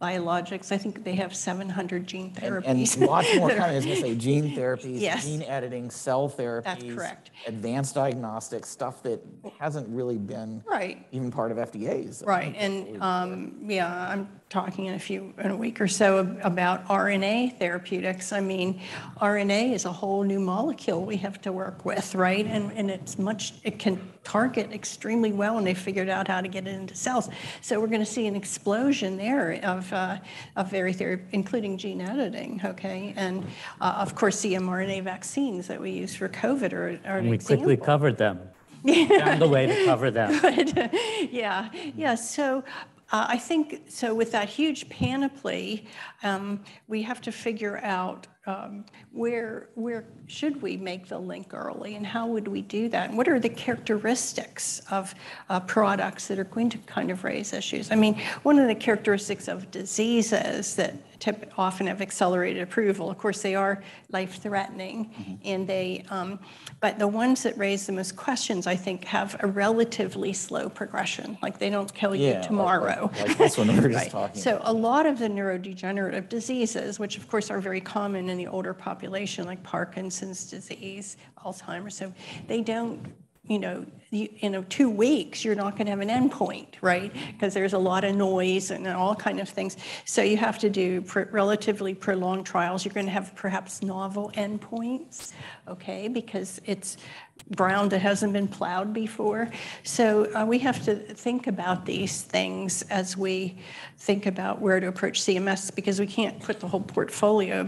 biologics. I think they have 700 gene therapies. And, and lots more kind of, I was going to say, gene therapies, Yes. gene editing, cell therapies. That's correct. Advanced diagnostics, stuff that hasn't really been Right. even part of FDA's. Right, and um, yeah, I'm talking in a few, in a week or so about RNA therapeutics. I mean, RNA is a whole new molecule we have to work with, right? And, and it's much, it can target extremely well, and they figured out how to get it into cells. So we're going to see an explosion there of, uh, of very therapy, including gene editing, okay? And uh, of course, the mRNA vaccines that we use for COVID are, are we example. quickly covered them. Found a way to cover them. Good. Yeah, yeah. So uh, I think, so with that huge panoply, um, we have to figure out um, where, where should we make the link early and how would we do that? And what are the characteristics of uh, products that are going to kind of raise issues? I mean, one of the characteristics of diseases that tip, often have accelerated approval, of course, they are life-threatening and they, um, but the ones that raise the most questions, I think, have a relatively slow progression. Like they don't kill Yeah, you tomorrow. like- like this one we were just Right. talking So a lot of the neurodegenerative diseases, which of course are very common in the older population, like Parkinson's disease, Alzheimer's, so they don't, you know, you, you know, two weeks, you're not going to have an endpoint, right? Because there's a lot of noise and all kind of things. So you have to do pr- relatively prolonged trials. You're going to have perhaps novel endpoints, okay? Because it's ground that hasn't been plowed before. So uh, we have to think about these things as we think about where to approach CMS because we can't put the whole portfolio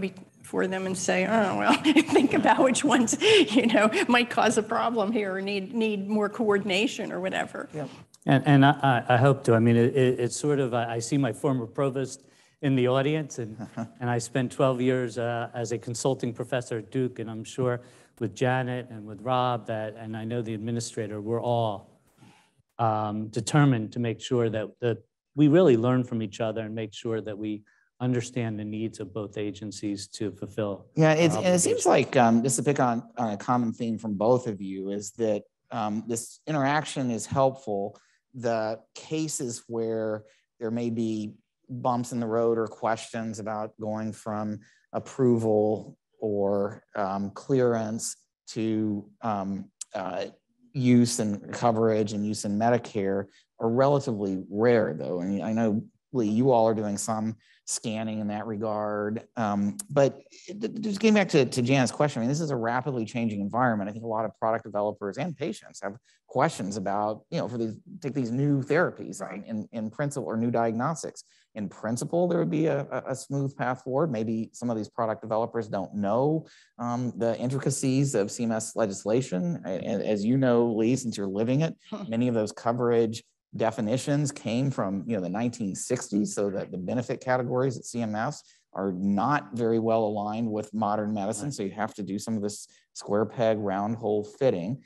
for them and say, oh, well, think about which ones, you know, might cause a problem here or need, need more coordination or whatever. Yeah. And, and I, I I hope to. I mean, it, it- it's sort of, I I see my former provost in the audience, and, and I spent 12 years uh, as a consulting professor at Duke, and I'm sure with Janet and with Rob that, and I know the administrator, we're all um, determined to make sure that, that we really learn from each other and make sure that we understand the needs of both agencies to fulfill. Yeah, it's, and it seems like, um, just to pick on, on a common theme from both of you, is that um, this interaction is helpful. The cases where there may be bumps in the road or questions about going from approval or um, clearance to um, uh, use and coverage and use in Medicare are relatively rare, though. And I know, Lee, you all are doing some scanning in that regard. Um, but just getting back to, to Jan's question, I mean, this is a rapidly changing environment. I think a lot of product developers and patients have questions about, you know, for these, take these new therapies um, in, in principle or new diagnostics. In principle, there would be a, a- smooth path forward. Maybe some of these product developers don't know um, the intricacies of CMS legislation. A- a- As you know, Lee, since you're living it, many of those coverage definitions came from you know the 1960s so that the benefit categories at cms are not very well aligned with modern medicine. So you have to do some of this square peg round hole fitting.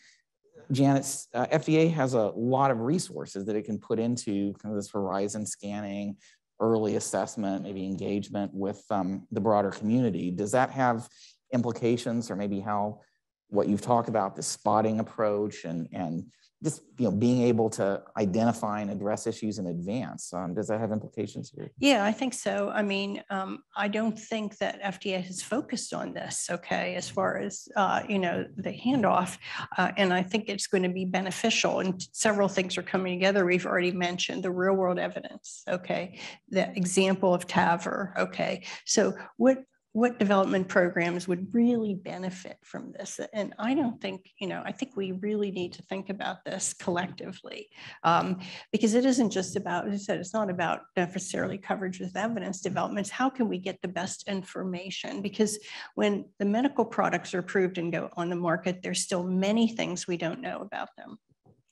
Janet's uh, fda has a lot of resources that it can put into kind of this horizon scanning early assessment maybe engagement with um, the broader community. Does that have implications or maybe how what you've talked about the spotting approach and and just you know being able to identify and address issues in advance um, does that have implications here Yeah, I think so. I mean, um, I don't think that FDA has focused on this, okay, as far as, uh, you know, the handoff. Uh, and I think it's going to be beneficial and several things are coming together. We've already mentioned the real world evidence, okay, the example of TAVR, okay. So what, what development programs would really benefit from this? And I don't think, you know, I think we really need to think about this collectively um, because it isn't just about, as I said, it's not about necessarily coverage with evidence developments. How can we get the best information? Because when the medical products are approved and go on the market, there's still many things we don't know about them.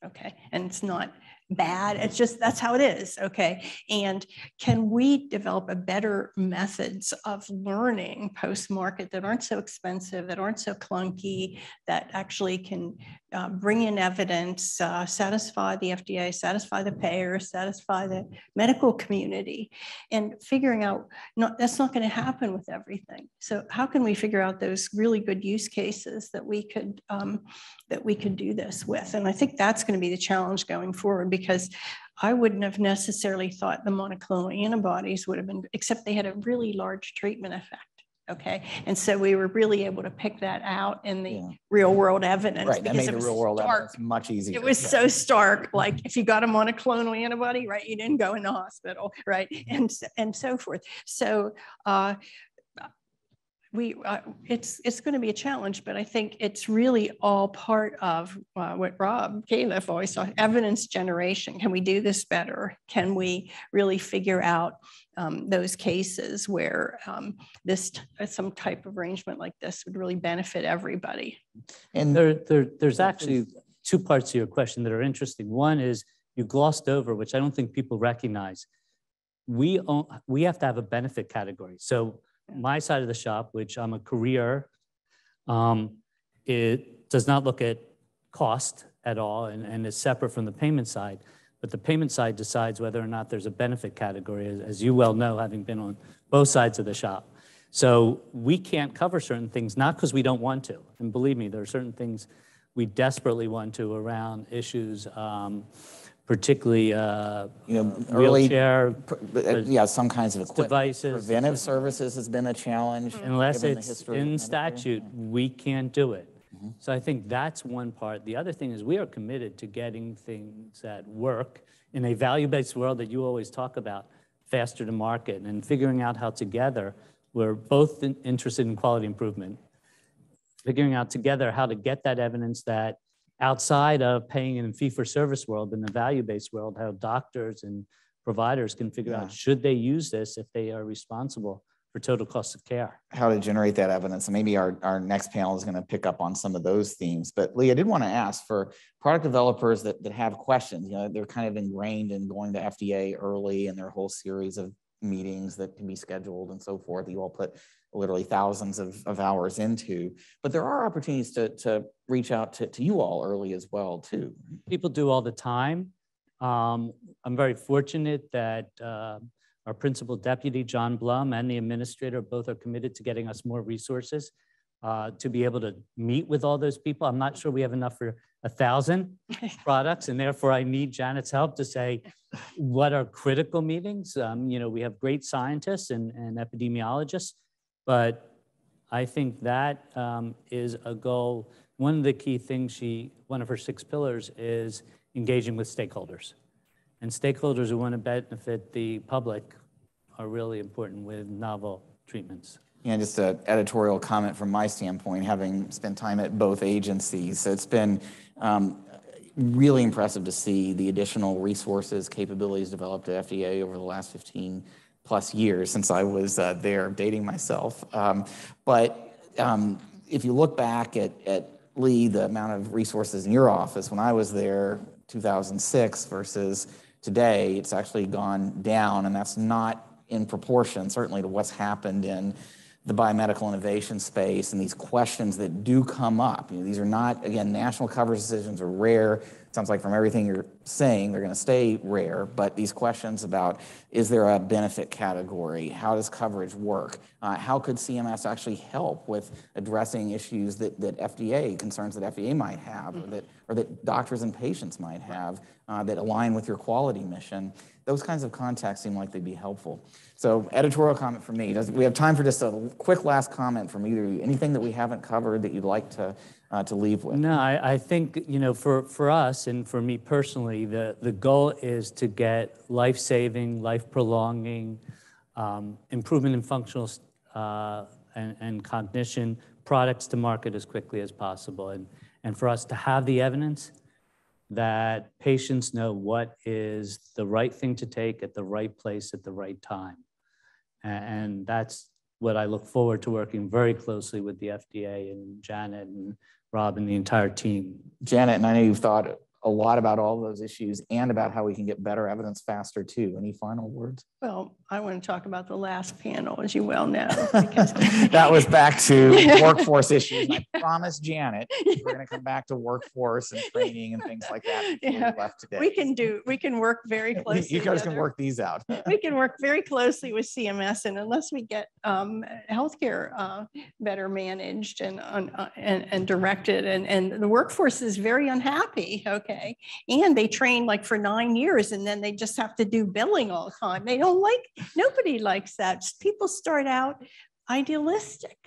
Okay, and it's not bad. It's just that's how it is. Okay. And can we develop a better methods of learning post market that aren't so expensive, that aren't so clunky, that actually can uh, bring in evidence, uh, satisfy the FDA, satisfy the payer, satisfy the medical community, and figuring out not that's not going to happen with everything. So how can we figure out those really good use cases that we could um, that we could do this with? And I think that's going to be the challenge going forward because I wouldn't have necessarily thought the monoclonal antibodies would have been, except they had a really large treatment effect. Okay. And so we were really able to pick that out in the yeah. real world evidence. Right. That made the real world stark. evidence much easier. It was yeah. so stark. Like if you got a monoclonal antibody, right, you didn't go in the hospital, right? And, and so forth. So uh, we uh, it's it's going to be a challenge, but I think it's really all part of uh, what Rob Califf always saw: evidence generation. Can we do this better? Can we really figure out um, those cases where um, this some type of arrangement like this would really benefit everybody? And there, there there's actually two parts to your question that are interesting. One is you glossed over, which I don't think people recognize. We own, we have to have a benefit category. So my side of the shop, which I'm a career, um, it does not look at cost at all and, and is separate from the payment side. But the payment side decides whether or not there's a benefit category, as, as you well know, having been on both sides of the shop. So we can't cover certain things, not because we don't want to. And believe me, there are certain things we desperately want to around issues um, particularly uh, you know early wheelchair, uh, yeah, some kinds of equipment. devices. Preventive services has been a challenge. Unless it's in statute, we can't do it. Mm-hmm. So I think that's one part. The other thing is we are committed to getting things that work in a value-based world that you always talk about, faster to market, and figuring out how together we're both in, interested in quality improvement, figuring out together how to get that evidence that outside of paying in fee for service world in the value based world, how doctors and providers can figure yeah. out should they use this if they are responsible for total cost of care. How to generate that evidence. And maybe our, our next panel is going to pick up on some of those themes. But Lee, I did want to ask for product developers that, that have questions, you know, they're kind of ingrained in going to FDA early and their whole series of meetings that can be scheduled and so forth. You all put literally thousands of, of hours into, but there are opportunities to, to reach out to, to you all early as well too. People do all the time. Um, I'm very fortunate that uh, our principal deputy, John Blum, and the administrator both are committed to getting us more resources uh, to be able to meet with all those people. I'm not sure we have enough for a thousand products, and therefore I need Janet's help to say what are critical meetings. Um, you know, we have great scientists and, and epidemiologists, but I think that um, is a goal. One of the key things she, one of her six pillars is engaging with stakeholders. And stakeholders who want to benefit the public are really important with novel treatments. Yeah, just an editorial comment from my standpoint, having spent time at both agencies. It's been um, really impressive to see the additional resources, capabilities developed at FDA over the last 15 plus years since I was uh, there, dating myself. Um, but um, if you look back at, at Lee, the amount of resources in your office when I was there 2006 versus today, it's actually gone down, and that's not in proportion, certainly, to what's happened in the biomedical innovation space and these questions that do come up. You know, these are not, again, national coverage decisions are rare sounds like from everything you're saying, they're going to stay rare. But these questions about is there a benefit category? How does coverage work? Uh, how could CMS actually help with addressing issues that, that FDA, concerns that FDA might have, or that, or that doctors and patients might have uh, that align with your quality mission? Those kinds of contacts seem like they'd be helpful. So, editorial comment from me. Does, we have time for just a quick last comment from either of you. Anything that we haven't covered that you'd like to uh, to leave with? No, I, I, think, you know, for, for us and for me personally, the, the goal is to get life saving, life prolonging, um, improvement in functional uh, and, and cognition products to market as quickly as possible. And, and for us to have the evidence that patients know what is the right thing to take at the right place at the right time. And that's what I look forward to working very closely with the FDA and Janet and Rob and the entire team. Janet, and I know you've thought a lot about all those issues and about how we can get better evidence faster too. Any final words? Well, I want to talk about the last panel, as you well know. that was back to workforce issues. I, promised Janet we're going to come back to workforce and training and things like that Yeah. we left today. We can do, we can work very closely. you guys can work these out. we can work very closely with CMS and unless we get um, healthcare uh, better managed and, uh, and, and directed and, and the workforce is very unhappy, okay? And they train like for nine years and then they just have to do billing all the time. They don't like, nobody likes that. People start out idealistic.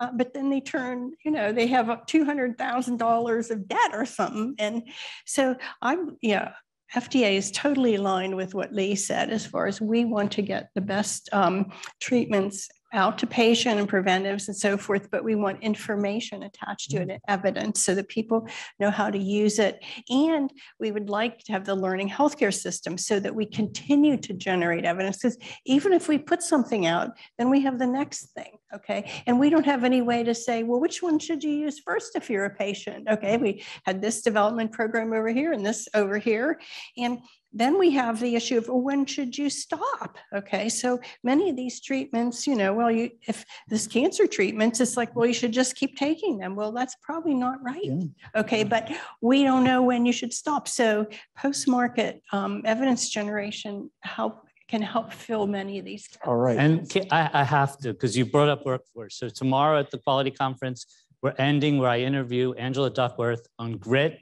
Uh, but then they turn, you know, they have up $200,000 of debt or something. And so I'm, yeah, FDA is totally aligned with what Lee said as far as we want to get the best um, treatments out to patient and preventives and so forth, but we want information attached to it and evidence so that people know how to use it. And we would like to have the learning healthcare system so that we continue to generate evidence. Because even if we put something out, then we have the next thing. Okay. And we don't have any way to say, well, which one should you use first if you're a patient? Okay. We had this development program over here and this over here. And then we have the issue of well, when should you stop? Okay, so many of these treatments, you know, well, you if this cancer treatments, it's like, well, you should just keep taking them. Well, that's probably not right. Okay, but we don't know when you should stop. So post-market um, evidence generation help can help fill many of these. All right. And I, I have to, because you brought up workforce. So tomorrow at the quality conference, we're ending where I interview Angela Duckworth on grit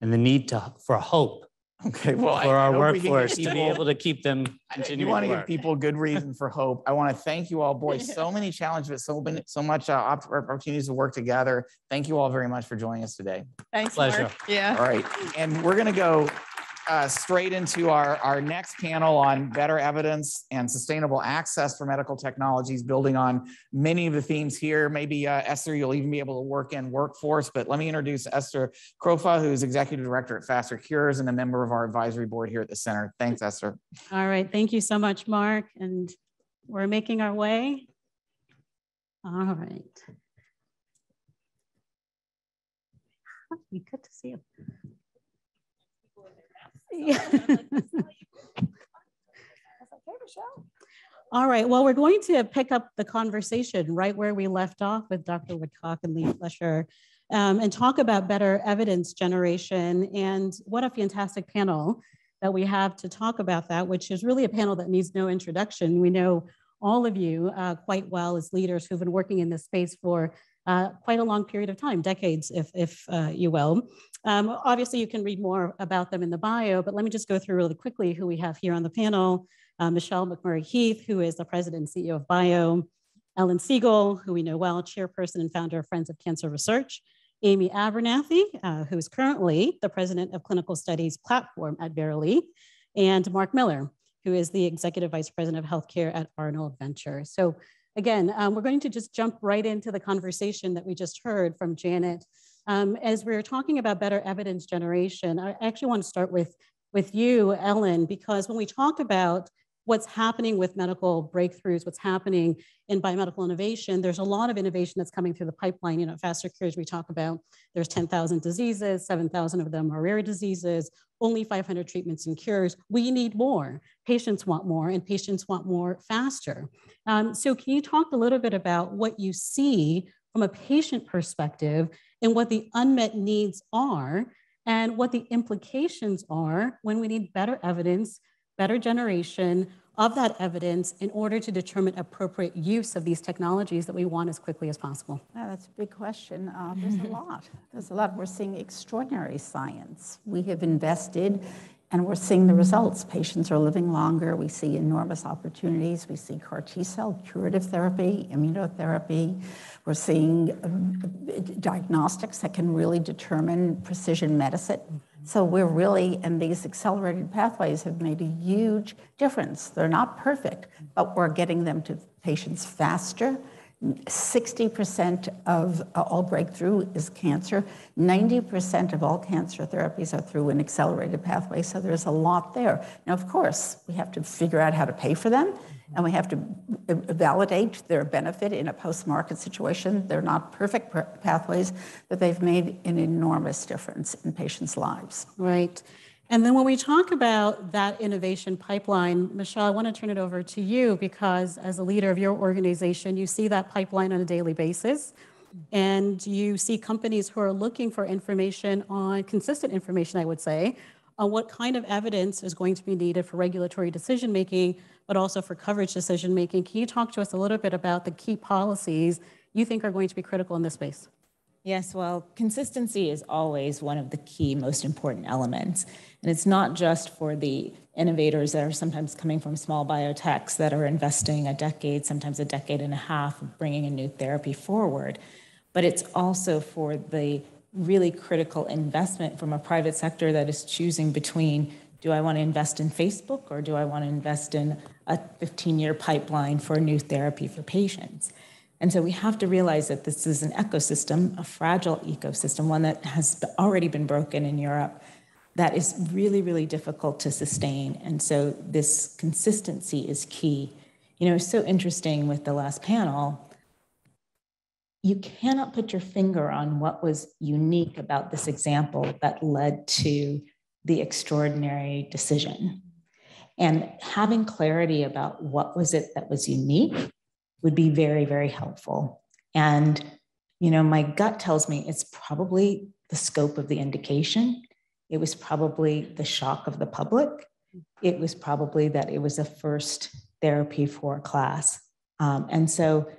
and the need to, for hope. Okay, well, I For our hope we can get workforce to be able to keep them You want to to give people good reason for hope. I want to thank you all, boys. So many challenges, but so many, so much uh, opportunities to work together. Thank you all very much for joining us today. Thanks, Pleasure. Mark. Yeah. All right, and we're going to go uh, straight into our, our next panel on better evidence and sustainable access for medical technologies, building on many of the themes here. Maybe uh, Esther, you'll even be able to work in workforce, but let me introduce Esther Krofah, who's Executive Director at Faster Cures and a member of our advisory board here at the center. Thanks, Esther. All right, thank you so much, Mark. And we're making our way. All right. Good to see you. Yeah. All right, well, we're going to pick up the conversation right where we left off with Dr. Woodcock and Lee Fleisher um, and talk about better evidence generation. And what a fantastic panel that we have to talk about that, which is really a panel that needs no introduction. We know all of you uh, quite well as leaders who've been working in this space for uh, quite a long period of time, decades, if, if uh, you will. Um, obviously, you can read more about them in the bio, but let me just go through really quickly who we have here on the panel. Uh, Michelle McMurry Heath, who is the president and CEO of Bio. Ellen Sigal, who we know well, chairperson and founder of Friends of Cancer Research. Amy Abernethy, uh, who is currently the president of clinical studies platform at Verily. And Mark Miller, who is the executive vice president of healthcare at Arnold Venture. So again, um, we're going to just jump right into the conversation that we just heard from Janet. Um, as we're talking about better evidence generation, I actually want to start with, with you, Ellen, because when we talk about what's happening with medical breakthroughs, what's happening in biomedical innovation, there's a lot of innovation that's coming through the pipeline. You know, Faster Cures, we talk about there's 10,000 diseases, 7,000 of them are rare diseases, only 500 treatments and cures. We need more. Patients want more, and patients want more faster. Um, so, can you talk a little bit about what you see from a patient perspective and what the unmet needs are, and what the implications are when we need better evidence, better generation of that evidence in order to determine appropriate use of these technologies that we want as quickly as possible? Yeah, that's a big question. Uh, there's a lot. There's a lot. We're seeing extraordinary science. We have invested and we're seeing the results. Patients are living longer. We see enormous opportunities. We see CAR T cell curative therapy, immunotherapy. We're seeing um, diagnostics that can really determine precision medicine. So we're really, and these accelerated pathways have made a huge difference. They're not perfect, but we're getting them to patients faster. 60% of uh, all breakthrough is cancer. 90% of all cancer therapies are through an accelerated pathway, so there's a lot there. Now, of course, we have to figure out how to pay for them, and we have to validate their benefit in a post-market situation. They're not perfect pathways, but they've made an enormous difference in patients' lives. Right. And then when we talk about that innovation pipeline, Michelle, I want to turn it over to you because as a leader of your organization, you see that pipeline on a daily basis. And you see companies who are looking for information on consistent information, I would say, on what kind of evidence is going to be needed for regulatory decision making, but also for coverage decision making. Can you talk to us a little bit about the key policies you think are going to be critical in this space? Yes, well, consistency is always one of the key, most important elements. And it's not just for the innovators that are sometimes coming from small biotechs that are investing a decade, sometimes a decade and a half, of bringing a new therapy forward, but it's also for the really critical investment from a private sector that is choosing between do I want to invest in Facebook or do I want to invest in a 15 year pipeline for a new therapy for patients? And so we have to realize that this is an ecosystem, a fragile ecosystem, one that has already been broken in Europe, that is really, really difficult to sustain. And so this consistency is key. You know, it's so interesting with the last panel. You cannot put your finger on what was unique about this example that led to the extraordinary decision. And having clarity about what was it that was unique would be very, very helpful. And, you know, my gut tells me it's probably the scope of the indication. It was probably the shock of the public. It was probably that it was a first therapy for a class. Um, and so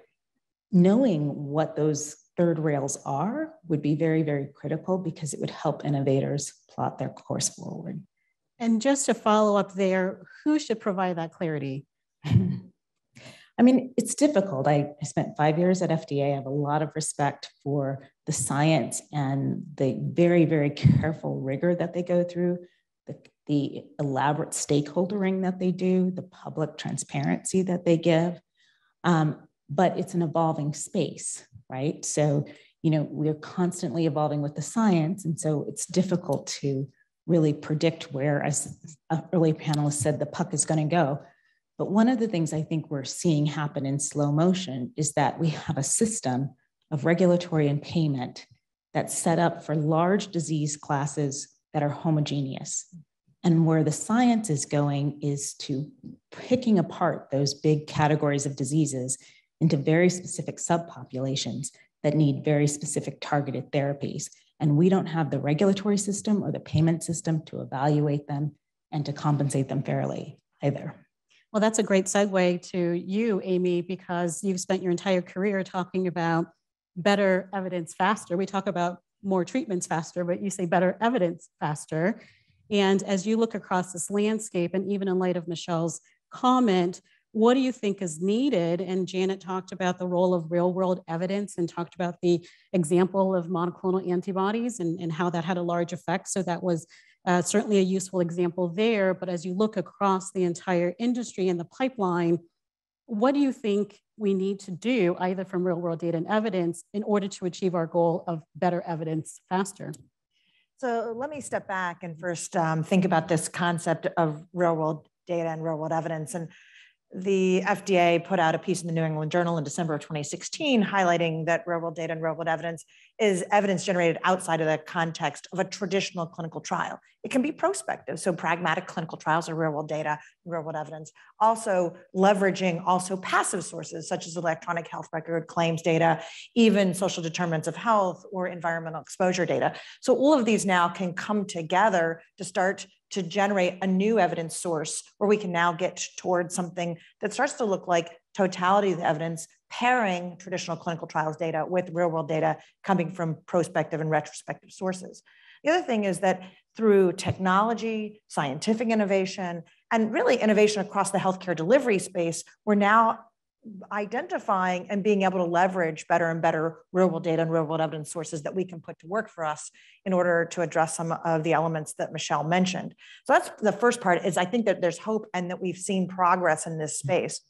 knowing what those third rails are would be very, very critical because it would help innovators plot their course forward. And just to follow up there, who should provide that clarity? I mean, it's difficult. I, spent five years at FDA. I have a lot of respect for the science and the very, very careful rigor that they go through, the, the elaborate stakeholdering that they do, the public transparency that they give. Um, but it's an evolving space, right? So, you know, we're constantly evolving with the science. And so it's difficult to really predict where, as an early panelist said, the puck is going to go. But one of the things I think we're seeing happen in slow motion is that we have a system of regulatory and payment that's set up for large disease classes that are homogeneous. And where the science is going is to picking apart those big categories of diseases into very specific subpopulations that need very specific targeted therapies. And we don't have the regulatory system or the payment system to evaluate them and to compensate them fairly either. Well, that's a great segue to you, Amy, because you've spent your entire career talking about better evidence faster. We talk about more treatments faster, but you say better evidence faster. And as you look across this landscape, and even in light of Michelle's comment, what do you think is needed? And Janet talked about the role of real world evidence and talked about the example of monoclonal antibodies and, and how that had a large effect. So that was uh, certainly a useful example there. But as you look across the entire industry and the pipeline, what do you think we need to do, either from real world data and evidence, in order to achieve our goal of better evidence faster? So let me step back and first um, think about this concept of real world data and real world evidence. And the FDA put out a piece in the New England Journal in December of 2016 highlighting that real world data and real world evidence is evidence generated outside of the context of a traditional clinical trial. It can be prospective, so pragmatic clinical trials are real world data, real world evidence. Also leveraging also passive sources such as electronic health record claims data, even social determinants of health or environmental exposure data. So all of these now can come together to start to generate a new evidence source where we can now get towards something that starts to look like totality of the evidence pairing traditional clinical trials data with real world data coming from prospective and retrospective sources. The other thing is that through technology, scientific innovation, and really innovation across the healthcare delivery space, we're now identifying and being able to leverage better and better real world data and real world evidence sources that we can put to work for us in order to address some of the elements that Michelle mentioned. So that's the first part is I think that there's hope and that we've seen progress in this space.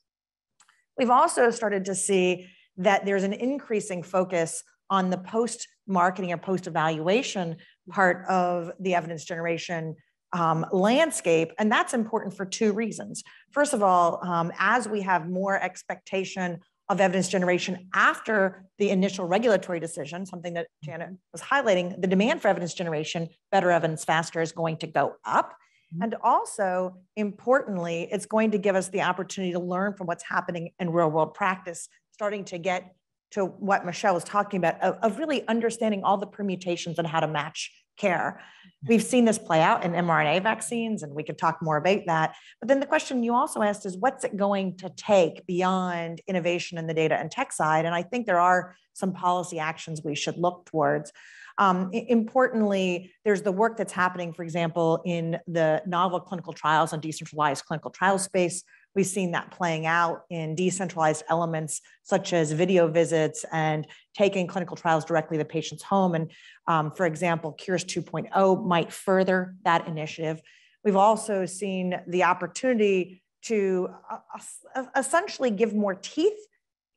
We've also started to see that there's an increasing focus on the post marketing or post evaluation part of the evidence generation um, landscape. And that's important for two reasons. First of all, um, as we have more expectation of evidence generation after the initial regulatory decision, something that Janet was highlighting, the demand for evidence generation, better evidence faster, is going to go up. Mm-hmm. And also, importantly, it's going to give us the opportunity to learn from what's happening in real world practice, starting to get to what Michelle was talking about of, of really understanding all the permutations and how to match care. We've seen this play out in mRNA vaccines, and we could talk more about that. But then the question you also asked is what's it going to take beyond innovation in the data and tech side? And I think there are some policy actions we should look towards. Um, importantly, there's the work that's happening, for example, in the novel clinical trials and decentralized clinical trial space. We've seen that playing out in decentralized elements such as video visits and taking clinical trials directly to the patient's home. And um, for example, Cures 2.0 might further that initiative. We've also seen the opportunity to uh, essentially give more teeth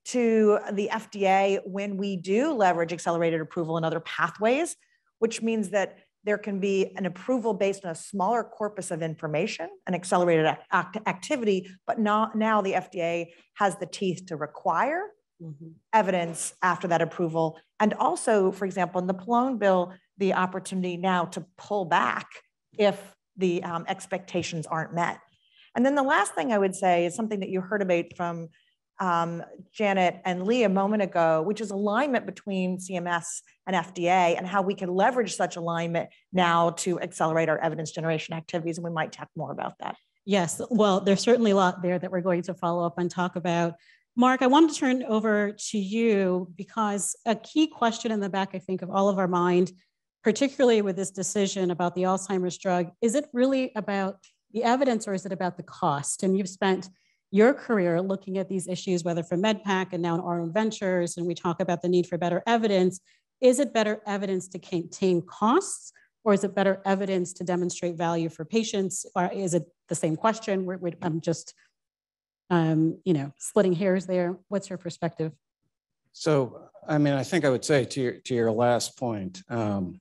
to the FDA when we do leverage accelerated approval and other pathways, which means that there can be an approval based on a smaller corpus of information, an accelerated act activity, but not, now the FDA has the teeth to require mm -hmm. evidence after that approval. And also, for example, in the Pallone bill, the opportunity now to pull back if the um, expectations aren't met. And then the last thing I would say is something that you heard about from um, Janet and Lee a moment ago, which is alignment between CMS and FDA and how we can leverage such alignment now to accelerate our evidence generation activities. And we might talk more about that. Yes, well, there's certainly a lot there that we're going to follow up and talk about. Mark, I wanted to turn over to you because a key question in the back, I think, of all of our mind, particularly with this decision about the Alzheimer's drug, is it really about the evidence or is it about the cost? And you've spent your career looking at these issues, whether from MedPAC and now in Arnold Ventures, and we talk about the need for better evidence. Is it better evidence to contain costs, or is it better evidence to demonstrate value for patients? Or is it the same question? We're, we're, I'm just, um, you know, splitting hairs there. What's your perspective? So, I mean, I think I would say to your to your last point, um,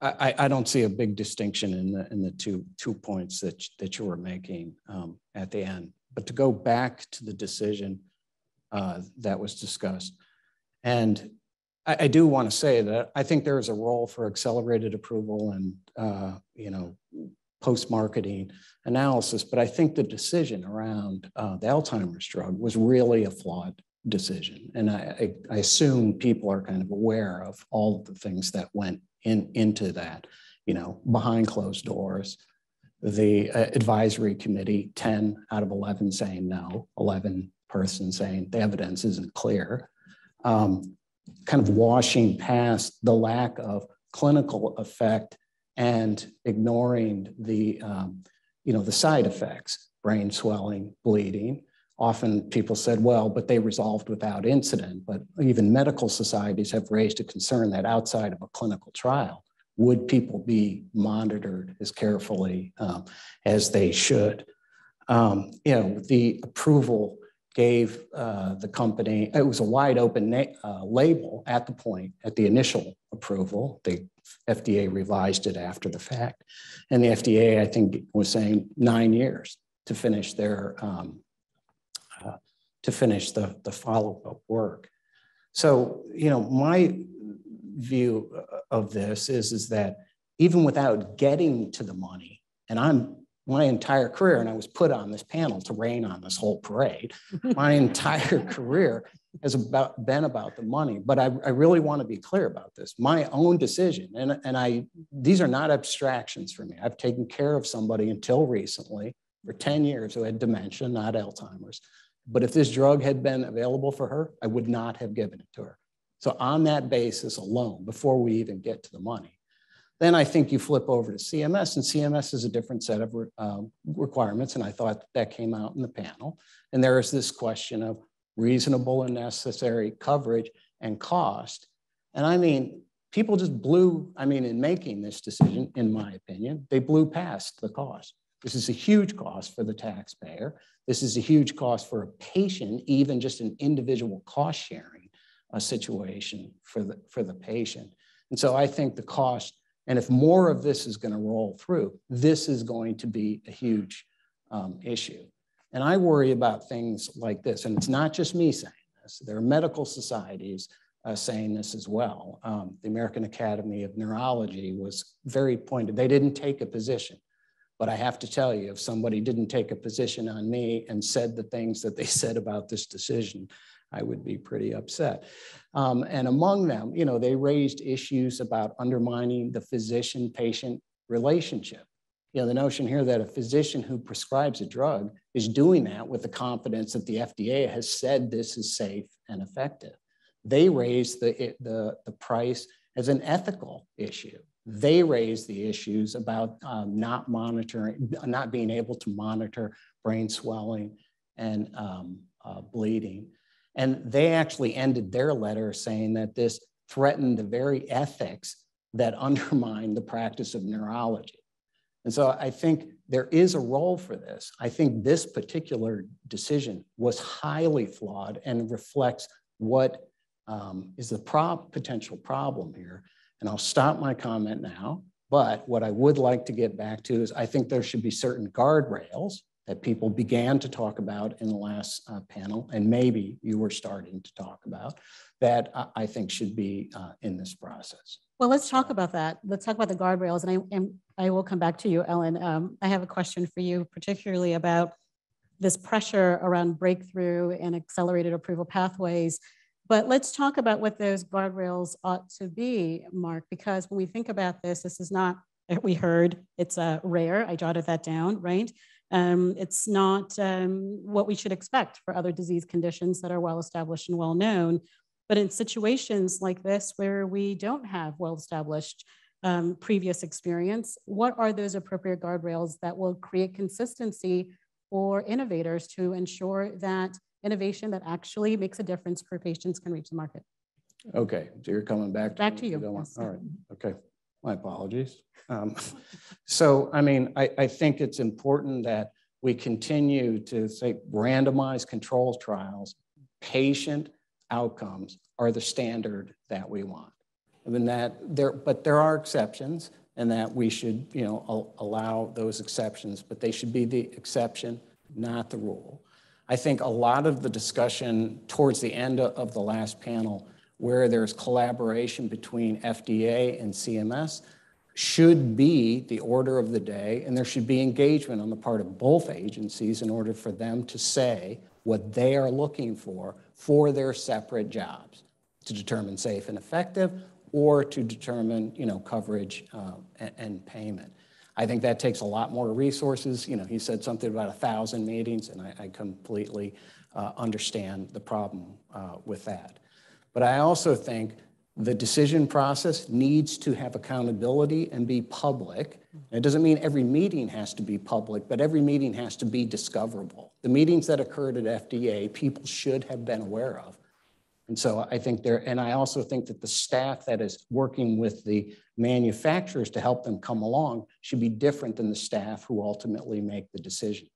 I, I don't see a big distinction in the in the two two points that that you were making um, at the end. But to go back to the decision uh, that was discussed, and I, I do want to say that I think there is a role for accelerated approval and uh, you know post-marketing analysis, but I think the decision around uh, the Alzheimer's drug was really a flawed decision. And I, I, assume people are kind of aware of all of the things that went in, into that, you know, behind closed doors, the uh, advisory committee, 10 out of 11 saying no, 11 persons saying the evidence isn't clear, um, kind of washing past the lack of clinical effect and ignoring the, um, you know, the side effects, brain swelling, bleeding. Often people said, well, but they resolved without incident. But even medical societies have raised a concern that outside of a clinical trial, would people be monitored as carefully um, as they should? Um, you know, the approval gave uh, the company, it was a wide open uh, label at the point, at the initial approval. The FDA revised it after the fact. And the FDA, I think, was saying nine years to finish their, um, uh, to finish the, the follow-up work. So, you know, my view uh, of this is, is that even without getting to the money, and I'm my entire career, and I was put on this panel to rain on this whole parade. My entire career has about been about the money, but I, I really want to be clear about this. My own decision, and, and I these are not abstractions for me. I've taken care of somebody until recently for 10 years who had dementia, not Alzheimer's. But if this drug had been available for her, I would not have given it to her. So on that basis alone, before we even get to the money, then I think you flip over to CMS, and CMS is a different set of um, requirements, and I thought that came out in the panel. And there is this question of reasonable and necessary coverage and cost. And I mean, people just blew, I mean, in making this decision, in my opinion, they blew past the cost. This is a huge cost for the taxpayer. This is a huge cost for a patient, even just an individual cost sharing a situation for the, for the patient. And so I think the cost, and if more of this is going to roll through, this is going to be a huge um, issue. And I worry about things like this, and it's not just me saying this. There are medical societies uh, saying this as well. Um, the American Academy of Neurology was very pointed. They didn't take a position. But I have to tell you, if somebody didn't take a position on me and said the things that they said about this decision, I would be pretty upset. Um, and among them, you know, they raised issues about undermining the physician-patient relationship. You know, the notion here that a physician who prescribes a drug is doing that with the confidence that the FDA has said this is safe and effective. They raised the, the, the price as an ethical issue. They raised the issues about um, not monitoring, not being able to monitor brain swelling and um, uh, bleeding. And they actually ended their letter saying that this threatened the very ethics that undermine the practice of neurology. And so I think there is a role for this. I think this particular decision was highly flawed and reflects what um, is the prob potential problem here. And I'll stop my comment now. But what I would like to get back to is I think there should be certain guardrails that people began to talk about in the last uh, panel, and maybe you were starting to talk about, that I think should be uh, in this process. Well, let's talk about that. Let's talk about the guardrails, and I, and I will come back to you, Ellen. Um, I have a question for you, particularly about this pressure around breakthrough and accelerated approval pathways. But let's talk about what those guardrails ought to be, Mark, because when we think about this, this is not, we heard it's uh, rare. I jotted that down, right? Um, it's not um, what we should expect for other disease conditions that are well established and well known. But in situations like this, where we don't have well established um, previous experience, what are those appropriate guardrails that will create consistency for innovators to ensure that innovation that actually makes a difference for patients can reach the market? Okay, so you're coming back to back to you. Yes. All right. Okay. My apologies. Um, so, I mean, I, I think it's important that we continue to say randomized control trials, patient outcomes are the standard that we want. I mean that there, but there are exceptions and that we should, you know, allow those exceptions, but they should be the exception, not the rule. I think a lot of the discussion towards the end of the last panel where there's collaboration between FDA and CMS should be the order of the day, and there should be engagement on the part of both agencies in order for them to say what they are looking for for their separate jobs to determine safe and effective or to determine you know, coverage uh, and, and, payment. I think that takes a lot more resources. You know, he said something about a thousand meetings, and I, I completely uh, understand the problem uh, with that. But I also think the decision process needs to have accountability and be public. it doesn't mean every meeting has to be public, but every meeting has to be discoverable. The meetings that occurred at FDA, people should have been aware of. And so I think there, and I also think that the staff that is working with the manufacturers to help them come along should be different than the staff who ultimately make the decision.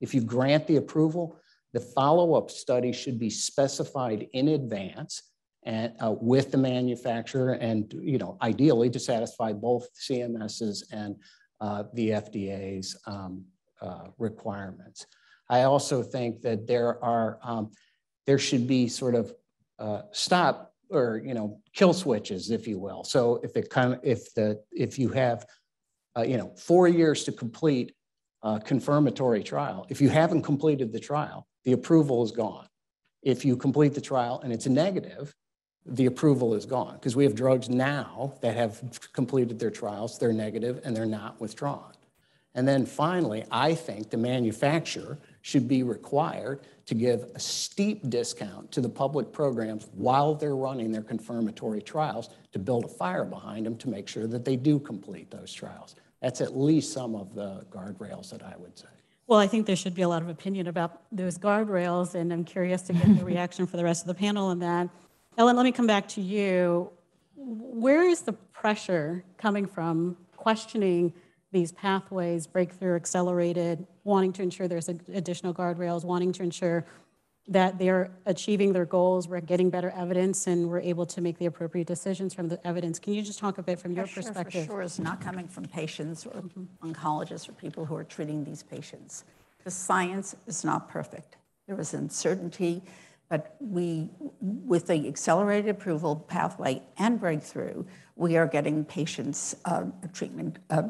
If you grant the approval, the follow-up study should be specified in advance and uh, with the manufacturer and you know ideally to satisfy both CMS's and uh, the FDA's um, uh, requirements. I also think that there are um, there should be sort of uh, stop or you know kill switches, if you will. So if it kind of if the if you have uh, you know four years to complete a confirmatory trial, if you haven't completed the trial, the approval is gone. If you complete the trial and it's a negative, the approval is gone because we have drugs now that have completed their trials, they're negative and they're not withdrawn. And then finally, I think the manufacturer should be required to give a steep discount to the public programs while they're running their confirmatory trials to build a fire behind them to make sure that they do complete those trials. That's at least some of the guardrails that I would say. Well, I think there should be a lot of opinion about those guardrails, and I'm curious to get the reaction for the rest of the panel on that. Ellen, let me come back to you. Where is the pressure coming from questioning these pathways, breakthrough, accelerated, wanting to ensure there's additional guardrails, wanting to ensure that they're achieving their goals, we're getting better evidence, and we're able to make the appropriate decisions from the evidence. Can you just talk a bit from your pressure perspective? For sure, is not coming from patients or mm-hmm. oncologists or people who are treating these patients. The science is not perfect. There is uncertainty but we, with the accelerated approval pathway and breakthrough, we are getting patients uh, treatment uh,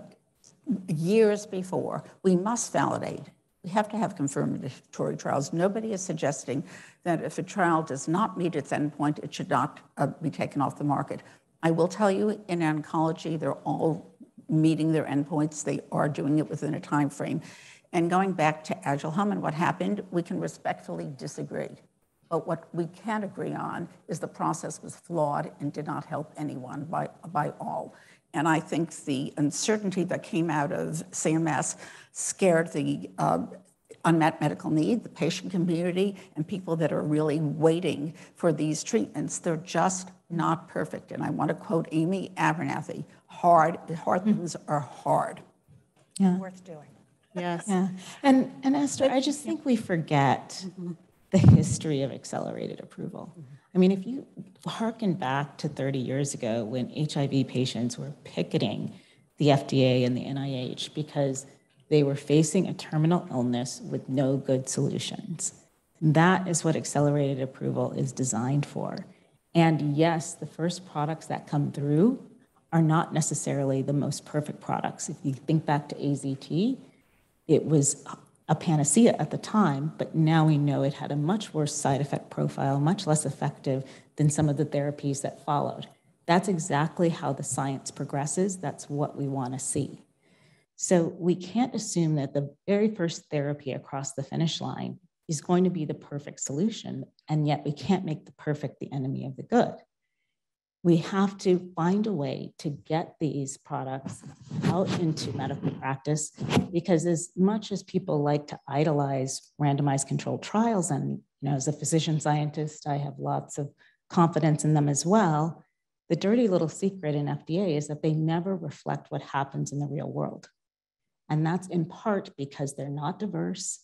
years before. We must validate We have to have confirmatory trials. Nobody is suggesting that if a trial does not meet its endpoint, it should not uh, be taken off the market. I will tell you, in oncology, they're all meeting their endpoints. They are doing it within a time frame. And going back to Aduhelm and what happened, we can respectfully disagree. But what we can agree on is the process was flawed and did not help anyone by, by all. And I think the uncertainty that came out of CMS scared the uh, unmet medical need, the patient community, and people that are really waiting for these treatments. They're just not perfect. And I want to quote Amy Abernethy hard, hard mm-hmm. things are hard. Yeah. Worth doing. Yes. Yeah. And, and Esther, I just think we forget mm-hmm. The history of accelerated approval. I mean, if you harken back to 30 years ago when HIV patients were picketing the FDA and the NIH because they were facing a terminal illness with no good solutions. That is what accelerated approval is designed for. And yes, the first products that come through are not necessarily the most perfect products. If you think back to AZT, it was a panacea at the time, but now we know it had a much worse side effect profile, much less effective than some of the therapies that followed. That's exactly how the science progresses. That's what we want to see. So we can't assume that the very first therapy across the finish line is going to be the perfect solution, and yet we can't make the perfect the enemy of the good we have to find a way to get these products out into medical practice because as much as people like to idolize randomized controlled trials and you know as a physician scientist i have lots of confidence in them as well the dirty little secret in fda is that they never reflect what happens in the real world. And that's in part because they're not diverse.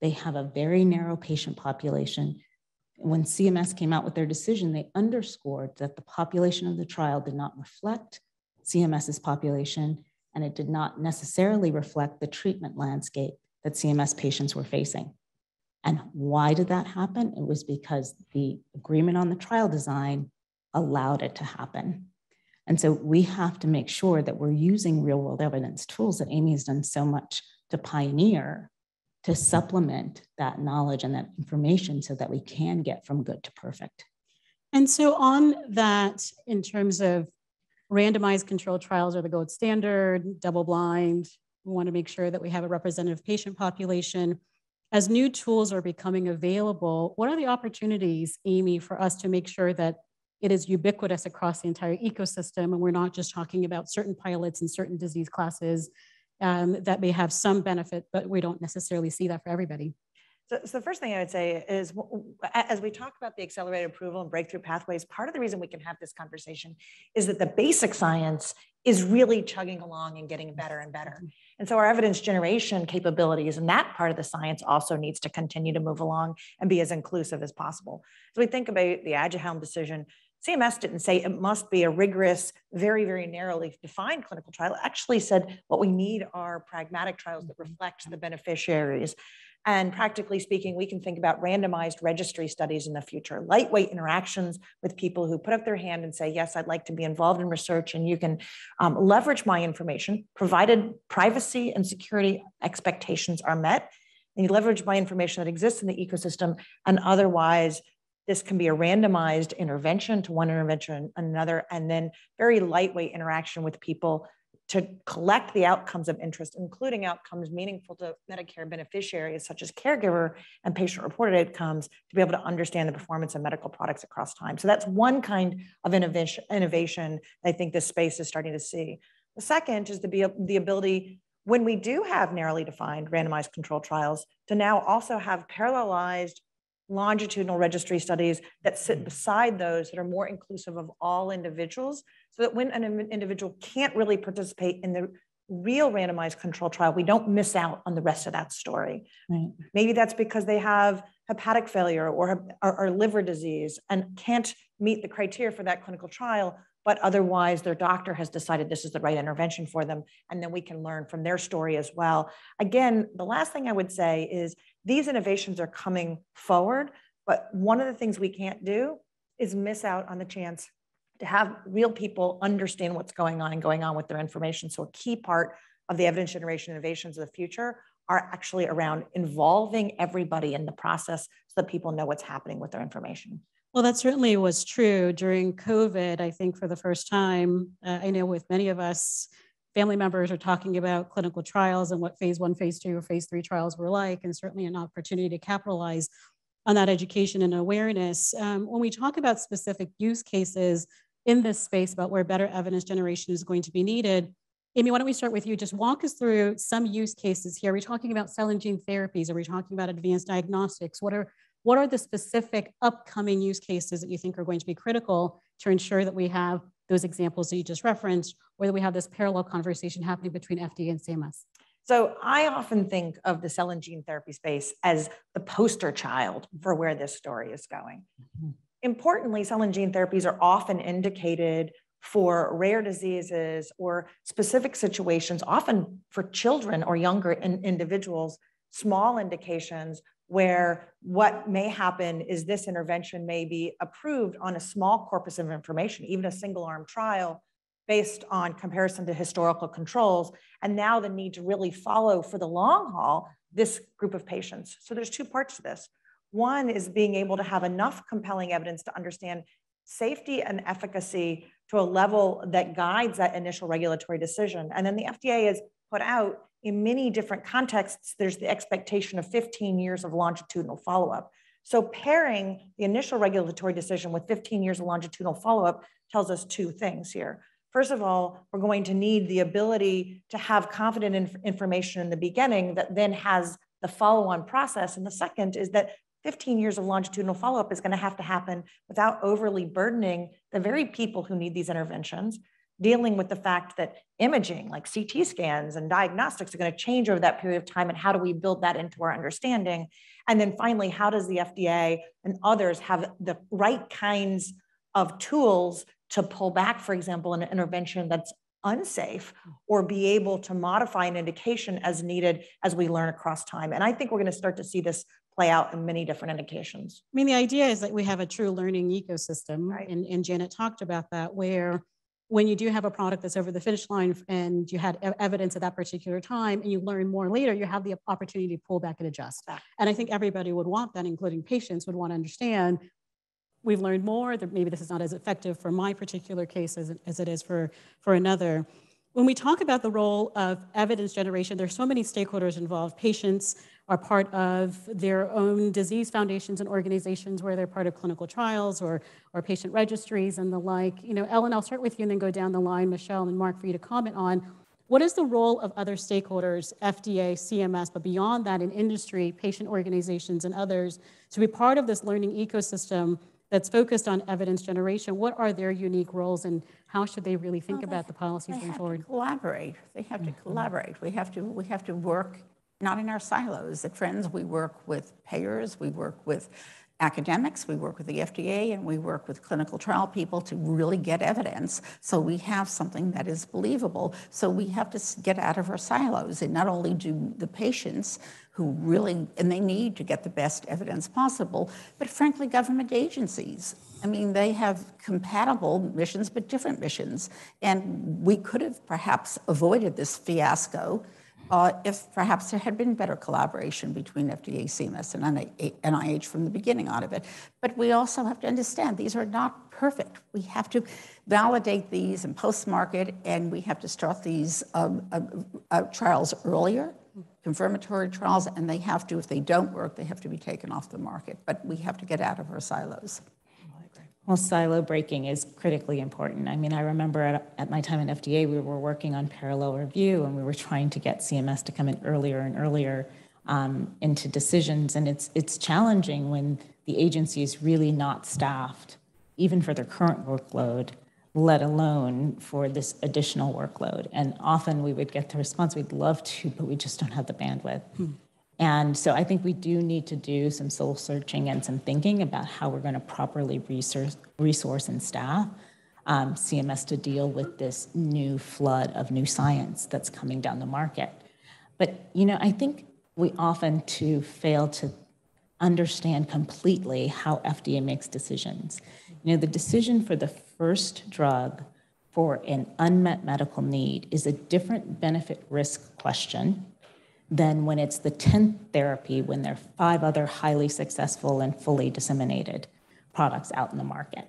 They have a very narrow patient population when CMS came out with their decision, they underscored that the population of the trial did not reflect CMS's population, and it did not necessarily reflect the treatment landscape that CMS patients were facing. And why did that happen? It was because the agreement on the trial design allowed it to happen. And so we have to make sure that we're using real world evidence tools that Amy has done so much to pioneer to supplement that knowledge and that information so that we can get from good to perfect. And so, on that, in terms of randomized controlled trials are the gold standard, double blind, we want to make sure that we have a representative patient population. As new tools are becoming available, what are the opportunities, Amy, for us to make sure that it is ubiquitous across the entire ecosystem and we're not just talking about certain pilots and certain disease classes um, that may have some benefit, but we don't necessarily see that for everybody. So, so, the first thing I would say is, as we talk about the accelerated approval and breakthrough pathways, part of the reason we can have this conversation is that the basic science is really chugging along and getting better and better. And so our evidence generation capabilities and that part of the science also needs to continue to move along and be as inclusive as possible. As we think about the Aduhelm decision, CMS didn't say it must be a rigorous, very, very narrowly defined clinical trial. It actually said what we need are pragmatic trials that reflect the beneficiaries. And practically speaking, we can think about randomized registry studies in the future, lightweight interactions with people who put up their hand and say, Yes, I'd like to be involved in research, and you can um, leverage my information, provided privacy and security expectations are met. And you leverage my information that exists in the ecosystem, and otherwise this can be a randomized intervention to one intervention another, and then very lightweight interaction with people to collect the outcomes of interest, including outcomes meaningful to Medicare beneficiaries, such as caregiver and patient reported outcomes, to be able to understand the performance of medical products across time. So that's one kind of innovation, innovation I think this space is starting to see. The second is the, be the ability, when we do have narrowly defined randomized control trials, to now also have parallelized longitudinal registry studies that sit mm. beside those that are more inclusive of all individuals so that when an individual can't really participate in the real randomized control trial, we don't miss out on the rest of that story. Right. Maybe that's because they have hepatic failure or, or, or liver disease and can't meet the criteria for that clinical trial, but otherwise their doctor has decided this is the right intervention for them. And then we can learn from their story as well. Again, the last thing I would say is these innovations are coming forward, but one of the things we can't do is miss out on the chance to have real people understand what's going on and going on with their information. So a key part of the evidence generation innovations of the future are actually around involving everybody in the process so that people know what's happening with their information. Well, that certainly was true during COVID. I think for the first time, uh, I know with many of us, family members are talking about clinical trials and what phase one, phase two, or phase three trials were like, and certainly an opportunity to capitalize on that education and awareness. Um, when we talk about specific use cases in this space about where better evidence generation is going to be needed, Amy, why don't we start with you? Just walk us through some use cases here. Are we talking about cell and gene therapies? Are we talking about advanced diagnostics? What are what are the specific upcoming use cases that you think are going to be critical to ensure that we have those examples that you just referenced, or that we have this parallel conversation happening between FDA and CMS? So I often think of the cell and gene therapy space as the poster child for where this story is going. Mm-hmm. Importantly, cell and gene therapies are often indicated for rare diseases or specific situations, often for children or younger in individuals, small indications where what may happen is this intervention may be approved on a small corpus of information, even a single arm trial based on comparison to historical controls. And now the need to really follow for the long haul this group of patients. So there's two parts to this. One is being able to have enough compelling evidence to understand safety and efficacy to a level that guides that initial regulatory decision. And then the FDA has put out in many different contexts, there's the expectation of 15 years of longitudinal follow-up. So pairing the initial regulatory decision with 15 years of longitudinal follow-up tells us two things here. First of all, we're going to need the ability to have confident inf information in the beginning that then has the follow-on process. And the second is that 15 years of longitudinal follow-up is going to have to happen without overly burdening the very people who need these interventions dealing with the fact that imaging like CT scans and diagnostics are going to change over that period of time and how do we build that into our understanding and then finally how does the FDA and others have the right kinds of tools to pull back for example an intervention that's unsafe or be able to modify an indication as needed as we learn across time and I think we're going to start to see this play out in many different indications. I mean, the idea is that we have a true learning ecosystem, right. and, and Janet talked about that, where when you do have a product that's over the finish line and you had evidence at that particular time and you learn more later, you have the opportunity to pull back and adjust. And I think everybody would want that, including patients would want to understand we've learned more that maybe this is not as effective for my particular case as, as it is for, for another. When we talk about the role of evidence generation, there's so many stakeholders involved, patients, are part of their own disease foundations and organizations where they're part of clinical trials or, or patient registries and the like. You know, Ellen, I'll start with you and then go down the line, Michelle and Mark, for you to comment on what is the role of other stakeholders, FDA, CMS, but beyond that in industry, patient organizations, and others to be part of this learning ecosystem that's focused on evidence generation? What are their unique roles and how should they really think well, about the policies going forward? collaborate. They have to mm-hmm. collaborate. We have to we have to work not in our silos. At Friends, we work with payers, we work with academics, we work with the FDA, and we work with clinical trial people to really get evidence so we have something that is believable. So we have to get out of our silos and not only do the patients who really, and they need to get the best evidence possible, but frankly, government agencies. I mean, they have compatible missions, but different missions. And we could have perhaps avoided this fiasco uh, if perhaps there had been better collaboration between FDA, CMS, and NIH from the beginning out of it. But we also have to understand these are not perfect. We have to validate these and post-market, and we have to start these um, uh, uh, trials earlier, confirmatory trials, and they have to, if they don't work, they have to be taken off the market. But we have to get out of our silos. Well, silo breaking is critically important. I mean, I remember at, at, my time in FDA, we were working on parallel review and we were trying to get CMS to come in earlier and earlier um, into decisions. And it's, it's challenging when the agency is really not staffed, even for their current workload, let alone for this additional workload. And often we would get the response, we'd love to, but we just don't have the bandwidth. Hmm. And so I think we do need to do some soul searching and some thinking about how we're going to properly resource, resource and staff um, CMS to deal with this new flood of new science that's coming down the market. But, you know, I think we often too fail to understand completely how FDA makes decisions. You know, the decision for the first drug for an unmet medical need is a different benefit risk question than when it's the 10th therapy when there are five other highly successful and fully disseminated products out in the market.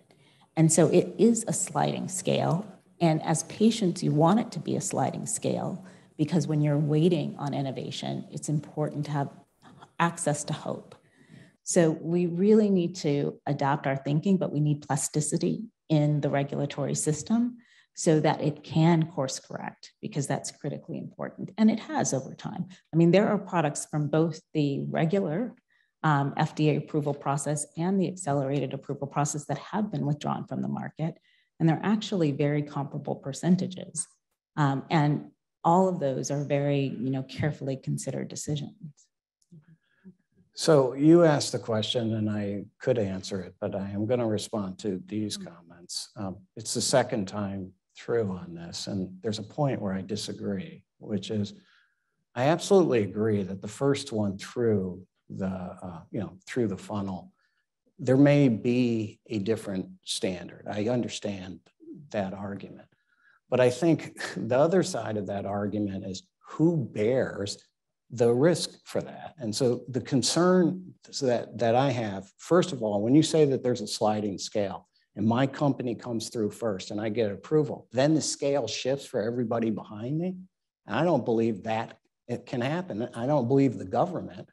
And so it is a sliding scale. And as patients, you want it to be a sliding scale because when you're waiting on innovation, it's important to have access to hope. So we really need to adapt our thinking, but we need plasticity in the regulatory system so that it can course correct because that's critically important. And it has over time. I mean, there are products from both the regular um, FDA approval process and the accelerated approval process that have been withdrawn from the market. And they're actually very comparable percentages. Um, and all of those are very, you know, carefully considered decisions. So you asked the question and I could answer it, but I am going to respond to these comments. Um, it's the second time through on this, and there's a point where I disagree, which is I absolutely agree that the first one through the uh, you know through the funnel, there may be a different standard. I understand that argument, but I think the other side of that argument is who bears the risk for that. And so the concern that, that I have, first of all, when you say that there's a sliding scale, and my company comes through first and I get approval, then the scale shifts for everybody behind me. And I don't believe that it can happen. I don't believe the government,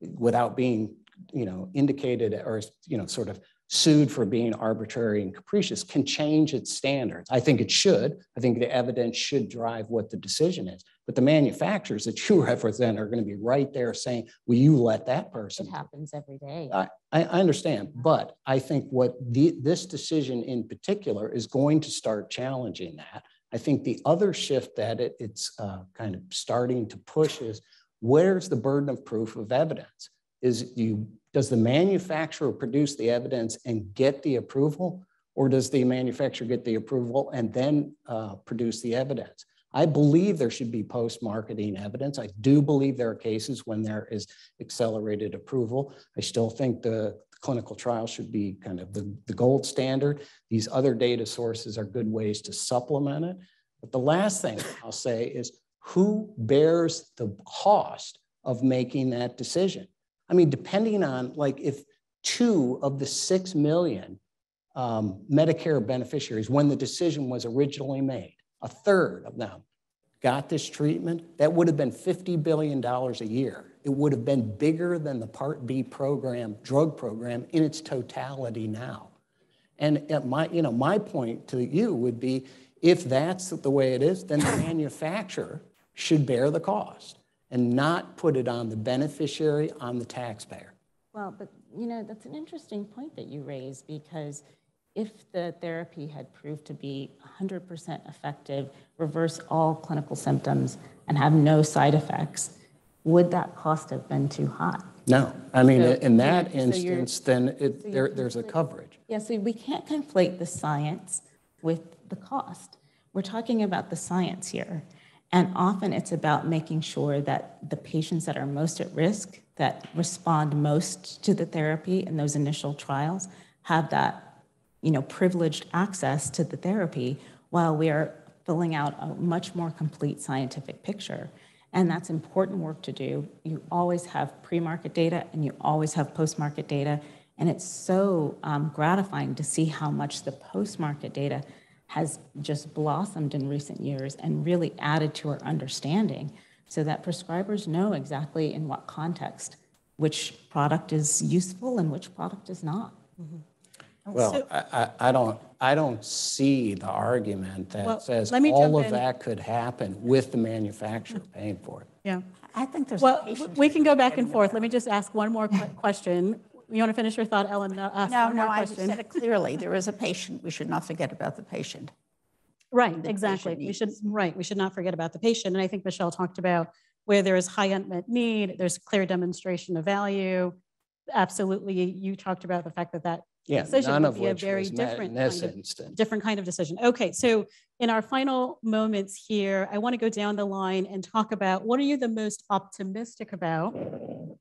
without being, you know, indicated or, you know, sort of sued for being arbitrary and capricious, can change its standards. I think it should. I think the evidence should drive what the decision is. But the manufacturers that you represent are going to be right there saying, will you let that person? It happens every day. I, I understand, but I think what the, this decision in particular is going to start challenging that. I think the other shift that it, it's uh, kind of starting to push is where's the burden of proof of evidence? Is you does the manufacturer produce the evidence and get the approval, or does the manufacturer get the approval and then uh, produce the evidence? I believe there should be post-marketing evidence. I do believe there are cases when there is accelerated approval. I still think the clinical trial should be kind of the, the gold standard. These other data sources are good ways to supplement it. But the last thing I'll say is who bears the cost of making that decision? I mean, depending on like if two of the six million um, Medicare beneficiaries, when the decision was originally made, a third of them got this treatment, that would have been $50 billion a year. It would have been bigger than the Part B program, drug program in its totality now. And at my, you know, my point to you would be if that's the way it is, then the manufacturer should bear the cost and not put it on the beneficiary, on the taxpayer. Well, but you know, that's an interesting point that you raise because if the therapy had proved to be 100% effective, reverse all clinical symptoms, and have no side effects, would that cost have been too high? No, I mean, So- in that so instance, then it, so there, there's a coverage. Yeah, so we can't conflate the science with the cost. We're talking about the science here. And often it's about making sure that the patients that are most at risk, that respond most to the therapy in those initial trials, have that you know, privileged access to the therapy while we are filling out a much more complete scientific picture. And that's important work to do. You always have pre-market data and you always have post-market data. And it's so um, gratifying to see how much the post-market data has just blossomed in recent years and really added to our understanding so that prescribers know exactly in what context which product is useful and which product is not. Mm-hmm. Well, I, I, I don't, I don't see the argument Well, that says let me all jump of in. that could happen with the manufacturer paying for it. Yeah. I think there's. Well, w- we can go back and forth. Let me just ask one more que- question. You want to finish your thought, Ellen? No, ask No, one no, more I question. said it clearly. There is a patient. We should not forget about the patient. Right, the exactly. patient We should, right, we should not forget about the patient. And I think Michelle talked about where there is high unmet need, there's clear demonstration of value. Absolutely, you talked about the fact that that Yeah, decision none would of be a which very was met different in this kind of- instance. different kind of decision. Okay, so in our final moments here, I want to go down the line and talk about what are you the most optimistic about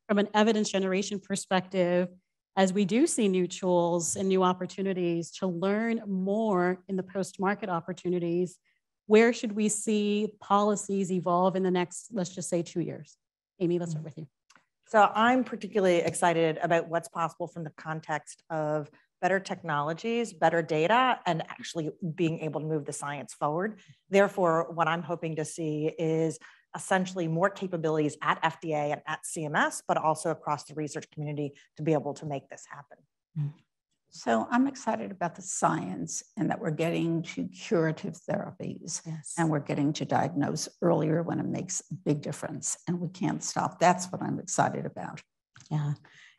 from an evidence generation perspective as we do see new tools and new opportunities to learn more in the post-market opportunities, where should we see policies evolve in the next, let's just say two years? Amy, let's start with you. So I'm particularly excited about what's possible from the context of better technologies, better data, and actually being able to move the science forward. Therefore, what I'm hoping to see is essentially more capabilities at FDA and at CMS, but also across the research community to be able to make this happen. Mm-hmm. So I'm excited about the science and that we're getting to curative therapies yes. and we're getting to diagnose earlier when it makes a big difference and we can't stop. That's what I'm excited about. Yeah.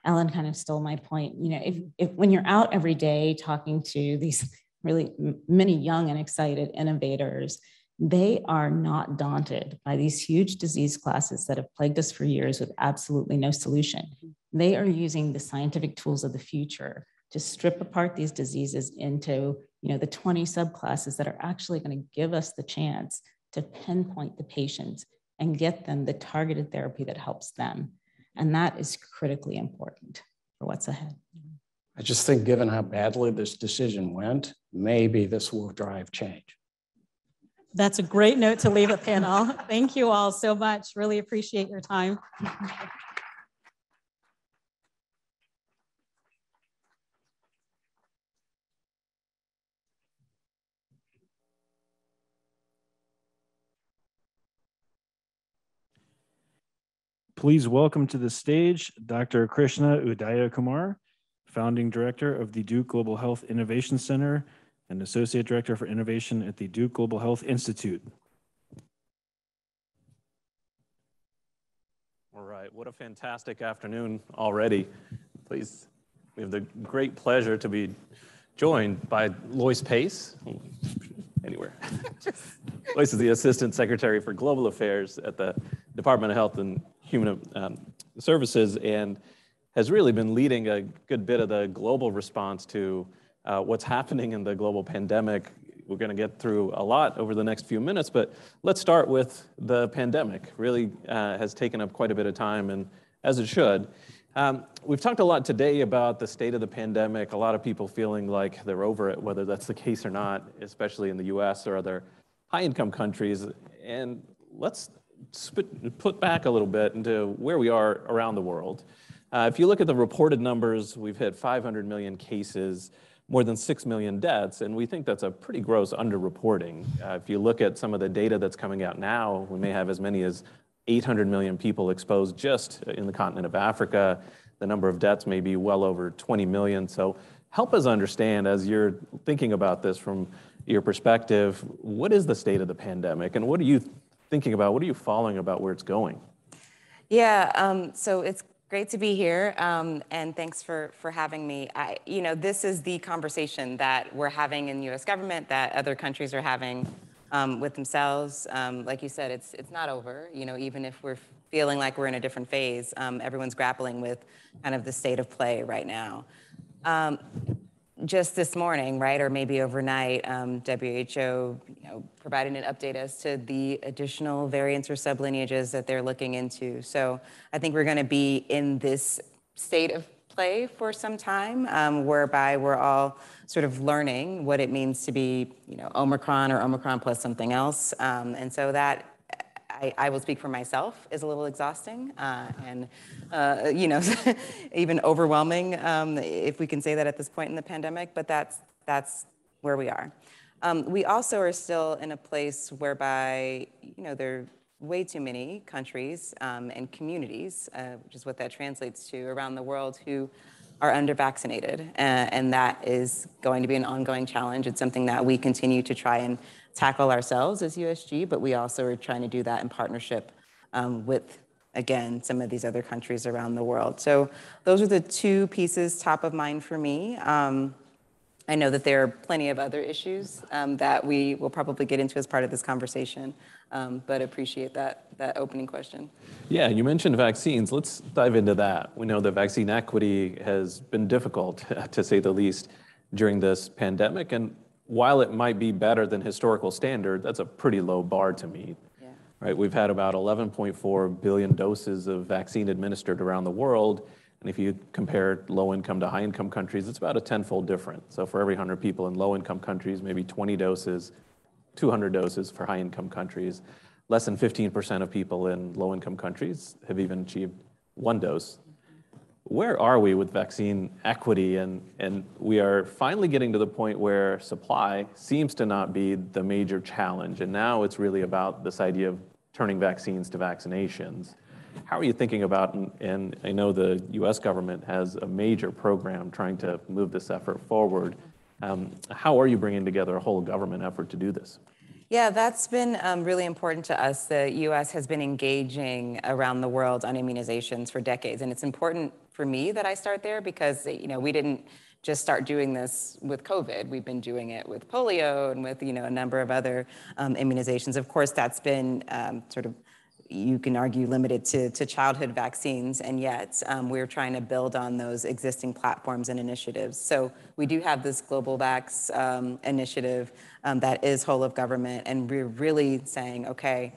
Ellen kind of stole my point. You know, if, if when you're out every day talking to these really many young and excited innovators, they are not daunted by these huge disease classes that have plagued us for years with absolutely no solution. Mm-hmm. They are using the scientific tools of the future to strip apart these diseases into you know, the 20 subclasses that are actually going to give us the chance to pinpoint the patients and get them the targeted therapy that helps them. And that is critically important for what's ahead. I just think given how badly this decision went, maybe this will drive change. That's a great note to leave the panel. Thank you all so much. Really appreciate your time. Please welcome to the stage Dr. Krishna Udayakumar, founding director of the Duke Global Health Innovation Center and Associate Director for Innovation at the Duke Global Health Institute. All right, what a fantastic afternoon already. Please, we have the great pleasure to be joined by Loyce Pace, anywhere. Loyce is the Assistant Secretary for Global Affairs at the Department of Health and Human um, Services and has really been leading a good bit of the global response to uh, what's happening in the global pandemic. We're going to get through a lot over the next few minutes, but let's start with the pandemic. Really uh, has taken up quite a bit of time, and as it should. Um, we've talked a lot today about the state of the pandemic. A lot of people feeling like they're over it, whether that's the case or not, especially in the U.S. or other high-income countries. And let's put back a little bit into where we are around the world. Uh, if you look at the reported numbers, we've hit 500 million cases more than 6 million deaths, and we think that's a pretty gross underreporting. Uh, if you look at some of the data that's coming out now, we may have as many as 800 million people exposed just in the continent of Africa. The number of deaths may be well over 20 million. So help us understand as you're thinking about this from your perspective, what is the state of the pandemic and what are you thinking about? What are you following about where it's going? Yeah, um, so it's Great to be here, um, and thanks for for having me. I, you know, this is the conversation that we're having in U.S. government, that other countries are having um, with themselves. Um, like you said, it's it's not over. You know, even if we're feeling like we're in a different phase, um, everyone's grappling with kind of the state of play right now. Just this morning, right, or maybe overnight, um, WHO you know, provided an update as to the additional variants or sublineages that they're looking into. So I think we're going to be in this state of play for some time, um, whereby we're all sort of learning what it means to be, you know, Omicron or Omicron plus something else. Um, and so that I, I, will speak for myself, is a little exhausting uh, and, uh, you know, even overwhelming, um, if we can say that at this point in the pandemic, but that's, that's where we are. Um, we also are still in a place whereby, you know, there are way too many countries um, and communities, uh, which is what that translates to around the world, who are under vaccinated. Uh, and that is going to be an ongoing challenge. It's something that we continue to try and tackle ourselves as USG, but we also are trying to do that in partnership um, with, again, some of these other countries around the world. So those are the two pieces top of mind for me. Um, I know that there are plenty of other issues um, that we will probably get into as part of this conversation, um, but appreciate that, that opening question. Yeah, you mentioned vaccines. Let's dive into that. We know that vaccine equity has been difficult, to say the least, during this pandemic. And while it might be better than historical standard, that's a pretty low bar to meet. Yeah. Right? We've had about 11.4 billion doses of vaccine administered around the world. And if you compare low income to high income countries, it's about a tenfold difference. So for every 100 people in low income countries, maybe 20 doses, 200 doses for high income countries. less than 15% of people in low-income countries have even achieved one dose. Where are we with vaccine equity? And, and we are finally getting to the point where supply seems to not be the major challenge. And now it's really about this idea of turning vaccines to vaccinations. How are you thinking about, and, and I know the US government has a major program trying to move this effort forward. Um, how are you bringing together a whole government effort to do this? Yeah, that's been um, really important to us. The US has been engaging around the world on immunizations for decades. And it's important for me that I start there because, you know, we didn't just start doing this with COVID. We've been doing it with polio and with, you know, a number of other um, immunizations. Of course, that's been um, sort of you can argue limited to, to childhood vaccines, and yet um, we're trying to build on those existing platforms and initiatives. So we do have this Global Vax um, initiative um, that is whole of government, and we're really saying, okay,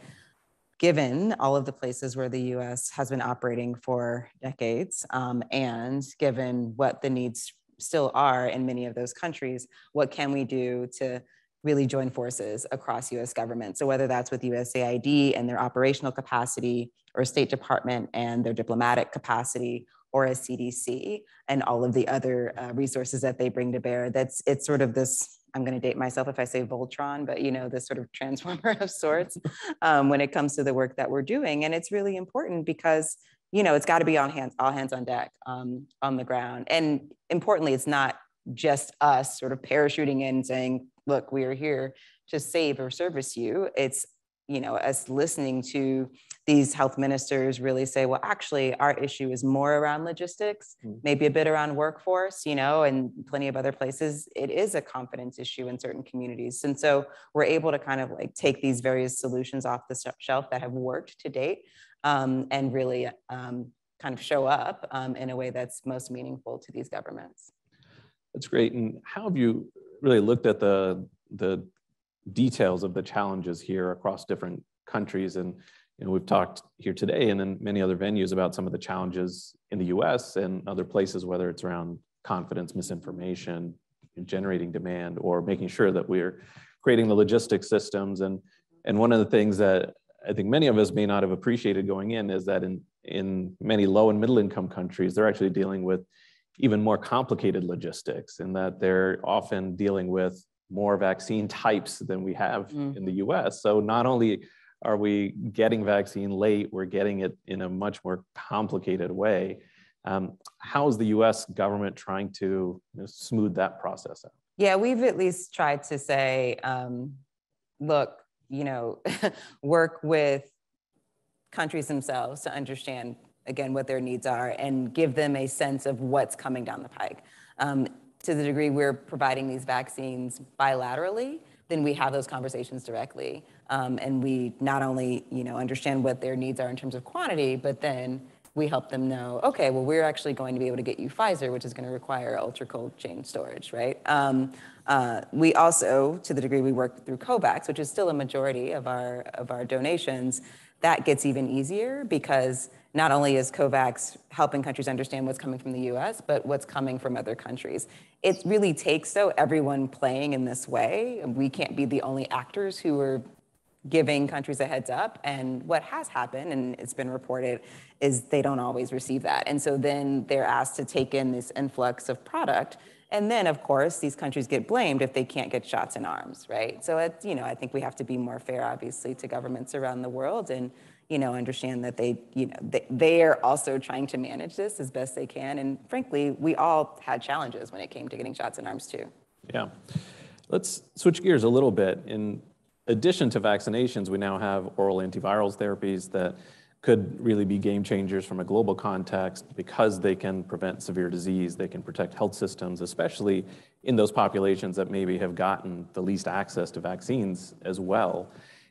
given all of the places where the US has been operating for decades, um, and given what the needs still are in many of those countries, what can we do to really join forces across US government. So whether that's with USAID and their operational capacity or State Department and their diplomatic capacity or a CDC and all of the other uh, resources that they bring to bear, that's it's sort of this I'm going to date myself if I say Voltron, but you know, this sort of transformer of sorts um, when it comes to the work that we're doing. And it's really important because, you know, it's got to be on hands, all hands on deck um, on the ground. And importantly, it's not just us sort of parachuting in saying, look, we are here to save or service you. It's, you know, us listening to these health ministers really say, well, actually, our issue is more around logistics, mm-hmm. maybe a bit around workforce, you know, and plenty of other places. It is a confidence issue in certain communities. And so we're able to kind of like take these various solutions off the shelf that have worked to date um, and really um, kind of show up um, in a way that's most meaningful to these governments. That's great. And how have you really looked at the the details of the challenges here across different countries? And you know, we've talked here today and in many other venues about some of the challenges in the U.S. and other places, whether it's around confidence, misinformation, generating demand, or making sure that we're creating the logistics systems. And and one of the things that I think many of us may not have appreciated going in is that in in many low and middle income countries, they're actually dealing with even more complicated logistics in that they're often dealing with more vaccine types than we have mm. in the US. So not only are we getting vaccine late, we're getting it in a much more complicated way. Um, how is the US government trying to you know, smooth that process out? Yeah, we've at least tried to say, um, look, you know, work with countries themselves to understand again, what their needs are and give them a sense of what's coming down the pike. Um, to the degree we're providing these vaccines bilaterally, then we have those conversations directly. Um, and we not only, you know, understand what their needs are in terms of quantity, but then we help them know, okay, well, we're actually going to be able to get you Pfizer, which is going to require ultra cold chain storage, right? Um, uh, we also, to the degree we work through COVAX, which is still a majority of our of our donations, that gets even easier because not only is COVAX helping countries understand what's coming from the US, but what's coming from other countries. It really takes, though, everyone playing in this way. We can't be the only actors who are giving countries a heads up. And what has happened, and it's been reported, is they don't always receive that. And so then they're asked to take in this influx of product. And then, of course, these countries get blamed if they can't get shots in arms, right? So, it, you know, I think we have to be more fair, obviously, to governments around the world and you know, understand that they, you know, they, they are also trying to manage this as best they can. And frankly, we all had challenges when it came to getting shots in arms too. Yeah. Let's switch gears a little bit. In addition to vaccinations, we now have oral antivirals therapies that could really be game changers from a global context because they can prevent severe disease, they can protect health systems, especially in those populations that maybe have gotten the least access to vaccines as well.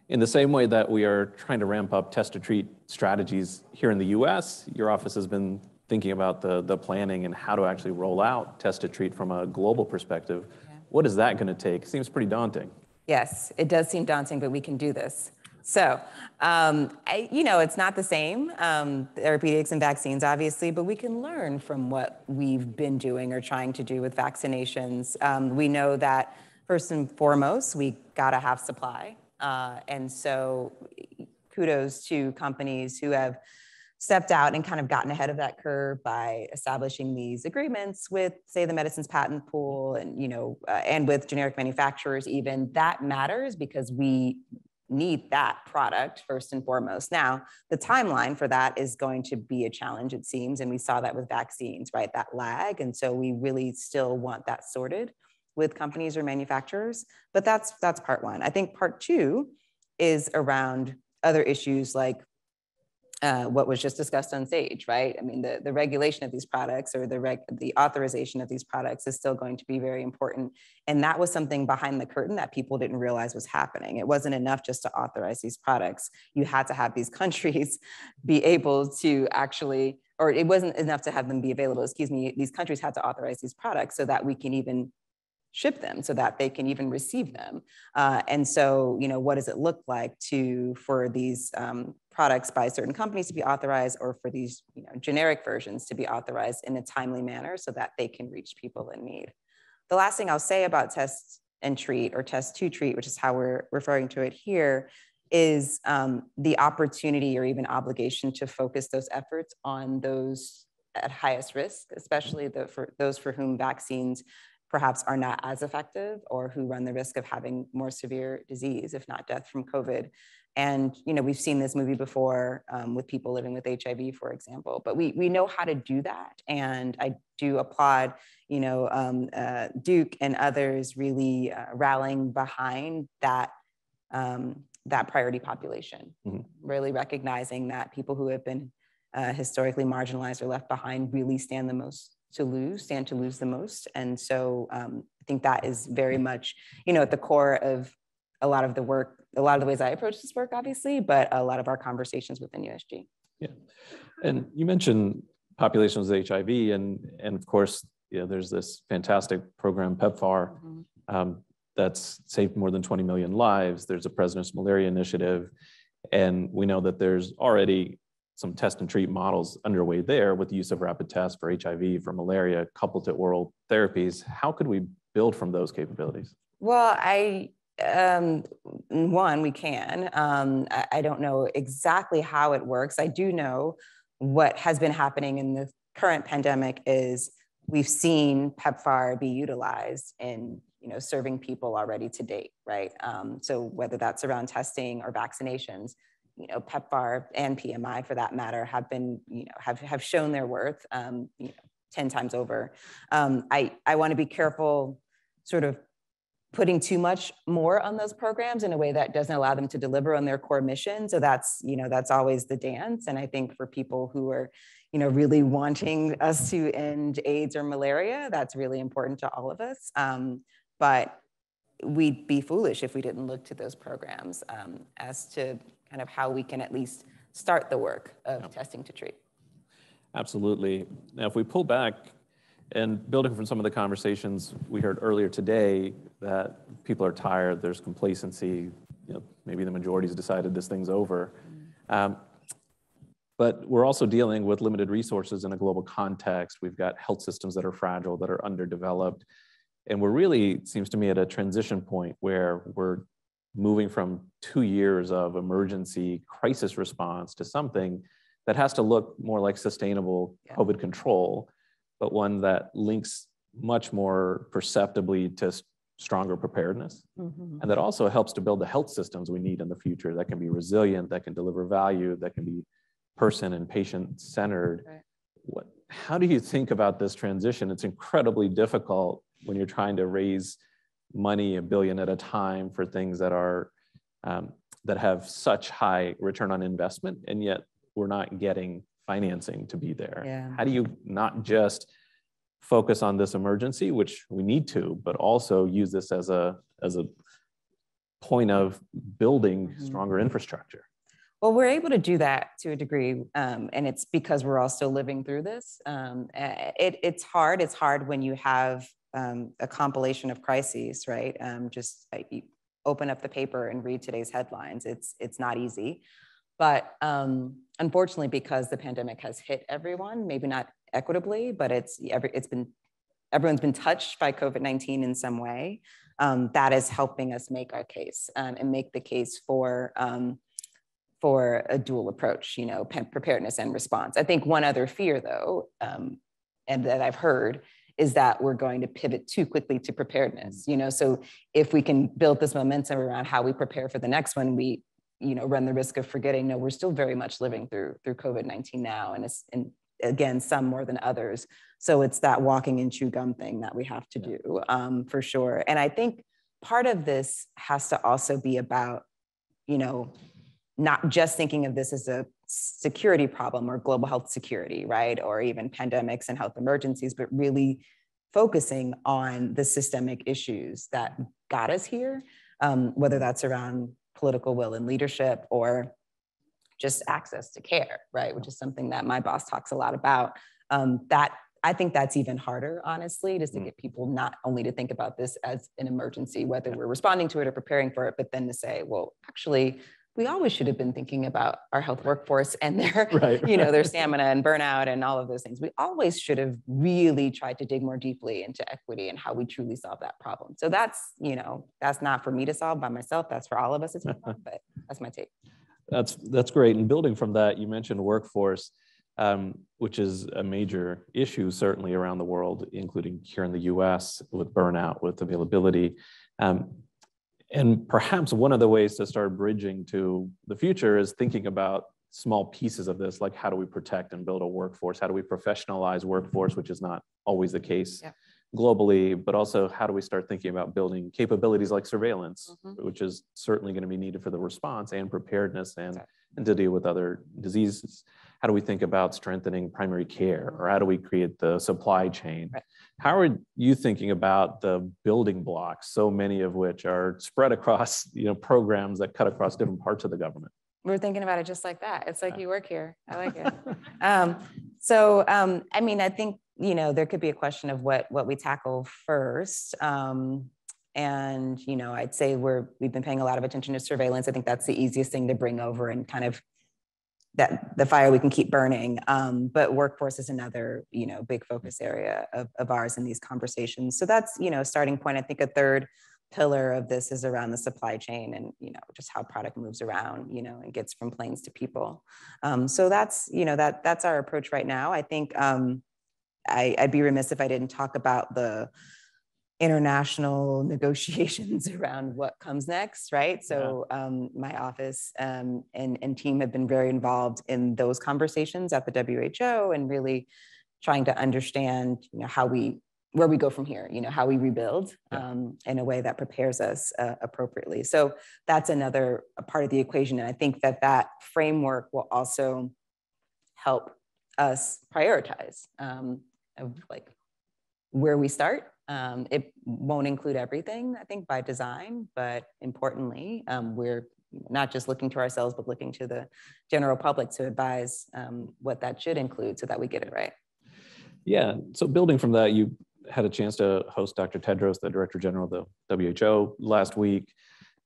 In the same way that we are trying to ramp up test to treat strategies here in the US, your office has been thinking about the, the planning and how to actually roll out test to treat from a global perspective. Yeah. What is that going to take? Seems pretty daunting. Yes, it does seem daunting, but we can do this. So, um, I, you know, it's not the same, um, therapeutics and vaccines, obviously, but we can learn from what we've been doing or trying to do with vaccinations. Um, we know that first and foremost, we got to have supply. Uh, and so kudos to companies who have stepped out and kind of gotten ahead of that curve by establishing these agreements with say the medicines patent pool and you know uh, and with generic manufacturers even. That matters because we need that product first and foremost. Now the timeline for that is going to be a challenge it seems and we saw that with vaccines right? That lag and so we really still want that sorted with companies or manufacturers but that's that's part one i think part two is around other issues like uh, what was just discussed on stage, right? I mean, the, the regulation of these products or the, reg, the authorization of these products is still going to be very important. And that was something behind the curtain that people didn't realize was happening. It wasn't enough just to authorize these products. You had to have these countries be able to actually, or it wasn't enough to have them be available, excuse me, these countries had to authorize these products so that we can even ship them so that they can even receive them. Uh, and so, you know, what does it look like to for these um, products by certain companies to be authorized or for these you know, generic versions to be authorized in a timely manner so that they can reach people in need. The last thing I'll say about test and treat or test to treat, which is how we're referring to it here, is um, the opportunity or even obligation to focus those efforts on those at highest risk, especially the, for those for whom vaccines perhaps are not as effective or who run the risk of having more severe disease, if not death from COVID. And you know, we've seen this movie before um, with people living with HIV, for example. But we we know how to do that, and I do applaud you know um, uh, Duke and others really uh, rallying behind that um, that priority population, mm-hmm. really recognizing that people who have been uh, historically marginalized or left behind really stand the most to lose, stand to lose the most. And so um, I think that is very much, you know, at the core of a lot of the work, a lot of the ways I approach this work, obviously, but a lot of our conversations within USG. Yeah. And you mentioned populations with HIV, and, and of course, you know, there's this fantastic program, PEPFAR, mm-hmm. um, that's saved more than 20 million lives. There's a President's Malaria Initiative. And we know that there's already some test and treat models underway there with the use of rapid tests for HIV, for malaria, coupled to oral therapies. How could we build from those capabilities? Well, I um, one we can. Um, I, I don't know exactly how it works. I do know what has been happening in the current pandemic is we've seen PEPFAR be utilized in you know serving people already to date, right? Um, so whether that's around testing or vaccinations, you know, PEPFAR and PMI for that matter have been, you know, have, have shown their worth, um, you know, 10 times over. Um, I, I want to be careful sort of putting too much more on those programs in a way that doesn't allow them to deliver on their core mission. So that's, you know, that's always the dance. And I think for people who are, you know, really wanting us to end AIDS or malaria, that's really important to all of us. Um, but we'd be foolish if we didn't look to those programs um, as to kind of how we can at least start the work of yep. testing to treat. Absolutely. Now, if we pull back and building from some of the conversations we heard earlier today, that people are tired, there's complacency, you know, maybe the majority's decided this thing's over. Mm. Um, but we're also dealing with limited resources in a global context. We've got health systems that are fragile, that are underdeveloped. And we're really, seems to me, at a transition point where we're moving from two years of emergency crisis response to something that has to look more like sustainable yeah. COVID control, but one that links much more perceptibly to stronger preparedness. Mm-hmm. And that also helps to build the health systems we need in the future that can be resilient, that can deliver value, that can be person and patient centered. Right. What, how do you think about this transition? It's incredibly difficult when you're trying to raise money a billion at a time for things that are um, that have such high return on investment and yet we're not getting financing to be there yeah. how do you not just focus on this emergency which we need to but also use this as a as a point of building mm-hmm. stronger infrastructure well, we're able to do that to a degree, um, and it's because we're all still living through this. Um, it, it's hard. It's hard when you have um, a compilation of crises, right? Um, just open up the paper and read today's headlines. It's it's not easy, but um, unfortunately, because the pandemic has hit everyone, maybe not equitably, but it's every it's been everyone's been touched by COVID nineteen in some way. Um, that is helping us make our case um, and make the case for um, for a dual approach, you know, preparedness and response. I think one other fear, though, um, and that I've heard is that we're going to pivot too quickly to preparedness you know? So if we can build this momentum around how we prepare for the next one we you know run the risk of forgetting no we're still very much living through through covid-19 now and it's and again some more than others. So it's that walking and chew gum thing that we have to do um, for sure. And i think part of this has to also be about you know not just thinking of this as a security problem or global health security, right? Or even pandemics and health emergencies, but really focusing on the systemic issues that got us here, um, whether that's around political will and leadership or just access to care, right? Which is something that my boss talks a lot about. Um, that I think that's even harder, honestly, just to mm. get people not only to think about this as an emergency, whether we're responding to it or preparing for it, but then to say, well, actually, we always should have been thinking about our health workforce and their, right. you know, their stamina and burnout and all of those things. We always should have really tried to dig more deeply into equity and how we truly solve that problem. So that's, you know, that's not for me to solve by myself. That's for all of us as well but that's my take. That's that's great. And building from that, you mentioned workforce, um, which is a major issue certainly around the world, including here in the U.S. with burnout, with availability. Um, and perhaps one of the ways to start bridging to the future is thinking about small pieces of this, like how do we protect and build a workforce? How do we professionalize workforce, which is not always the case yeah. globally, but also how do we start thinking about building capabilities like surveillance, mm-hmm. which is certainly going to be needed for the response and preparedness and, and to deal with other diseases how do we think about strengthening primary care or how do we create the supply chain? Right. how are you thinking about the building blocks so many of which are spread across you know programs that cut across different parts of the government? We're thinking about it just like that. It's like you work here. I like it. Um, so um, i mean i think you know there could be a question of what what we tackle first. Um, and you know i'd say we're we've been paying a lot of attention to surveillance. I think that's the easiest thing to bring over and kind of that the fire we can keep burning. Um, but workforce is another, you know, big focus area of, of ours in these conversations. So that's, you know, starting point. I think a third pillar of this is around the supply chain and you know just how product moves around you know and gets from planes to people um, so that's you know that that's our approach right now i think um, I, i'd be remiss if i didn't talk about the international negotiations around what comes next, right? So yeah. um, my office um, and, and team have been very involved in those conversations at the WHO and really trying to understand, you know, how we where we go from here, you know, how we rebuild yeah. um, in a way that prepares us uh, appropriately. So that's another part of the equation, and I think that that framework will also help us prioritize um, of like where we start um, it won't include everything, I think, by design, but importantly, um, we're not just looking to ourselves, but looking to the general public to advise um, what that should include so that we get it right. Yeah. So building from that, you had a chance to host Dr. Tedros, the Director General of the WHO, last week.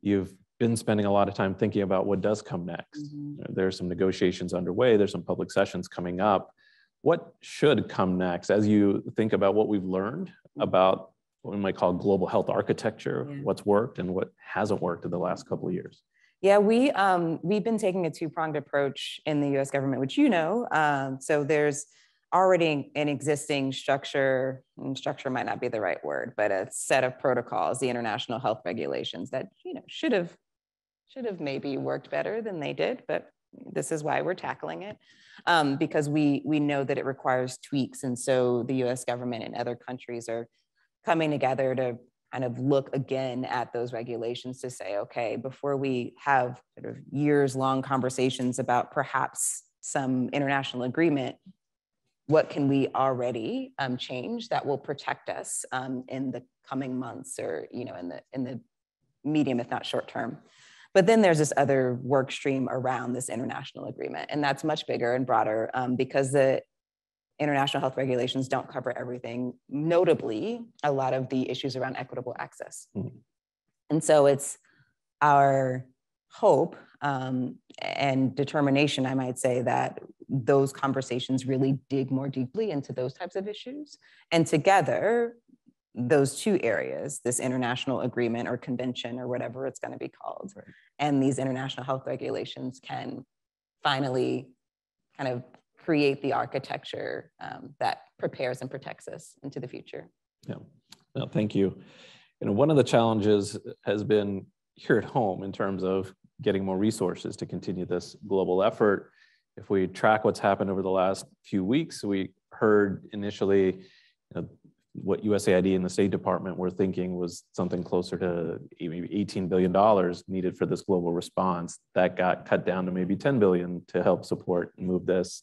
You've been spending a lot of time thinking about what does come next. Mm-hmm. There's some negotiations underway. There's some public sessions coming up what should come next as you think about what we've learned mm-hmm. about what we might call global health architecture, yeah. what's worked and what hasn't worked in the last couple of years? Yeah, we um, we've been taking a two-pronged approach in the U.S. government, which you know. Um, so there's already an existing structure. and structure might not be the right word, but a set of protocols, the international health regulations that you know should have should have maybe worked better than they did, but this is why we're tackling it um, because we we know that it requires tweaks. And so the us government and other countries are coming together to kind of look again at those regulations to say okay before we have sort of years long conversations about perhaps some international agreement what can we already um, change that will protect us um, in the coming months or you know in the in the medium if not short term but then there's this other work stream around this international agreement, and that's much bigger and broader um, because the international health regulations don't cover everything, notably, a lot of the issues around equitable access. Mm-hmm. And so it's our hope um, and determination, I might say, that those conversations really dig more deeply into those types of issues. And together, those two areas, this international agreement or convention or whatever it's going to be called, right. and these international health regulations can finally kind of create the architecture um, that prepares and protects us into the future. Yeah, no, thank you. You know, one of the challenges has been here at home in terms of getting more resources to continue this global effort. If we track what's happened over the last few weeks, we heard initially you know, what USAID and the State Department were thinking was something closer to maybe $18 billion needed for this global response. That got cut down to maybe 10 billion to help support and move this.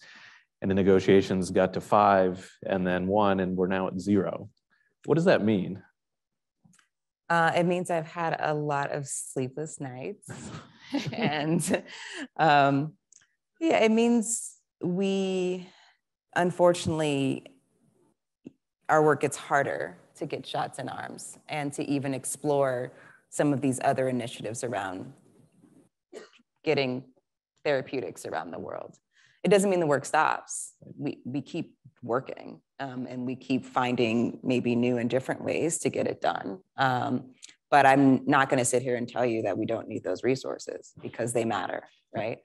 And the negotiations got to five and then one, and we're now at zero. What does that mean? Uh, it means I've had a lot of sleepless nights. and um, yeah, it means we unfortunately our work gets harder to get shots in arms and to even explore some of these other initiatives around getting therapeutics around the world. It doesn't mean the work stops. We, we keep working um, and we keep finding maybe new and different ways to get it done. Um, but I'm not going to sit here and tell you that we don't need those resources because they matter, right?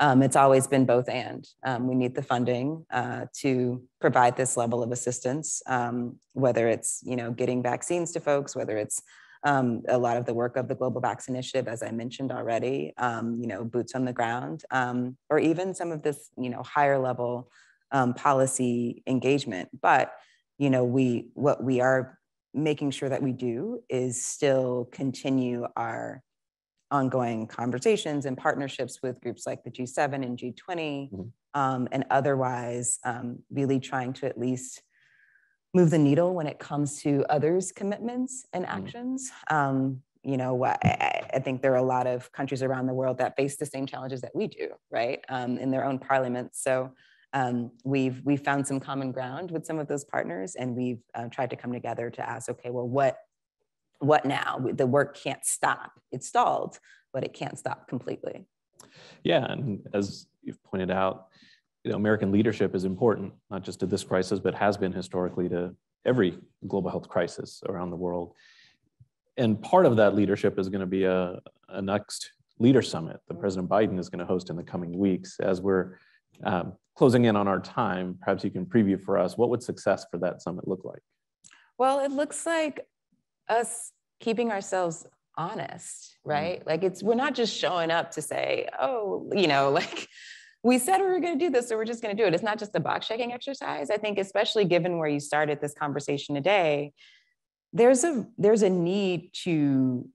Um, it's always been both and. Um, we need the funding uh, to provide this level of assistance, um, whether it's you know getting vaccines to folks, whether it's um, a lot of the work of the Global Vax Initiative, as I mentioned already, um, you know, boots on the ground, um, or even some of this you know higher level policy engagement. But you know, we what we are making sure that we do is still continue our ongoing conversations and partnerships with groups like the G7 and G20, mm-hmm. um, and otherwise um, really trying to at least move the needle when it comes to others' commitments and mm-hmm. actions. Um, you know, I, I, think there are a lot of countries around the world that face the same challenges that we do, right, um, in their own parliaments. So um, we've we've found some common ground with some of those partners, and we've uh, tried to come together to ask, okay, well, what what now? The work can't stop. It's stalled, but it can't stop completely. Yeah, and as you've pointed out, you know, American leadership is important, not just to this crisis, but has been historically to every global health crisis around the world. And part of that leadership is going to be a, a next leader summit that President Biden is going to host in the coming weeks. As we're um, closing in on our time, perhaps you can preview for us what would success for that summit look like? Well, it looks like us keeping ourselves honest, mm. right? Mm. Like it's we're not just showing up to say, oh, you know, like we said we were going to do this, so we're just going to do it. It's not just a box checking exercise. I think, especially given where you started this conversation today, there's a there's a need to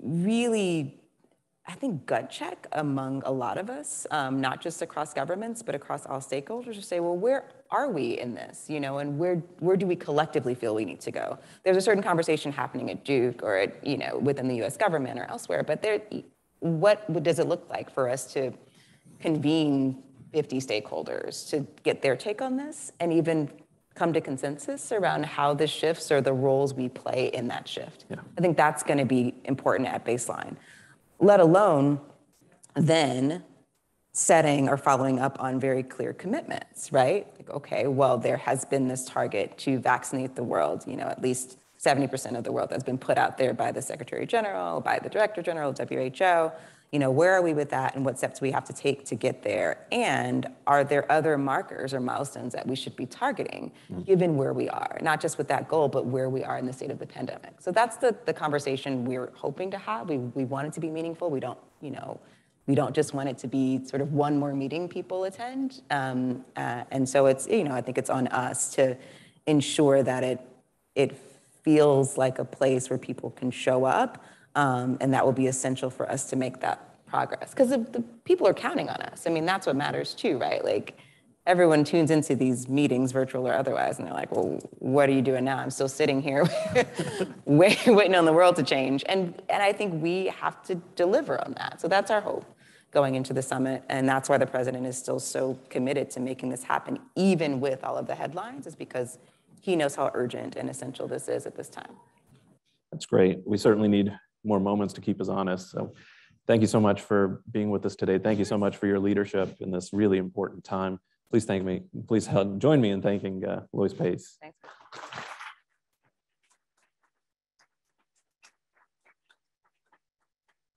really I think, gut check among a lot of us, um, not just across governments, but across all stakeholders to say, well, where are we in this? You know, and where, where do we collectively feel we need to go? There's a certain conversation happening at Duke or at, you know, within the US government or elsewhere, but there, what, does it look like for us to convene 50 stakeholders to get their take on this and even come to consensus around how this shifts or the roles we play in that shift? Yeah. I think that's gonna be important at baseline let alone then setting or following up on very clear commitments, right? Like, okay, well, there has been this target to vaccinate the world, you know, at least 70% of the world that's been put out there by the Secretary General, by the Director General, WHO you know, where are we with that and what steps we have to take to get there? And are there other markers or milestones that we should be targeting mm-hmm. given where we are, not just with that goal, but where we are in the state of the pandemic? So that's the, the conversation we're hoping to have. We, we want it to be meaningful. We don't, you know, we don't just want it to be sort of one more meeting people attend. Um, uh, and so it's, you know, I think it's on us to ensure that it, it feels like a place where people can show up um, and that will be essential for us to make that progress because the, the people are counting on us. I mean, that's what matters too, right? Like everyone tunes into these meetings, virtual or otherwise, and they're like, well, what are you doing now? I'm still sitting here waiting on the world to change. And, and I think we have to deliver on that. So that's our hope going into the summit. And that's why the president is still so committed to making this happen, even with all of the headlines, is because he knows how urgent and essential this is at this time. That's great. We certainly need more moments to keep us honest. So thank you so much for being with us today. Thank you so much for your leadership in this really important time. Please thank me. Please help, join me in thanking uh, Loyce Pace. Thanks.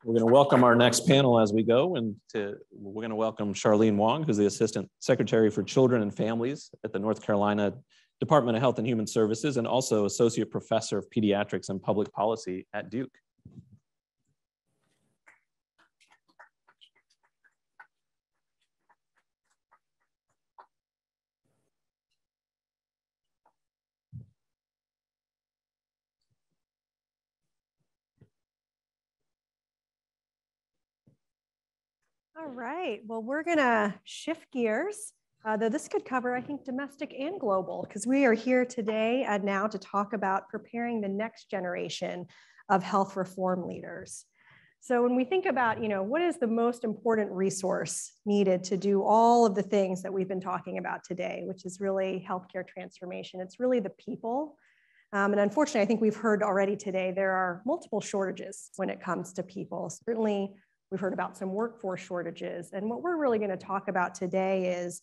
We're going to welcome our next panel as we go, and to, we're going to welcome Charlene Wong, who's the Assistant Secretary for Children and Families at the North Carolina Department of Health and Human Services, and also Associate Professor of Pediatrics and Public Policy at Duke. All right, well, we're gonna shift gears, uh, though this could cover, I think, domestic and global, because we are here today and now to talk about preparing the next generation of health reform leaders. So when we think about, you know, what is the most important resource needed to do all of the things that we've been talking about today, which is really healthcare transformation, it's really the people. Um, and unfortunately, I think we've heard already today, there are multiple shortages when it comes to people. Certainly We've heard about some workforce shortages. And what we're really going to talk about today is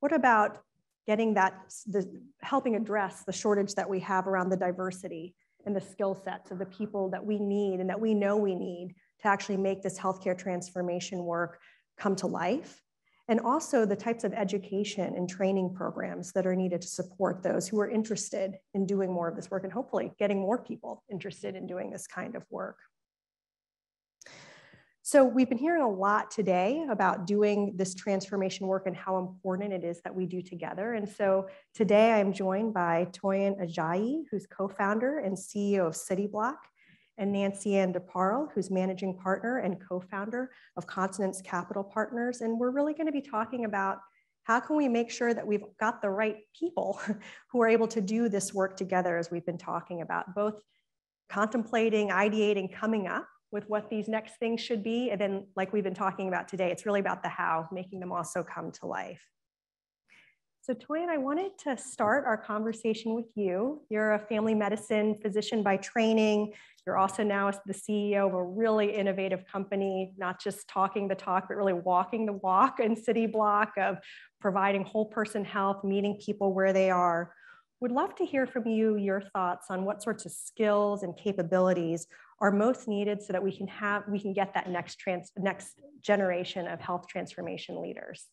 what about getting that, the, helping address the shortage that we have around the diversity and the skill sets of the people that we need and that we know we need to actually make this healthcare transformation work come to life. And also the types of education and training programs that are needed to support those who are interested in doing more of this work and hopefully getting more people interested in doing this kind of work. So we've been hearing a lot today about doing this transformation work and how important it is that we do together. And so today I'm joined by Toyin Ajayi, who's co-founder and CEO of Cityblock, and Nancy Ann DeParle, who's managing partner and co-founder of Consonance Capital Partners. And we're really gonna be talking about how can we make sure that we've got the right people who are able to do this work together as we've been talking about, both contemplating, ideating, coming up with what these next things should be. And then, like we've been talking about today, it's really about the how, making them also come to life. So, Toyin, I wanted to start our conversation with you. You're a family medicine physician by training. You're also now the CEO of a really innovative company, not just talking the talk, but really walking the walk in Cityblock of providing whole person health, meeting people where they are. Would love to hear from you your thoughts on what sorts of skills and capabilities are most needed so that we can have we can get that next trans next generation of health transformation leaders.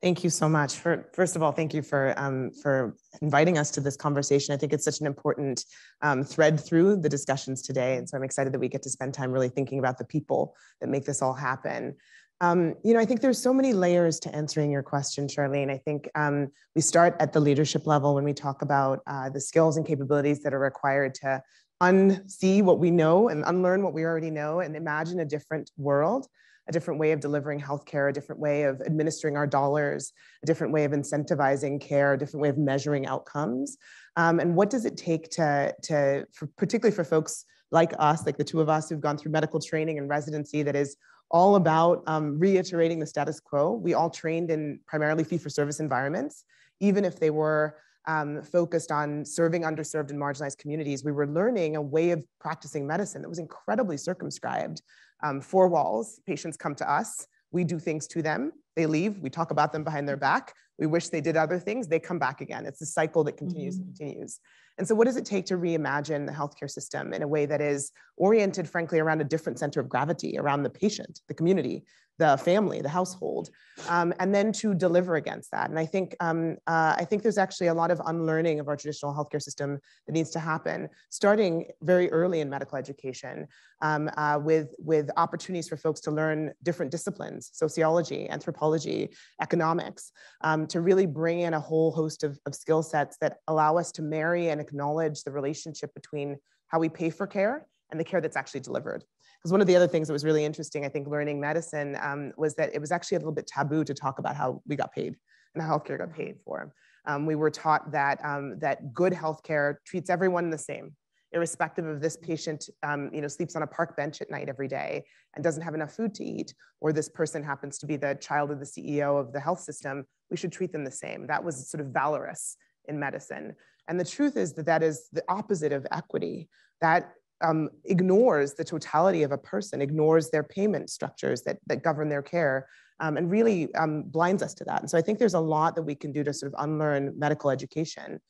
Thank you so much. For first of all, thank you for um, for inviting us to this conversation. I think it's such an important um, thread through the discussions today, and so I'm excited that we get to spend time really thinking about the people that make this all happen. Um, you know, I think there's so many layers to answering your question, Charlene. I think um, we start at the leadership level when we talk about uh, the skills and capabilities that are required to unsee what we know and unlearn what we already know and imagine a different world, a different way of delivering healthcare, a different way of administering our dollars, a different way of incentivizing care, a different way of measuring outcomes. Um, and what does it take to, to for, particularly for folks like us, like the two of us who've gone through medical training and residency that is all about um, reiterating the status quo. We all trained in primarily fee for service environments, even if they were um, focused on serving underserved and marginalized communities, we were learning a way of practicing medicine that was incredibly circumscribed. Um, four walls, patients come to us, we do things to them, they leave, we talk about them behind their back, we wish they did other things, they come back again. It's a cycle that continues mm -hmm. and continues. And so what does it take to reimagine the healthcare system in a way that is oriented, frankly, around a different center of gravity, around the patient, the community, the family, the household, um, and then to deliver against that. And I think um, uh, I think there's actually a lot of unlearning of our traditional healthcare system that needs to happen, starting very early in medical education, um, uh, with with opportunities for folks to learn different disciplines, sociology, anthropology, economics, um, to really bring in a whole host of, of skill sets that allow us to marry and acknowledge the relationship between how we pay for care and the care that's actually delivered. Because one of the other things that was really interesting, I think, learning medicine um, was that it was actually a little bit taboo to talk about how we got paid and how healthcare got paid for. Um, we were taught that, um, that good healthcare treats everyone the same, irrespective of this patient um, you know, sleeps on a park bench at night every day and doesn't have enough food to eat, or this person happens to be the child of the CEO of the health system, we should treat them the same. That was sort of valorous in medicine. And the truth is that that is the opposite of equity. That um, ignores the totality of a person, ignores their payment structures that, that govern their care, um, and really um, blinds us to that. And so I think there's a lot that we can do to sort of unlearn medical education.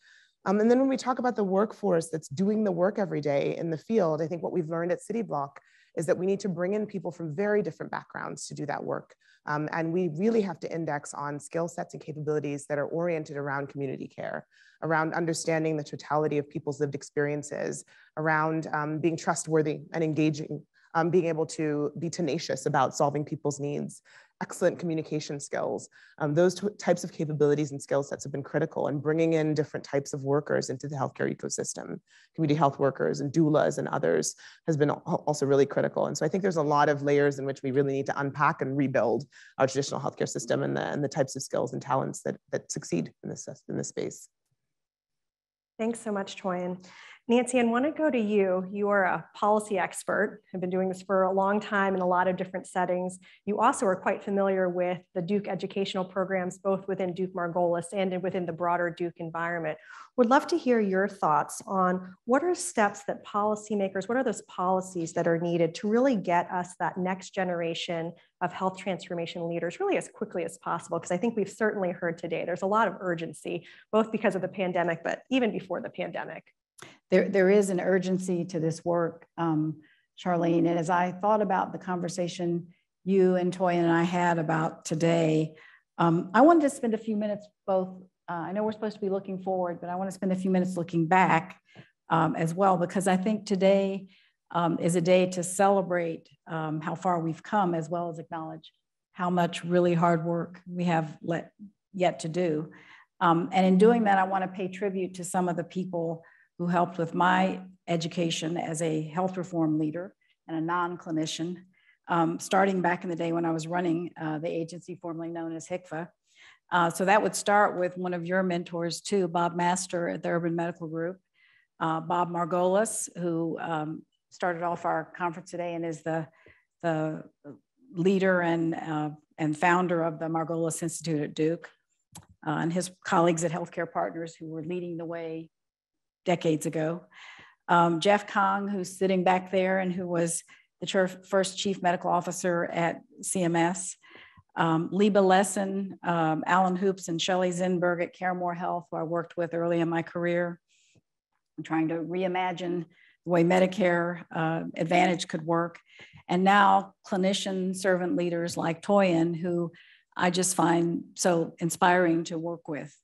Um, and then when we talk about the workforce that's doing the work every day in the field, I think what we've learned at Cityblock is that we need to bring in people from very different backgrounds to do that work. Um, and we really have to index on skill sets and capabilities that are oriented around community care, around understanding the totality of people's lived experiences, around um, being trustworthy and engaging, um, being able to be tenacious about solving people's needs, excellent communication skills. Um, those types of capabilities and skill sets have been critical in bringing in different types of workers into the healthcare ecosystem. Community health workers and doulas and others has been also really critical. And so I think there's a lot of layers in which we really need to unpack and rebuild our traditional healthcare system and the, and the types of skills and talents that, that succeed in this, in this space. Thanks so much, Toyin. Nancy, I want to go to you. You are a policy expert, have been doing this for a long time in a lot of different settings. You also are quite familiar with the Duke educational programs, both within Duke Margolis and within the broader Duke environment. Would love to hear your thoughts on what are steps that policymakers, what are those policies that are needed to really get us that next generation of health transformation leaders really as quickly as possible? Because I think we've certainly heard today there's a lot of urgency, both because of the pandemic, but even before the pandemic there, there is an urgency to this work, um, Charlene. And as I thought about the conversation you and Toyin and I had about today, um, I wanted to spend a few minutes both. Uh, I know we're supposed to be looking forward, but I want to spend a few minutes looking back um, as well, because I think today um, is a day to celebrate um, how far we've come, as well as acknowledge how much really hard work we have let, yet to do. Um, and in doing that, I want to pay tribute to some of the people who helped with my education as a health reform leader and a non-clinician, um, starting back in the day when I was running uh, the agency formerly known as HCFA. Uh, so that would start with one of your mentors too, Bob Master at the Urban Medical Group, uh, Bob Margolis, who um, started off our conference today and is the, the leader and, uh, and founder of the Margolis Institute at Duke, uh, and his colleagues at Healthcare Partners who were leading the way decades ago. Um, Jeff Kang, who's sitting back there and who was the first chief medical officer at CMS. Um, Leeba Lessin, um, Alan Hoops, and Shelley Zinberg at CareMore Health, who I worked with early in my career. I'm trying to reimagine the way Medicare uh, Advantage could work. And now clinician servant leaders like Toyin, who I just find so inspiring to work with.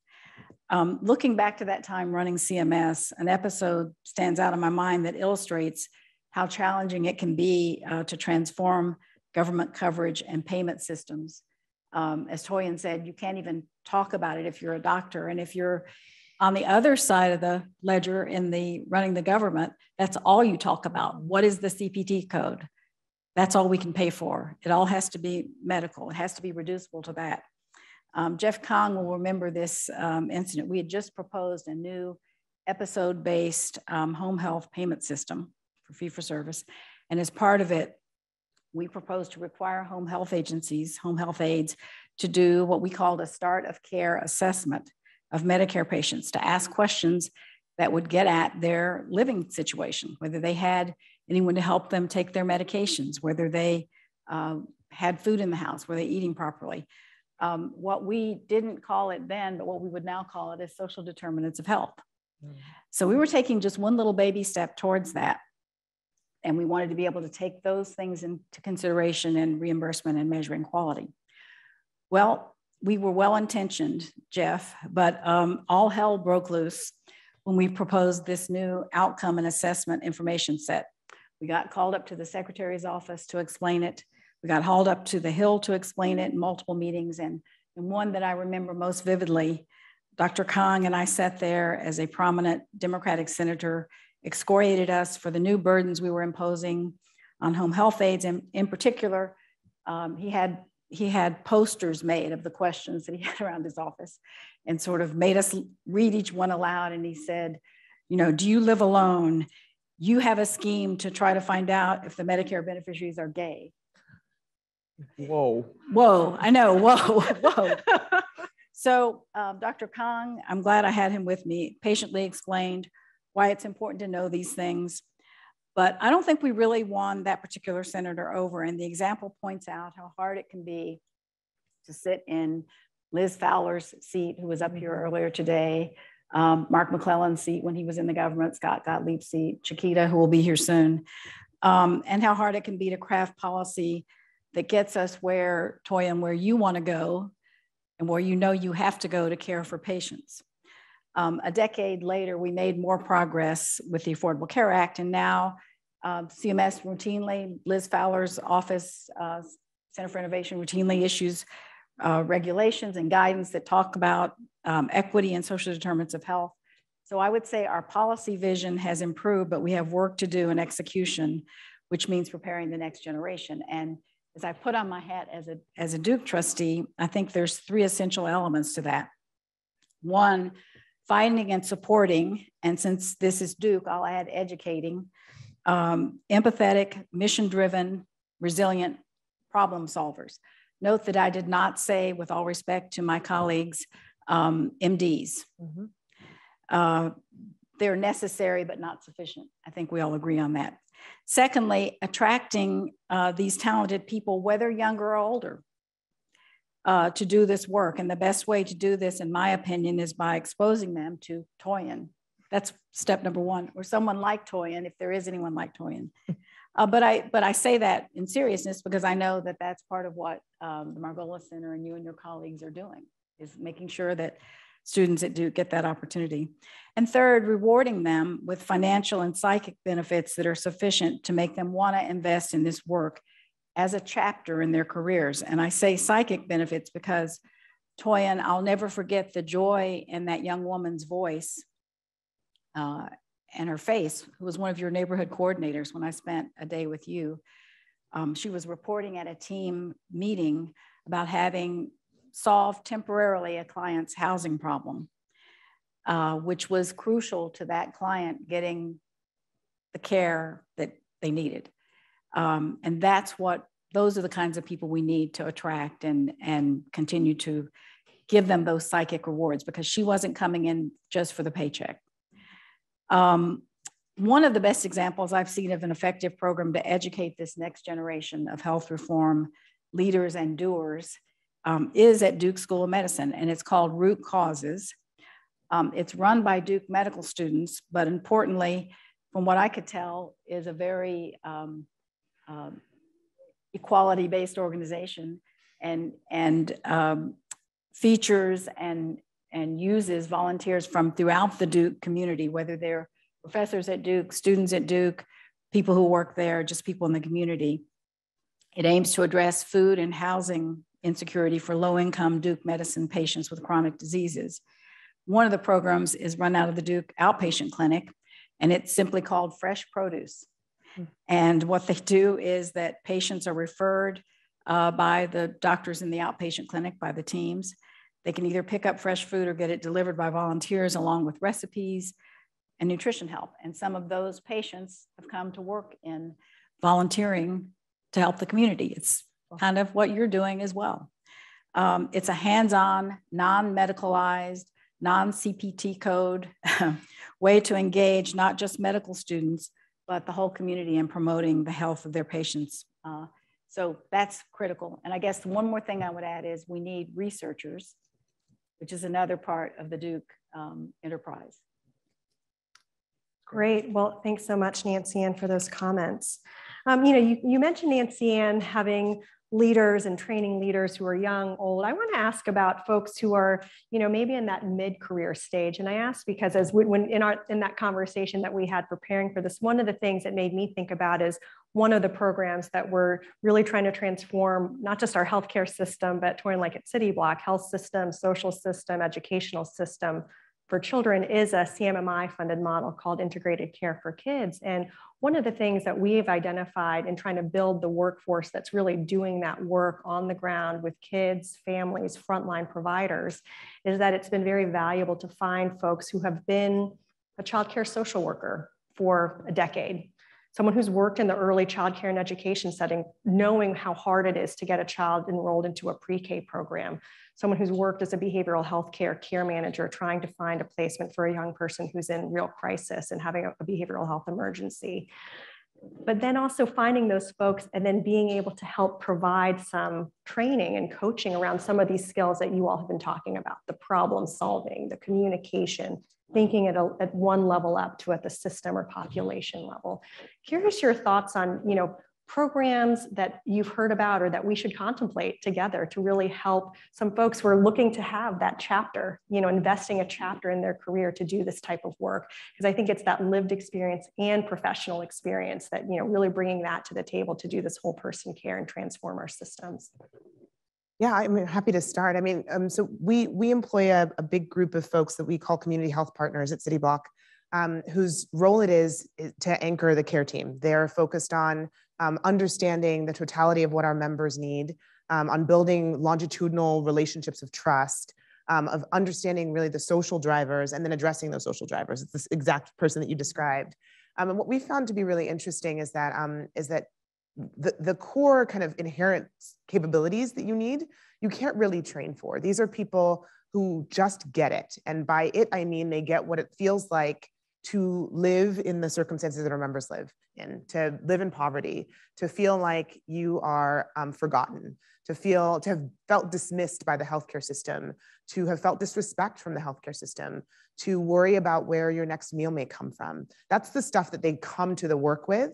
Um, looking back to that time running CMS, an episode stands out in my mind that illustrates how challenging it can be uh, to transform government coverage and payment systems. Um, as Toyin said, you can't even talk about it if you're a doctor. And if you're on the other side of the ledger in the running the government, that's all you talk about. What is the CPT code? That's all we can pay for. It all has to be medical. It has to be reducible to that. Um, Jeff Kang will remember this um, incident. We had just proposed a new episode-based um, home health payment system for fee-for-service. And as part of it, we proposed to require home health agencies, home health aides, to do what we called a start of care assessment of Medicare patients to ask questions that would get at their living situation, whether they had anyone to help them take their medications, whether they uh, had food in the house, were they eating properly, um, what we didn't call it then, but what we would now call it is social determinants of health. Mm. So we were taking just one little baby step towards that. And we wanted to be able to take those things into consideration in reimbursement and measuring quality. Well, we were well intentioned, Jeff, but um, all hell broke loose when we proposed this new outcome and assessment information set. We got called up to the secretary's office to explain it. We got hauled up to the Hill to explain it in multiple meetings. And, and one that I remember most vividly, Dr. Kang and I sat there as a prominent Democratic senator, excoriated us for the new burdens we were imposing on home health aides. And in particular, um, he had he had posters made of the questions that he had around his office and sort of made us read each one aloud. And he said, you know, do you live alone? You have a scheme to try to find out if the Medicare beneficiaries are gay. Whoa. Whoa, I know, whoa, whoa. so um, Dr. Kang, I'm glad I had him with me, patiently explained why it's important to know these things. But I don't think we really won that particular senator over. And the example points out how hard it can be to sit in Liz Fowler's seat, who was up here mm-hmm. earlier today, um, Mark McClellan's seat when he was in the government, Scott Gottlieb's seat, Chiquita, who will be here soon, um, and how hard it can be to craft policy that gets us where, Toyin, where you want to go and where you know you have to go to care for patients. Um, a decade later, we made more progress with the Affordable Care Act, and now um, CMS routinely, Liz Fowler's office, uh, Center for Innovation, routinely issues uh, regulations and guidance that talk about um, equity and social determinants of health. So I would say our policy vision has improved, but we have work to do in execution, which means preparing the next generation. And as I put on my hat as a, as a Duke trustee, I think there's three essential elements to that. One, finding and supporting, and since this is Duke, I'll add educating, um, empathetic, mission-driven, resilient problem solvers. Note that I did not say, with all respect to my colleagues, um, MDs. Mm-hmm. Uh, they're necessary but not sufficient. I think we all agree on that. Secondly, attracting uh, these talented people, whether younger or older, uh, to do this work. And the best way to do this, in my opinion, is by exposing them to Toyin. That's step number one, or someone like Toyin, if there is anyone like Toyin. Uh, but I but I say that in seriousness because I know that that's part of what um, the Margolis Center and you and your colleagues are doing is making sure that students that do get that opportunity. And third, rewarding them with financial and psychic benefits that are sufficient to make them want to invest in this work as a chapter in their careers. And I say psychic benefits because Toyin, I'll never forget the joy in that young woman's voice uh, and her face, who was one of your neighborhood coordinators when I spent a day with you. Um, she was reporting at a team meeting about having solved temporarily a client's housing problem, uh, which was crucial to that client getting the care that they needed. Um, and that's what, those are the kinds of people we need to attract and, and continue to give them those psychic rewards because she wasn't coming in just for the paycheck. Um, one of the best examples I've seen of an effective program to educate this next generation of health reform leaders and doers um, is at Duke School of Medicine, and it's called Root Causes. Um, it's run by Duke medical students, but importantly, from what I could tell, is a very um, um, equality-based organization and, and um, features and, and uses volunteers from throughout the Duke community, whether they're professors at Duke, students at Duke, people who work there, just people in the community. It aims to address food and housing insecurity for low-income Duke medicine patients with chronic diseases. One of the programs is run out of the Duke outpatient clinic, and it's simply called Fresh Produce. And what they do is that patients are referred uh, by the doctors in the outpatient clinic, by the teams. They can either pick up fresh food or get it delivered by volunteers along with recipes and nutrition help. And some of those patients have come to work in volunteering to help the community. It's kind of what you're doing as well. Um, it's a hands-on, non-medicalized, non-CPT code way to engage not just medical students, but the whole community in promoting the health of their patients. Uh, so that's critical. And I guess one more thing I would add is we need researchers, which is another part of the Duke um, enterprise. Great. Well, thanks so much, Nancy and for those comments. Um, you know, you, you mentioned Nancy Ann having leaders and training leaders who are young, old. I want to ask about folks who are, you know, maybe in that mid-career stage. And I ask because as we, when in our in that conversation that we had preparing for this, one of the things that made me think about is one of the programs that we're really trying to transform not just our healthcare system, but Toyin like at Cityblock, health system, social system, educational system for children is a CMMI funded model called Integrated Care for Kids. And one of the things that we've identified in trying to build the workforce that's really doing that work on the ground with kids, families, frontline providers is that it's been very valuable to find folks who have been a child care social worker for a decade someone who's worked in the early child care and education setting, knowing how hard it is to get a child enrolled into a pre-K program, someone who's worked as a behavioral health care care manager, trying to find a placement for a young person who's in real crisis and having a behavioral health emergency. But then also finding those folks and then being able to help provide some training and coaching around some of these skills that you all have been talking about the problem solving, the communication, thinking at, a, at one level up to at the system or population level. Curious your thoughts on, you know, programs that you've heard about or that we should contemplate together to really help some folks who are looking to have that chapter, you know, investing a chapter in their career to do this type of work. Because I think it's that lived experience and professional experience that, you know, really bringing that to the table to do this whole person care and transform our systems. Yeah, I'm happy to start. I mean, um, so we we employ a, a, big group of folks that we call community health partners at Cityblock, um, whose role it is, is, to anchor the care team. They're focused on um, understanding the totality of what our members need, um, on building longitudinal relationships of trust, um, of understanding really the social drivers, and then addressing those social drivers. It's this exact person that you described. Um, and what we found to be really interesting is that is that the, the core kind of inherent capabilities that you need, you can't really train for. These are people who just get it. And by it, I mean they get what it feels like to live in the circumstances that our members live in, to live in poverty, to feel like you are um, forgotten, to feel, to have felt dismissed by the healthcare system, to have felt disrespect from the healthcare system, to worry about where your next meal may come from. That's the stuff that they come to the work with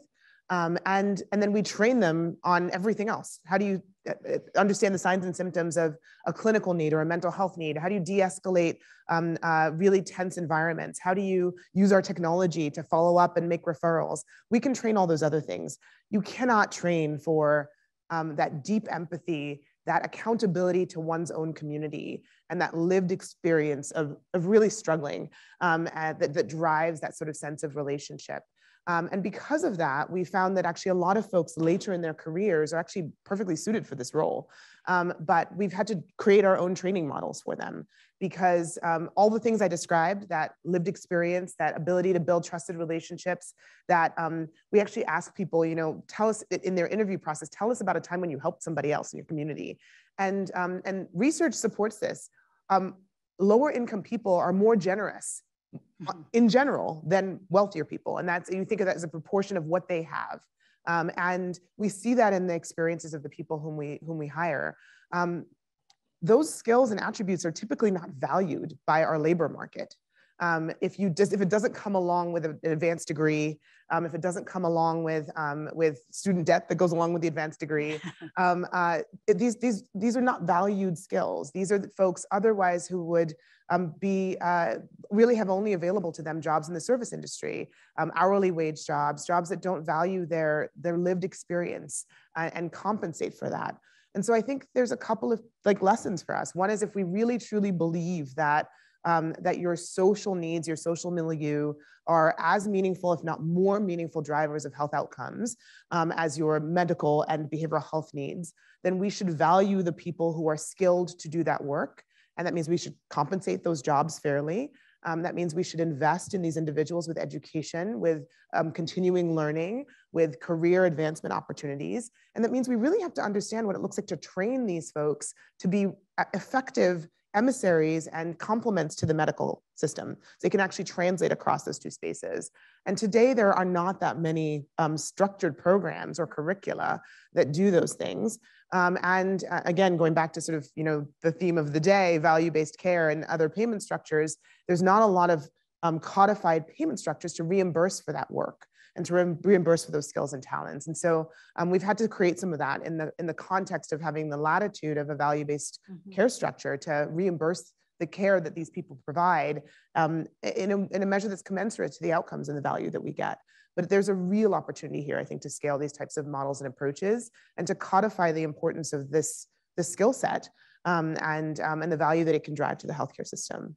um, and, and then we train them on everything else. How do you uh, uh, understand the signs and symptoms of a clinical need or a mental health need? How do you de-escalate um, uh, really tense environments? How do you use our technology to follow up and make referrals? We can train all those other things. You cannot train for um, that deep empathy, that accountability to one's own community, and that lived experience of, of really struggling um, that, that drives that sort of sense of relationship. Um, and because of that, we found that actually a lot of folks later in their careers are actually perfectly suited for this role. Um, but we've had to create our own training models for them because um, all the things I described, that lived experience, that ability to build trusted relationships, that um, we actually ask people, you know, tell us in their interview process, tell us about a time when you helped somebody else in your community. And, um, and research supports this. Um, lower income people are more generous. In general than wealthier people. And that's, you think of that as a proportion of what they have. Um, and we see that in the experiences of the people whom we, whom we hire. Um, those skills and attributes are typically not valued by our labor market. Um, if you just if it doesn't come along with an advanced degree, um, if it doesn't come along with um, with student debt that goes along with the advanced degree, um, uh, these these these are not valued skills. These are the folks otherwise who would um, be uh, really have only available to them jobs in the service industry, um, hourly wage jobs, jobs that don't value their their lived experience uh, and compensate for that. And so I think there's a couple of like lessons for us. One is if we really truly believe that um, that your social needs, your social milieu are as meaningful, if not more meaningful drivers of health outcomes um, as your medical and behavioral health needs, then we should value the people who are skilled to do that work. And that means we should compensate those jobs fairly. Um, that means we should invest in these individuals with education, with um, continuing learning, with career advancement opportunities. And that means we really have to understand what it looks like to train these folks to be effective emissaries and complements to the medical system. So they can actually translate across those two spaces. And today there are not that many um, structured programs or curricula that do those things. Um, and uh, again, going back to sort of, you know, the theme of the day, value-based care and other payment structures, there's not a lot of um, codified payment structures to reimburse for that work and to re reimburse for those skills and talents. And so um, we've had to create some of that in the, in the context of having the latitude of a value-based mm -hmm. care structure to reimburse the care that these people provide um, in, a, in a measure that's commensurate to the outcomes and the value that we get. But there's a real opportunity here, I think, to scale these types of models and approaches and to codify the importance of this, this skill set um, and, um, and the value that it can drive to the healthcare system.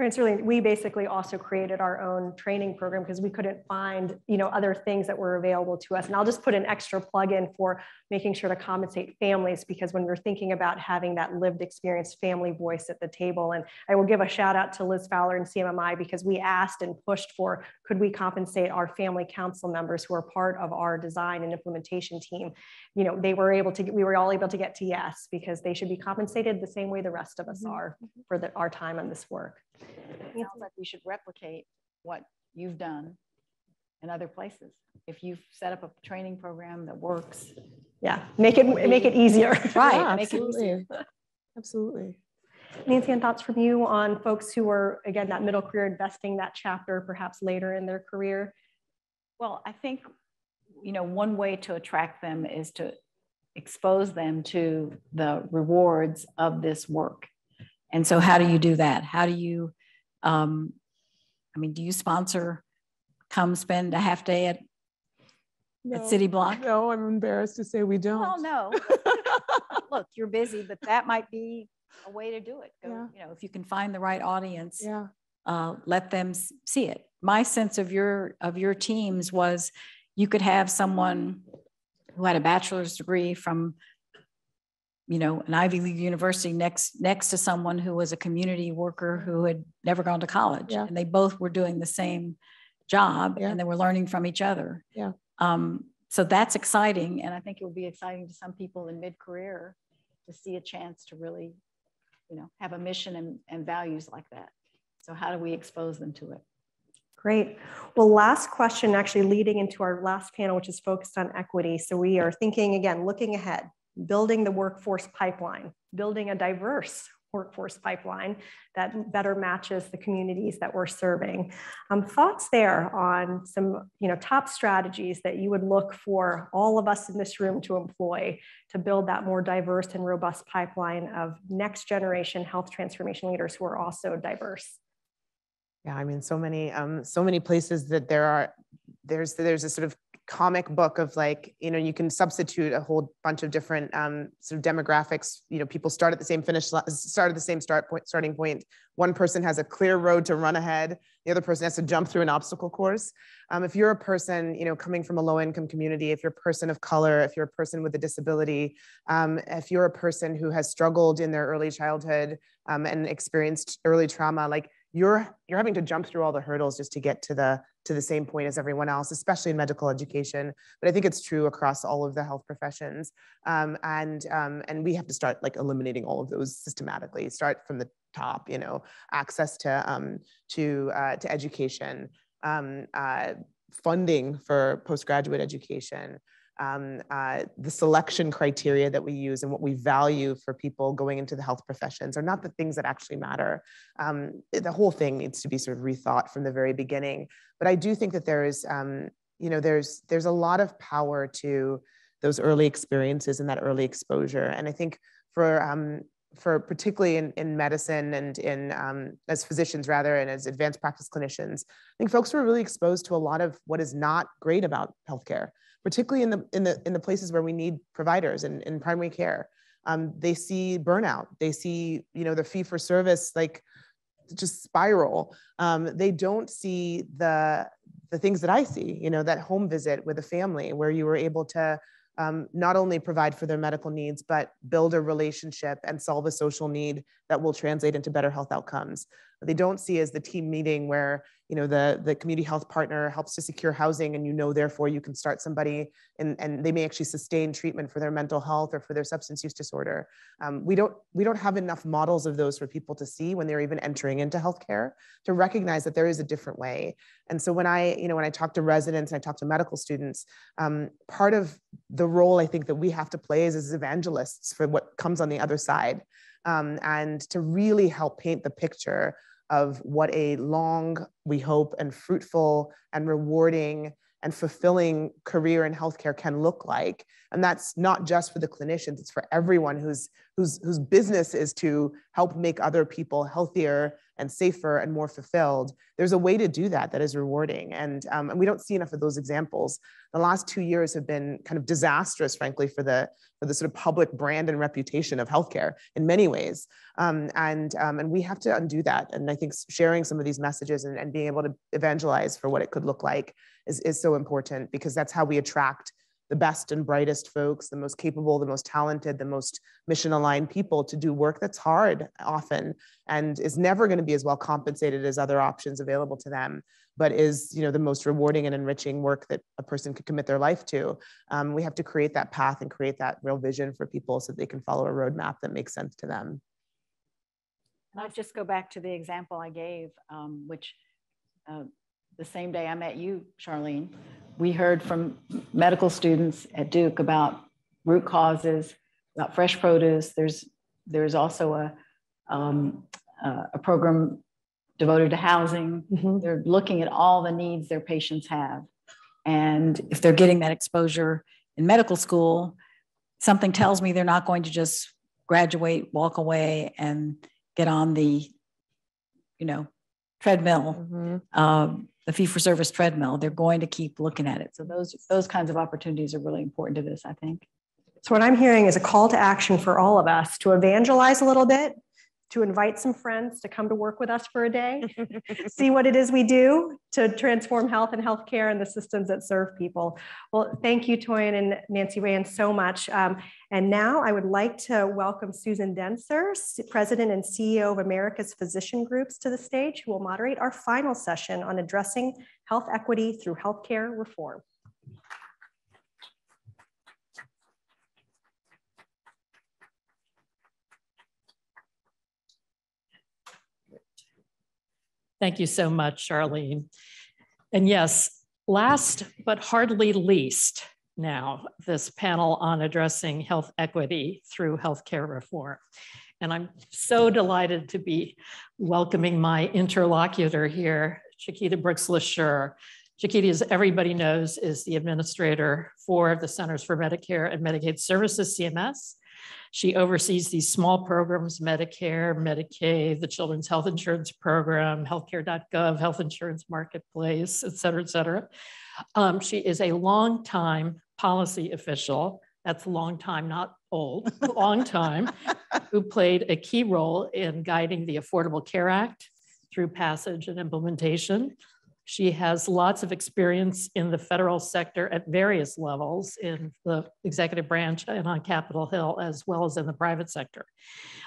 We basically also created our own training program because we couldn't find, you know, other things that were available to us. And I'll just put an extra plug in for making sure to compensate families because when we're thinking about having that lived experience family voice at the table, and I will give a shout out to Liz Fowler and CMMI because we asked and pushed for could we compensate our family council members who are part of our design and implementation team. You know, they were able to, we were all able to get to yes because they should be compensated the same way the rest of us mm-hmm. are for the, our time on this work. It sounds like we should replicate what you've done in other places. If you've set up a training program that works. Yeah, make it make it easier. Right. Yeah, absolutely. absolutely. Nancy, and thoughts from you on folks who are, again, that middle career investing that chapter, perhaps later in their career? Well, I think, you know, one way to attract them is to expose them to the rewards of this work. And so, how do you do that? How do you, um, I mean, do you sponsor, come spend a half day at, No, at Cityblock? No, I'm embarrassed to say we don't. Well, no. Look, you're busy, but that might be a way to do it. Go, Yeah. You know, if you can find the right audience, Yeah. uh, let them see it. My sense of your of your teams was you could have someone who had a bachelor's degree from you know an Ivy League university next next to someone who was a community worker who had never gone to college, Yeah. and they both were doing the same job Yeah. and they were learning from each other. Yeah. Um, so that's exciting, and I think it will be exciting to some people in mid-career to see a chance to really, you know, have a mission and, and values like that. So how do we expose them to it? Great. Well, last question, actually leading into our last panel, which is focused on equity. So we are thinking again, looking ahead, building the workforce pipeline, building a diverse workforce pipeline that better matches the communities that we're serving. Um, thoughts there on some, you know, top strategies that you would look for all of us in this room to employ to build that more diverse and robust pipeline of next generation health transformation leaders who are also diverse. Yeah, I mean, so many, um, so many places that there are, there's, there's a sort of comic book of like, you know, you can substitute a whole bunch of different um, sort of demographics. You know, people start at the same finish, start at the same start point, starting. One person has a clear road to run ahead. The other person has to jump through an obstacle course. Um, if you're a person, you know, coming from a low income community, if you're a person of color, if you're a person with a disability, um, if you're a person who has struggled in their early childhood um, and experienced early trauma, like you're you're having to jump through all the hurdles just to get to the to the same point as everyone else especially in medical education. But i think it's true across all of the health professions. Um, and um, and we have to start like eliminating all of those systematically. Start from the top you know access to um, to uh, to education um, uh, funding for postgraduate education um, uh, the selection criteria that we use and what we value for people going into the health professions are not the things that actually matter. Um, the whole thing needs to be sort of rethought from the very beginning. But I do think that there is, um, you know, there's there's a lot of power to those early experiences and that early exposure. And I think for um, for particularly in, in medicine and in um, as physicians rather and as advanced practice clinicians, I think folks were really exposed to a lot of what is not great about healthcare particularly in the in the in the places where we need providers and in, in primary care. Um, they see burnout. They see you know the fee for service like just spiral. Um, they don't see the the things that I see. You know that home visit with a family where you were able to um, not only provide for their medical needs, but build a relationship and solve a social need that will translate into better health outcomes. What they don't see is the team meeting where you know the, the community health partner helps to secure housing and you know therefore you can start somebody and, and they may actually sustain treatment for their mental health or for their substance use disorder. Um, we, don't, we don't have enough models of those for people to see when they're even entering into healthcare to recognize that there is a different way. And so when I, you know, when I talk to residents and I talk to medical students, um, part of the role I think that we have to play is as evangelists for what comes on the other side um, and to really help paint the picture of what a long, we hope, and fruitful and rewarding and fulfilling career in healthcare can look like. And that's not just for the clinicians, it's for everyone whose, whose, whose business is to help make other people healthier and safer and more fulfilled. There's a way to do that that is rewarding. And, um, and we don't see enough of those examples. The last two years have been kind of disastrous, frankly, for the, for the sort of public brand and reputation of healthcare in many ways. Um, and, um, and we have to undo that. And I think sharing some of these messages and, and being able to evangelize for what it could look like is, is so important because that's how we attract the best and brightest folks, the most capable, the most talented, the most mission aligned people to do work that's hard often and is never going to be as well compensated as other options available to them, but is you know the most rewarding and enriching work that a person could commit their life to. Um, we have to create that path and create that real vision for people so they can follow a roadmap that makes sense to them. And I'll just go back to the example I gave, um, which uh, the same day I met you, Charlene, we heard from medical students at Duke about root causes, about fresh produce. There's there's also a um, uh, a program devoted to housing. Mm-hmm. They're looking at all the needs their patients have. And if they're getting that exposure in medical school, something tells me they're not going to just graduate, walk away, and get on the, you know, treadmill, Mm-hmm. um, the fee-for-service treadmill. They're going to keep looking at it. So those those kinds of opportunities are really important to this, I think. So what I'm hearing is a call to action for all of us to evangelize a little bit, to invite some friends to come to work with us for a day, see what it is we do to transform health and healthcare and the systems that serve people. Well, thank you, Toyin and Nancy Rand, so much. Um, and now I would like to welcome Susan Dentzer, President and CEO of America's Physician Groups to the stage, who will moderate our final session on addressing health equity through healthcare reform. Thank you so much, Charlene. And yes, last but hardly least now, this panel on addressing health equity through healthcare reform. And I'm so delighted to be welcoming my interlocutor here, Chiquita Brooks LaSure. Chiquita, as everybody knows, is the administrator for the Centers for Medicare and Medicaid Services, CMS. She oversees these small programs, Medicare, Medicaid, the Children's Health Insurance Program, healthcare.gov, Health Insurance Marketplace, et cetera, et cetera. Um, she is a long-time policy official. That's a long time, not old, long time, who played a key role in guiding the Affordable Care Act through passage and implementation. She has lots of experience in the federal sector at various levels in the executive branch and on Capitol Hill, as well as in the private sector.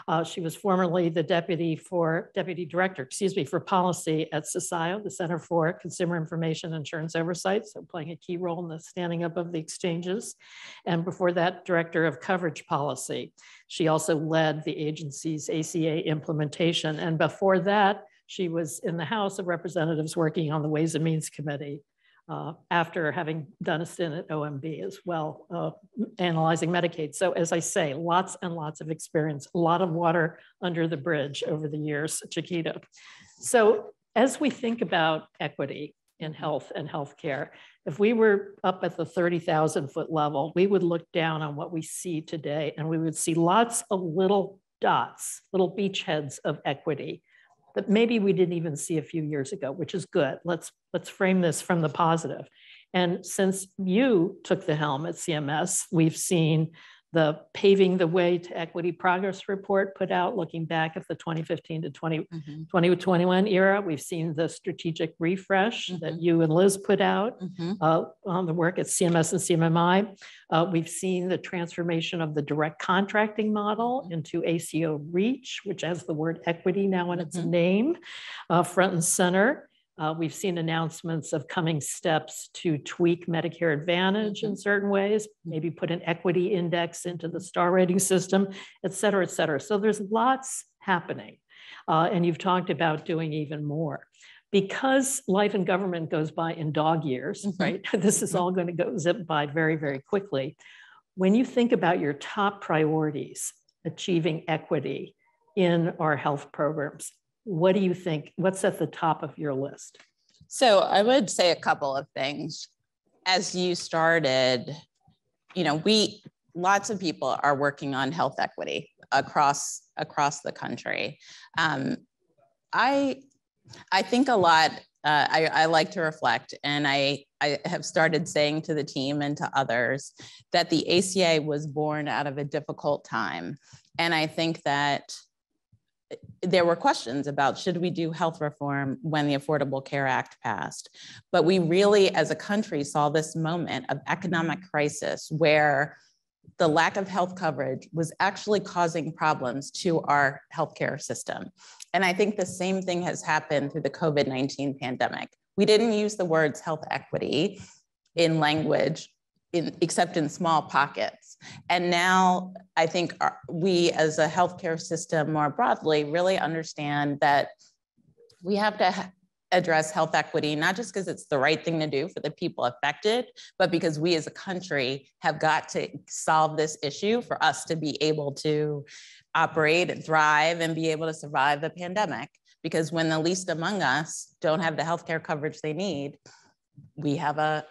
Uh, she was formerly the deputy for deputy director, excuse me, for policy at CCIIO, the Center for Consumer Information Insurance Oversight, so playing a key role in the standing up of the exchanges. And before that, director of coverage policy. She also led the agency's ACA implementation. And before that, she was in the House of Representatives working on the Ways and Means Committee uh, after having done a stint at OMB as well, uh, analyzing Medicaid. So as I say, lots and lots of experience, a lot of water under the bridge over the years, Chiquita. So as we think about equity in health and healthcare, if we were up at the 30,000 foot level, we would look down on what we see today and we would see lots of little dots, little beachheads of equity that maybe we didn't even see a few years ago, which is good. Let's let's frame this from the positive. And since you took the helm at CMS, we've seen the paving the way to equity progress report put out looking back at the 2015 to 20, Mm-hmm. 2021 era. We've seen the strategic refresh that you and liz put out Mm-hmm. uh, on the work at cms and cmmi uh, we've seen the transformation of the direct contracting model into aco reach which has the word equity now in its name uh, front and center uh, we've seen announcements of coming steps to tweak Medicare Advantage in certain ways, maybe put an equity index into the star rating system, et cetera, et cetera. So there's lots happening. Uh, and you've talked about doing even more. Because life in government goes by in dog years, right? This is all going to go zip by very, very quickly. When you think about your top priorities, achieving equity in our health programs, what do you think? What's at the top of your list? So I would say a couple of things. As you started, you know, we lots of people are working on health equity across across the country. Um, I I think a lot. Uh, I, I like to reflect, and I I have started saying to the team and to others that the ACA was born out of a difficult time, and I think that there were questions about should we do health reform when the Affordable Care Act passed. But we really, as a country, saw this moment of economic crisis where the lack of health coverage was actually causing problems to our healthcare system. And I think the same thing has happened through the COVID 19 pandemic. We didn't use the words health equity in language in, except in small pockets. And now I think our, we as a healthcare system more broadly really understand that we have to address health equity, not just because it's the right thing to do for the people affected, but because we as a country have got to solve this issue for us to be able to operate and thrive and be able to survive the pandemic. Because when the least among us don't have the healthcare coverage they need, we have a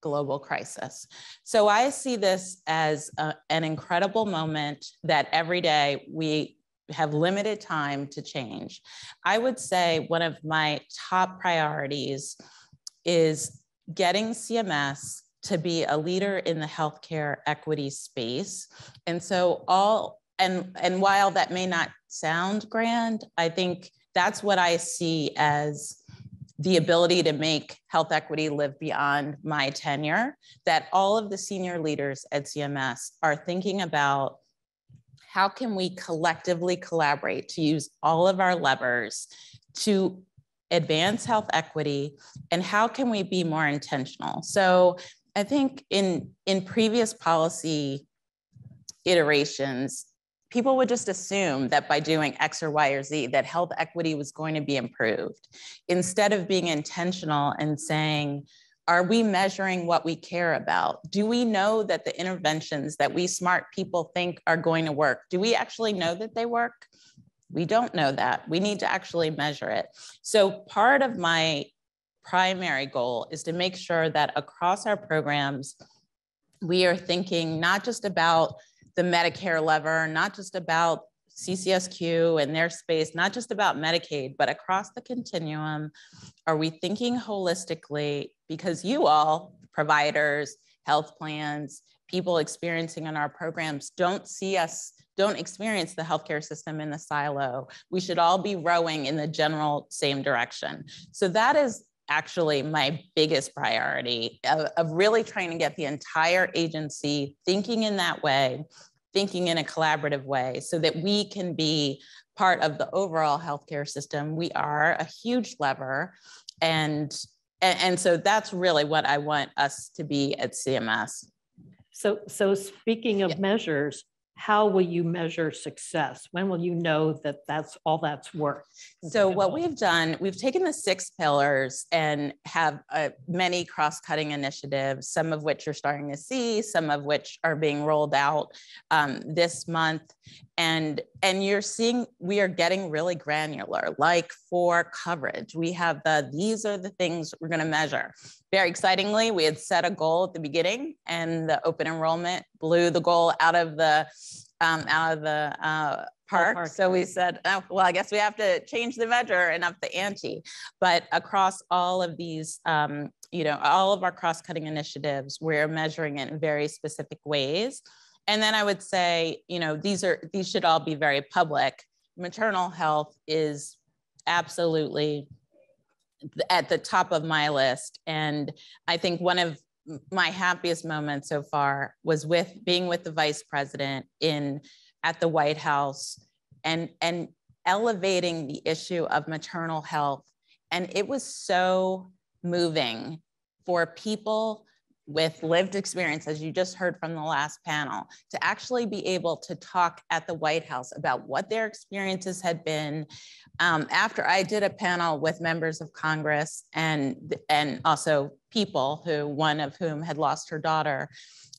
global crisis. So I see this as a, an incredible moment that every day we have limited time to change. I would say one of my top priorities is getting CMS to be a leader in the healthcare equity space. And so all and and while that may not sound grand, I think that's what I see as the ability to make health equity live beyond my tenure, that all of the senior leaders at CMS are thinking about how can we collectively collaborate to use all of our levers to advance health equity and how can we be more intentional? So i think in in previous policy iterations people would just assume that by doing x or y or z that health equity was going to be improved instead of being intentional and saying are we measuring what we care about? Do we know that the interventions that we smart people think are going to work, do we actually know that they work? We don't know that. We need to actually measure it. So part of my primary goal is to make sure that across our programs, we are thinking not just about the Medicare lever, not just about CCSQ and their space, not just about Medicaid, but across the continuum? Are we thinking holistically? Because you all, providers, health plans, people experiencing in our programs, don't see us, don't experience the healthcare system in the silo. We should all be rowing in the general same direction. So that is actually my biggest priority of, of, really trying to get the entire agency thinking in that way thinking in a collaborative way so that we can be part of the overall healthcare system. We are a huge lever. And, and, and so that's really what I want us to be at CMS. So, so speaking of yeah. measures, how will you measure success? When will you know that that's all that's worth? So what we've done, we've taken the six pillars and have uh, many cross-cutting initiatives, some of which you're starting to see, some of which are being rolled out um, this month. And, and you're seeing, we are getting really granular, like for coverage, we have the, these are the things we're gonna measure. Very excitingly, we had set a goal at the beginning and the open enrollment blew the goal out of the, um, out of the uh, park. park. So we said, oh, well, I guess we have to change the measure and up the ante. But across all of these, um, you know, all of our cross-cutting initiatives, we're measuring it in very specific ways. And then I would say, you know, these are these should all be very public. Maternal health is absolutely at the top of my list. And I think one of my happiest moments so far was with being with the vice president in at the White House and and elevating the issue of maternal health. And it was so moving for people with lived experience, as you just heard from the last panel, to actually be able to talk at the White House about what their experiences had been. Um, after I did a panel with members of Congress and, and also people who, one of whom had lost her daughter,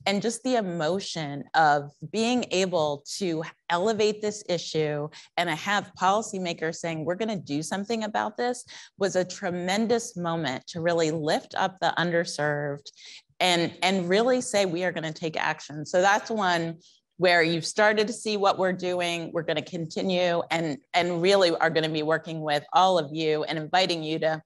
and just the emotion of being able to elevate this issue. And have policymakers saying we're going to do something about this was a tremendous moment to really lift up the underserved and and really say we are going to take action. So that's one where you've started to see what we're doing. We're going to continue and and really are going to be working with all of you and inviting you to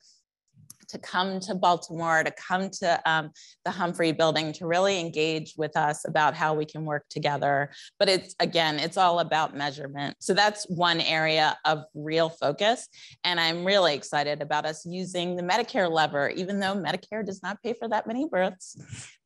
to come to Baltimore, to come to um, the Humphrey building, to really engage with us about how we can work together. But it's again, it's all about measurement. So that's one area of real focus. And I'm really excited about us using the Medicare lever, even though Medicare does not pay for that many births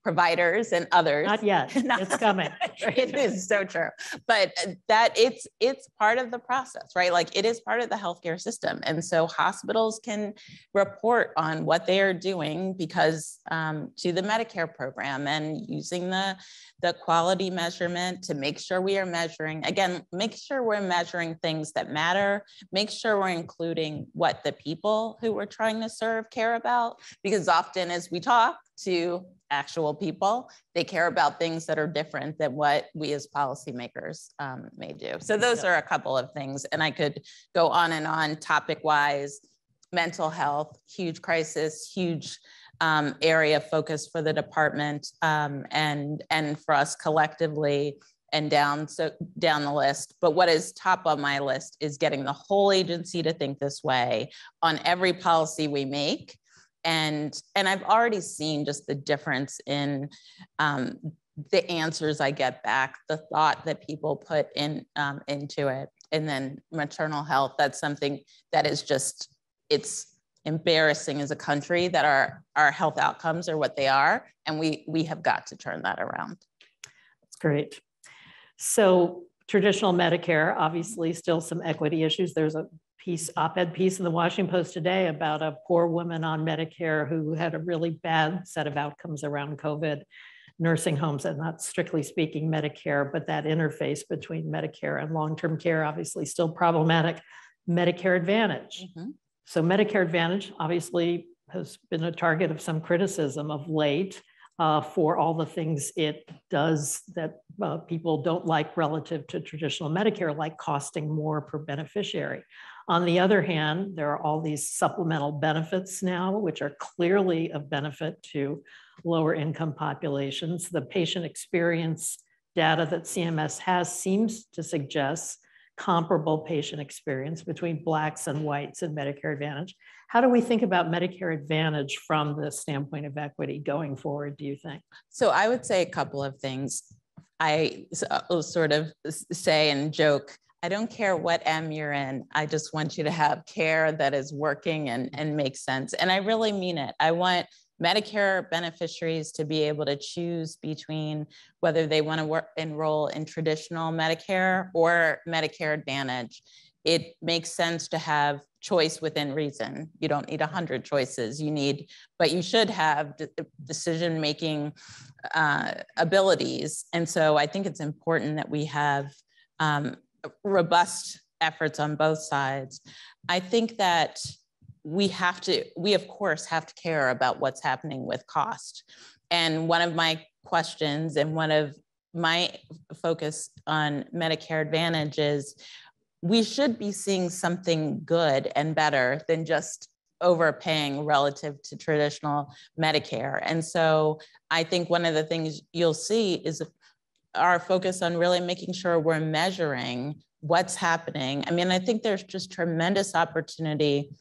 providers and others. Not yet. It's coming. it is so true. But uh, that it's it's part of the process, right? Like it is part of the healthcare system. And so hospitals can report on what they are doing because um, to the Medicare program and using the the quality measurement to make sure we are measuring again, make sure we're measuring things that matter, make sure we're including what the people who we're trying to serve care about. Because often as we talk to actual people. They care about things that are different than what we as policymakers um, may do. So those are a couple of things. And I could go on and on topic wise, mental health, huge crisis, huge um, area of focus for the department um, and, and for us collectively and down so down the list but what is top on my list is getting the whole agency to think this way on every policy we make and and i've already seen just the difference in um, the answers i get back the thought that people put in um, into it. And then maternal health that's something that is just it's embarrassing as a country that our our health outcomes are what they are. And we we have got to turn that around. That's great. So traditional medicare obviously still some equity issues. There's a piece, op-ed piece in the Washington Post today about a poor woman on Medicare who had a really bad set of outcomes around COVID, nursing homes, and not strictly speaking Medicare, but that interface between Medicare and long-term care, obviously still problematic. Medicare Advantage. Mm-hmm. So Medicare Advantage obviously has been a target of some criticism of late. Uh, for all the things it does that uh, people don't like relative to traditional Medicare, like costing more per beneficiary. On the other hand, there are all these supplemental benefits now, which are clearly of benefit to lower income populations. The patient experience data that CMS has seems to suggest comparable patient experience between Blacks and whites in Medicare Advantage. How do we think about Medicare Advantage from the standpoint of equity going forward, do you think? So I would say a couple of things. I uh, sort of say and joke I don't care what M you're in. I just want you to have care that is working and, and makes sense. And I really mean it. I want Medicare beneficiaries to be able to choose between whether they want to work, enroll in traditional Medicare or Medicare Advantage. It makes sense to have choice within reason. You don't need 100 choices. You need, but you should have decision making uh, abilities. And so I think it's important that we have um, robust efforts on both sides. I think that we have to, we of course have to care about what's happening with cost. And one of my questions and one of my focus on Medicare Advantage is we should be seeing something good and better than just overpaying relative to traditional Medicare. And so I think one of the things you'll see is our focus on really making sure we're measuring what's happening. I mean, I think there's just tremendous opportunity,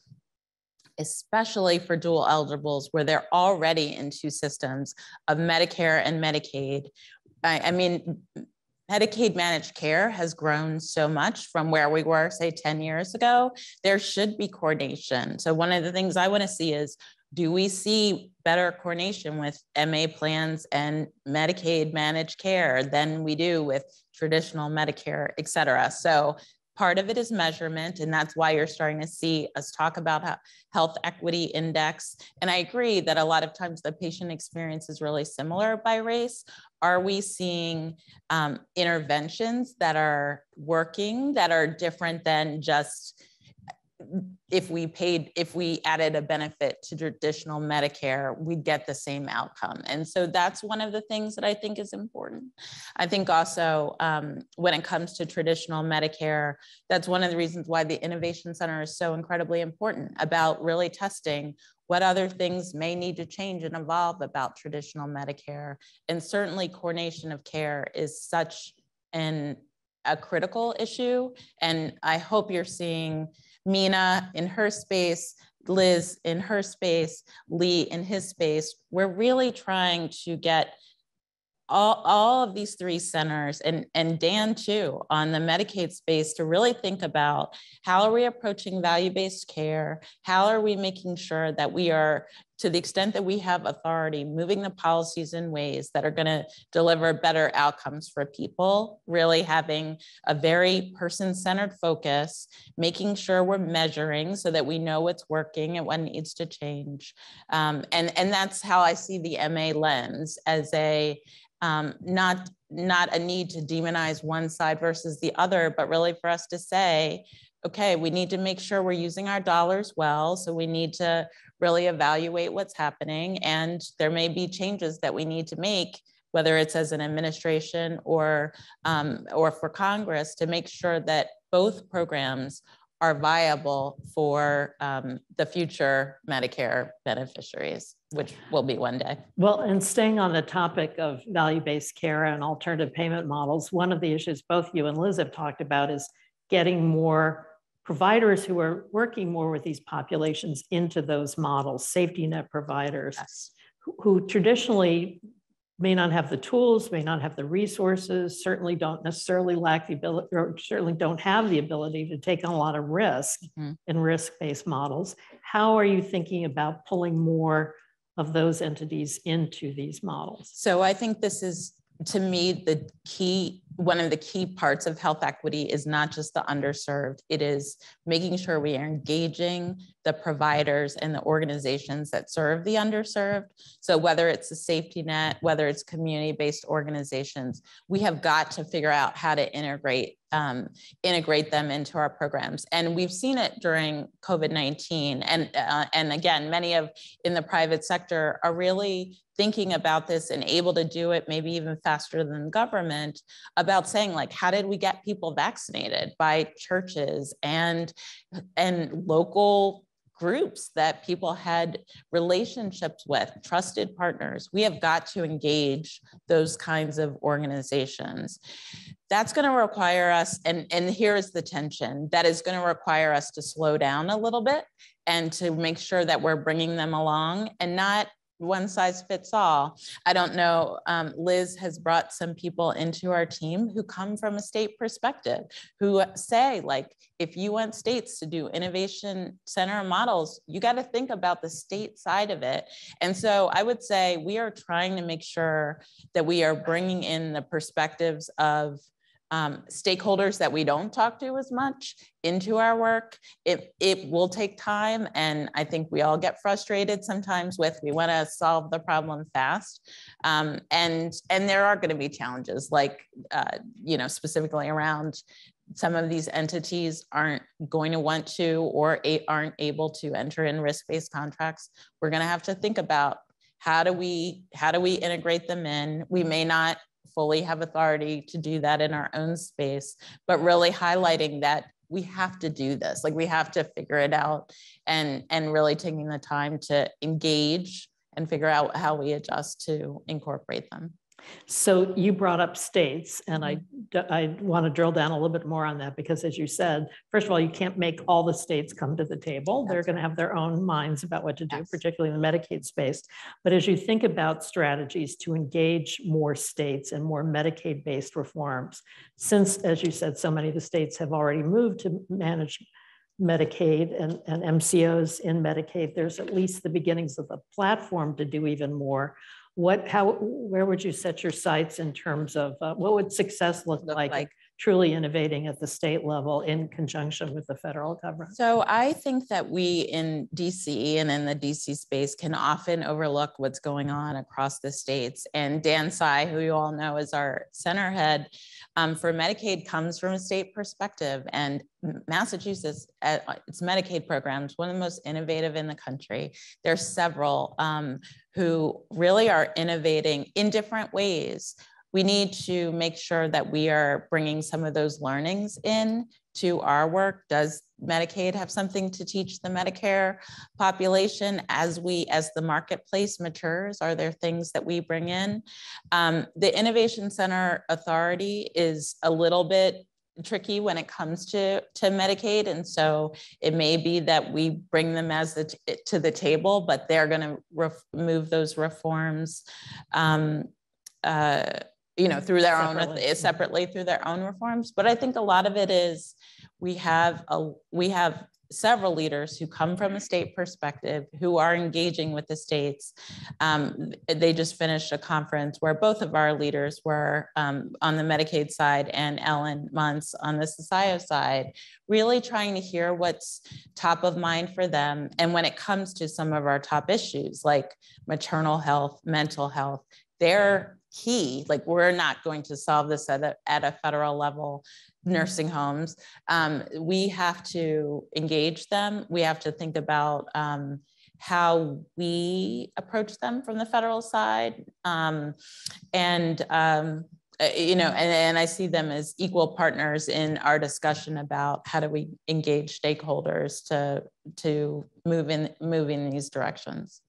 especially for dual eligibles where they're already in two systems of Medicare and Medicaid. I, I mean, Medicaid managed care has grown so much from where we were, say, 10 years ago. There should be coordination. So, one of the things I want to see is do we see better coordination with MA plans and Medicaid managed care than we do with traditional Medicare, et cetera? So part of it is measurement, and that's why you're starting to see us talk about health equity index. And I agree that a lot of times the patient experience is really similar by race. Are we seeing um, interventions that are working that are different than just if we paid, if we added a benefit to traditional Medicare, we'd get the same outcome. And so that's one of the things that I think is important. I think also um, when it comes to traditional Medicare, that's one of the reasons why the Innovation Center is so incredibly important about really testing what other things may need to change and evolve about traditional Medicare. And certainly coordination of care is such an a critical issue. And I hope you're seeing Meena in her space, Liz in her space, Lee in his space. We're really trying to get all, all of these three centers and, and Dan too on the Medicaid space to really think about how are we approaching value-based care? How are we making sure that we are to the extent that we have authority, moving the policies in ways that are going to deliver better outcomes for people, really having a very person centered focus, making sure we're measuring so that we know what's working and what needs to change. Um, and, and that's how I see the MA lens as a um, not not a need to demonize one side versus the other, but really for us to say, okay, we need to make sure we're using our dollars well. So we need to really evaluate what's happening. And there may be changes that we need to make, whether it's as an administration or, um, or for Congress, to make sure that both programs are viable for um, the future Medicare beneficiaries, which will be one day. Well, and staying on the topic of value-based care and alternative payment models, one of the issues both you and Liz have talked about is getting more providers who are working more with these populations into those models, safety net providers, yes. who, who traditionally may not have the tools, may not have the resources, certainly don't necessarily lack the ability, or certainly don't have the ability to take on a lot of risk mm-hmm. in risk-based models. How are you thinking about pulling more of those entities into these models? So I think this is, to me, the key one of the key parts of health equity is not just the underserved, it is making sure we are engaging the providers and the organizations that serve the underserved. So whether it's a safety net, whether it's community-based organizations, we have got to figure out how to integrate um, integrate them into our programs. And we've seen it during COVID-19. And, uh, and again, many of in the private sector are really thinking about this and able to do it maybe even faster than government about saying like how did we get people vaccinated by churches and and local groups that people had relationships with, trusted partners. We have got to engage those kinds of organizations. That's going to require us, and, and here is the tension that is going to require us to slow down a little bit and to make sure that we're bringing them along and not one size fits all. I don't know. Um, Liz has brought some people into our team who come from a state perspective, who say, like, if you want states to do innovation center models, you got to think about the state side of it. And so I would say we are trying to make sure that we are bringing in the perspectives of um, stakeholders that we don't talk to as much into our work. It, it will take time. And I think we all get frustrated sometimes with we want to solve the problem fast. Um, and, and there are going to be challenges like, uh, you know, specifically around some of these entities aren't going to want to or aren't able to enter in risk-based contracts. We're going to have to think about how do we how do we integrate them in we may not fully have authority to do that in our own space, but really highlighting that we have to do this like we have to figure it out and and really taking the time to engage and figure out how we adjust to incorporate them so you brought up states, and I, mm-hmm. I want to drill down a little bit more on that because, as you said, first of all, you can't make all the states come to the table. They're going to have their own minds about what to do, yes. particularly in the Medicaid space. But as you think about strategies to engage more states and more Medicaid based reforms, since, as you said, so many of the states have already moved to manage Medicaid and, and MCOs in Medicaid, there's at least the beginnings of a platform to do even more what, how, where would you set your sights in terms of uh, what would success look, look like, like, truly innovating at the state level in conjunction with the federal government? So I think that we in DC and in the DC space can often overlook what's going on across the states. And Dan Tsai, who you all know is our center head um, for Medicaid, comes from a state perspective. And Massachusetts, uh, its Medicaid programs, one of the most innovative in the country. There's several um, who really are innovating in different ways we need to make sure that we are bringing some of those learnings in to our work. Does Medicaid have something to teach the Medicare population as we, as the marketplace matures? Are there things that we bring in? Um, the Innovation Center Authority is a little bit tricky when it comes to to Medicaid, and so it may be that we bring them as the to the table, but they're going to remove those reforms. Um, uh, you know, through their separately. own separately through their own reforms. But I think a lot of it is we have a we have several leaders who come from a state perspective, who are engaging with the states. Um, they just finished a conference where both of our leaders were um, on the Medicaid side and Ellen Montz on the CCIIO side, really trying to hear what's top of mind for them. And when it comes to some of our top issues like maternal health, mental health, they're key. Like we're not going to solve this at a, at a federal level nursing homes. Um, we have to engage them. We have to think about um, how we approach them from the federal side. Um, and, um, uh, you know, and, and I see them as equal partners in our discussion about how do we engage stakeholders to, to move in, move in these directions.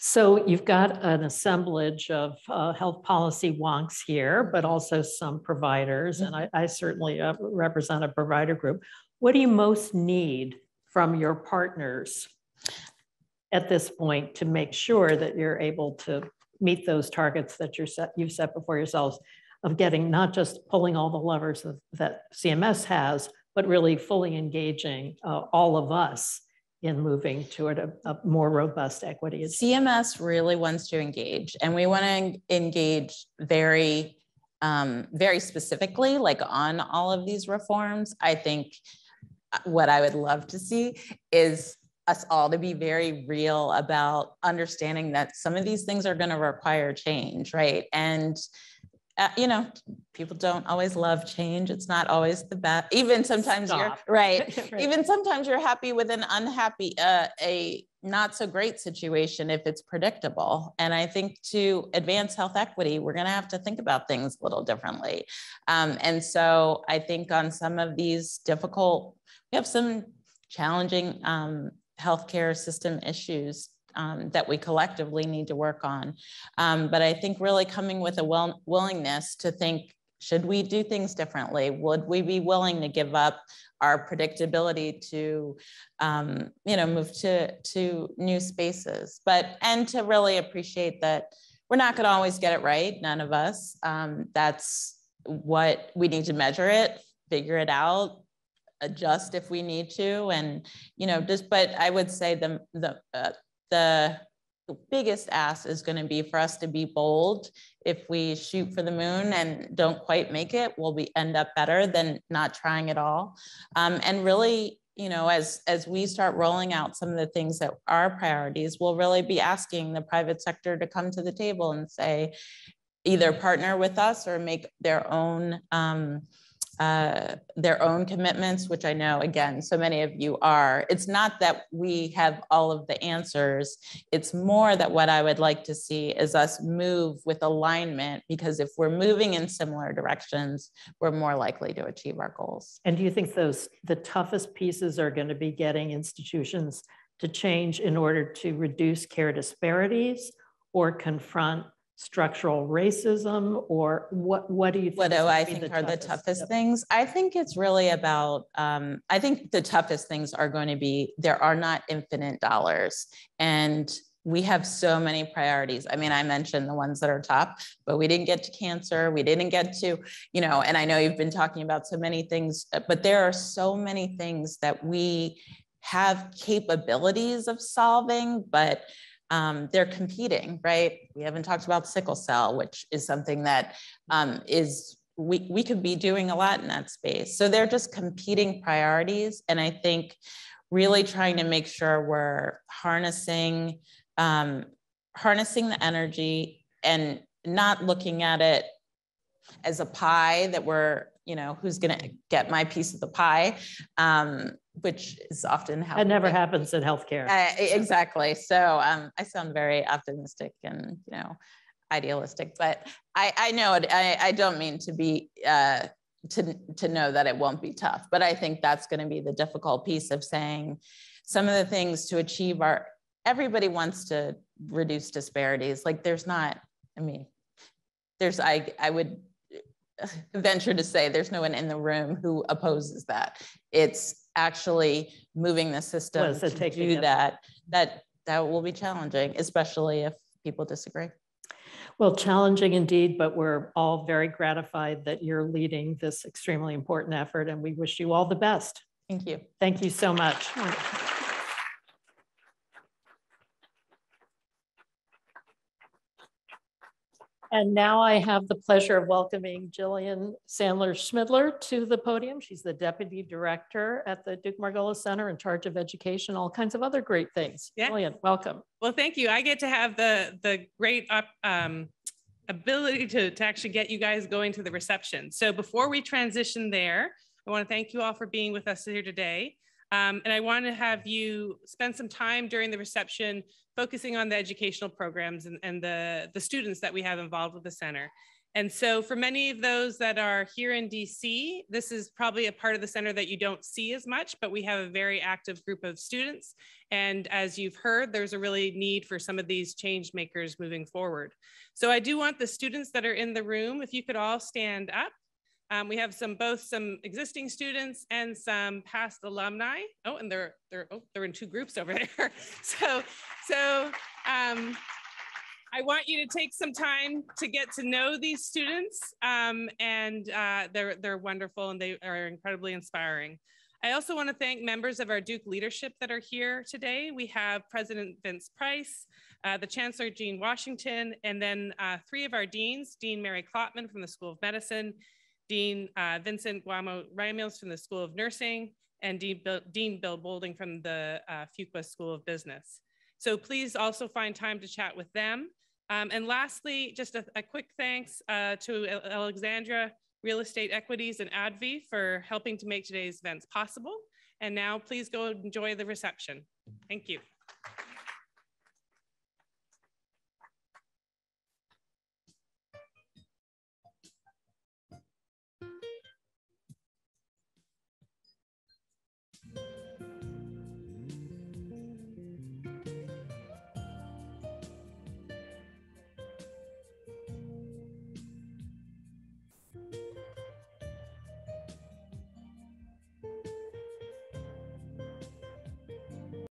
So you've got an assemblage of uh, health policy wonks here, but also some providers, and I, I certainly uh, represent a provider group. What do you most need from your partners at this point to make sure that you're able to meet those targets that you're set, you've set before yourselves of getting not just pulling all the levers that CMS has, but really fully engaging uh, all of us in moving toward a, a more robust equity. CMS really wants to engage, and we want to engage very, um, very specifically, like on all of these reforms. I think uh, what I would love to see is us all to be very real about understanding that some of these things are going to require change, right? And uh, you know, people don't always love change. It's not always the best. Even sometimes Stop. you're right. right. Even sometimes you're happy with an unhappy, uh, a not so great situation if it's predictable. And I think to advance health equity, we're going to have to think about things a little differently. Um, and so I think on some of these difficult, we have some challenging um, healthcare system issues um, that we collectively need to work on. Um, but I think really coming with a will willingness to think, should we do things differently? Would we be willing to give up our predictability to, um, you know, move to, to new spaces? But, and to really appreciate that we're not gonna always get it right, none of us. Um, that's what we need to measure it, figure it out, adjust if we need to and you know just but i would say the the uh, the biggest ask is going to be for us to be bold. If we shoot for the moon and don't quite make it, will we end up better than not trying at all? Um, and really, you know, as as we start rolling out some of the things that are priorities, we'll really be asking the private sector to come to the table and say, either partner with us or make their own. Um, uh, their own commitments, which I know, again, so many of you are. It's not that we have all of the answers. It's more that what I would like to see is us move with alignment, because if we're moving in similar directions, we're more likely to achieve our goals. And do you think those the toughest pieces are going to be getting institutions to change in order to reduce care disparities or confront structural racism or what what do you think what do i think the are the toughest things? I think it's really about um, i think the toughest things are going to be there are not infinite dollars and we have so many priorities. I mean i mentioned the ones that are top but we didn't get to cancer we didn't get to you know and i know you've been talking about so many things but there are so many things that we have capabilities of solving but um, they're competing, right? We haven't talked about sickle cell, which is something that um, is we, we could be doing a lot in that space. So they're just competing priorities. And I think really trying to make sure we're harnessing um, harnessing the energy and not looking at it as a pie that we're you know, who's going to get my piece of the pie, um, which is often how it never happens in healthcare. Uh, exactly. So um, I sound very optimistic and you know idealistic, but I, I know it. I, I don't mean to be. Uh, to, to know that it won't be tough. But I think that's going to be the difficult piece of saying some of the things to achieve our everybody wants to reduce disparities. Like there's not, I mean, there's I I would venture to say there's no one in the room who opposes that. It's actually moving the system to do that. That that will be challenging, especially if people disagree. Well, challenging indeed, but we're all very gratified that you're leading this extremely important effort and we wish you all the best. Thank you. Thank you so much. And now I have the pleasure of welcoming Gillian Sanders Schmidler to the podium. She's the Deputy Director at the Duke Margolis Center in charge of education, all kinds of other great things. Yeah. Gillian, welcome. Well, thank you. I get to have the the great um, ability to, to actually get you guys going to the reception. So before we transition there, I want to thank you all for being with us here today. Um, and I want to have you spend some time during the reception focusing on the educational programs and, and the, the students that we have involved with the center. And so for many of those that are here in DC, this is probably a part of the center that you don't see as much, but we have a very active group of students. And as you've heard, there's a really need for some of these change makers moving forward. So I do want the students that are in the room, if you could all stand up. Um, we have some both some existing students and some past alumni. Oh, and they're they're oh they're in two groups over there. so so um, I want you to take some time to get to know these students, um, and uh, they're they're wonderful and they are incredibly inspiring. I also want to thank members of our Duke leadership that are here today. We have President Vince Price, uh, the Chancellor Gene Washington, and then uh, three of our deans, Dean Mary Klotman from the School of Medicine, Dean uh, Vincent Guamo Ramos from the School of Nursing, and Dean Bill, Dean Bill Boulding from the uh, Fuqua School of Business. So please also find time to chat with them. Um, and lastly, just a, a quick thanks uh, to Alexandria Real Estate Equities and ADVI for helping to make today's events possible. And now please go enjoy the reception. Thank you.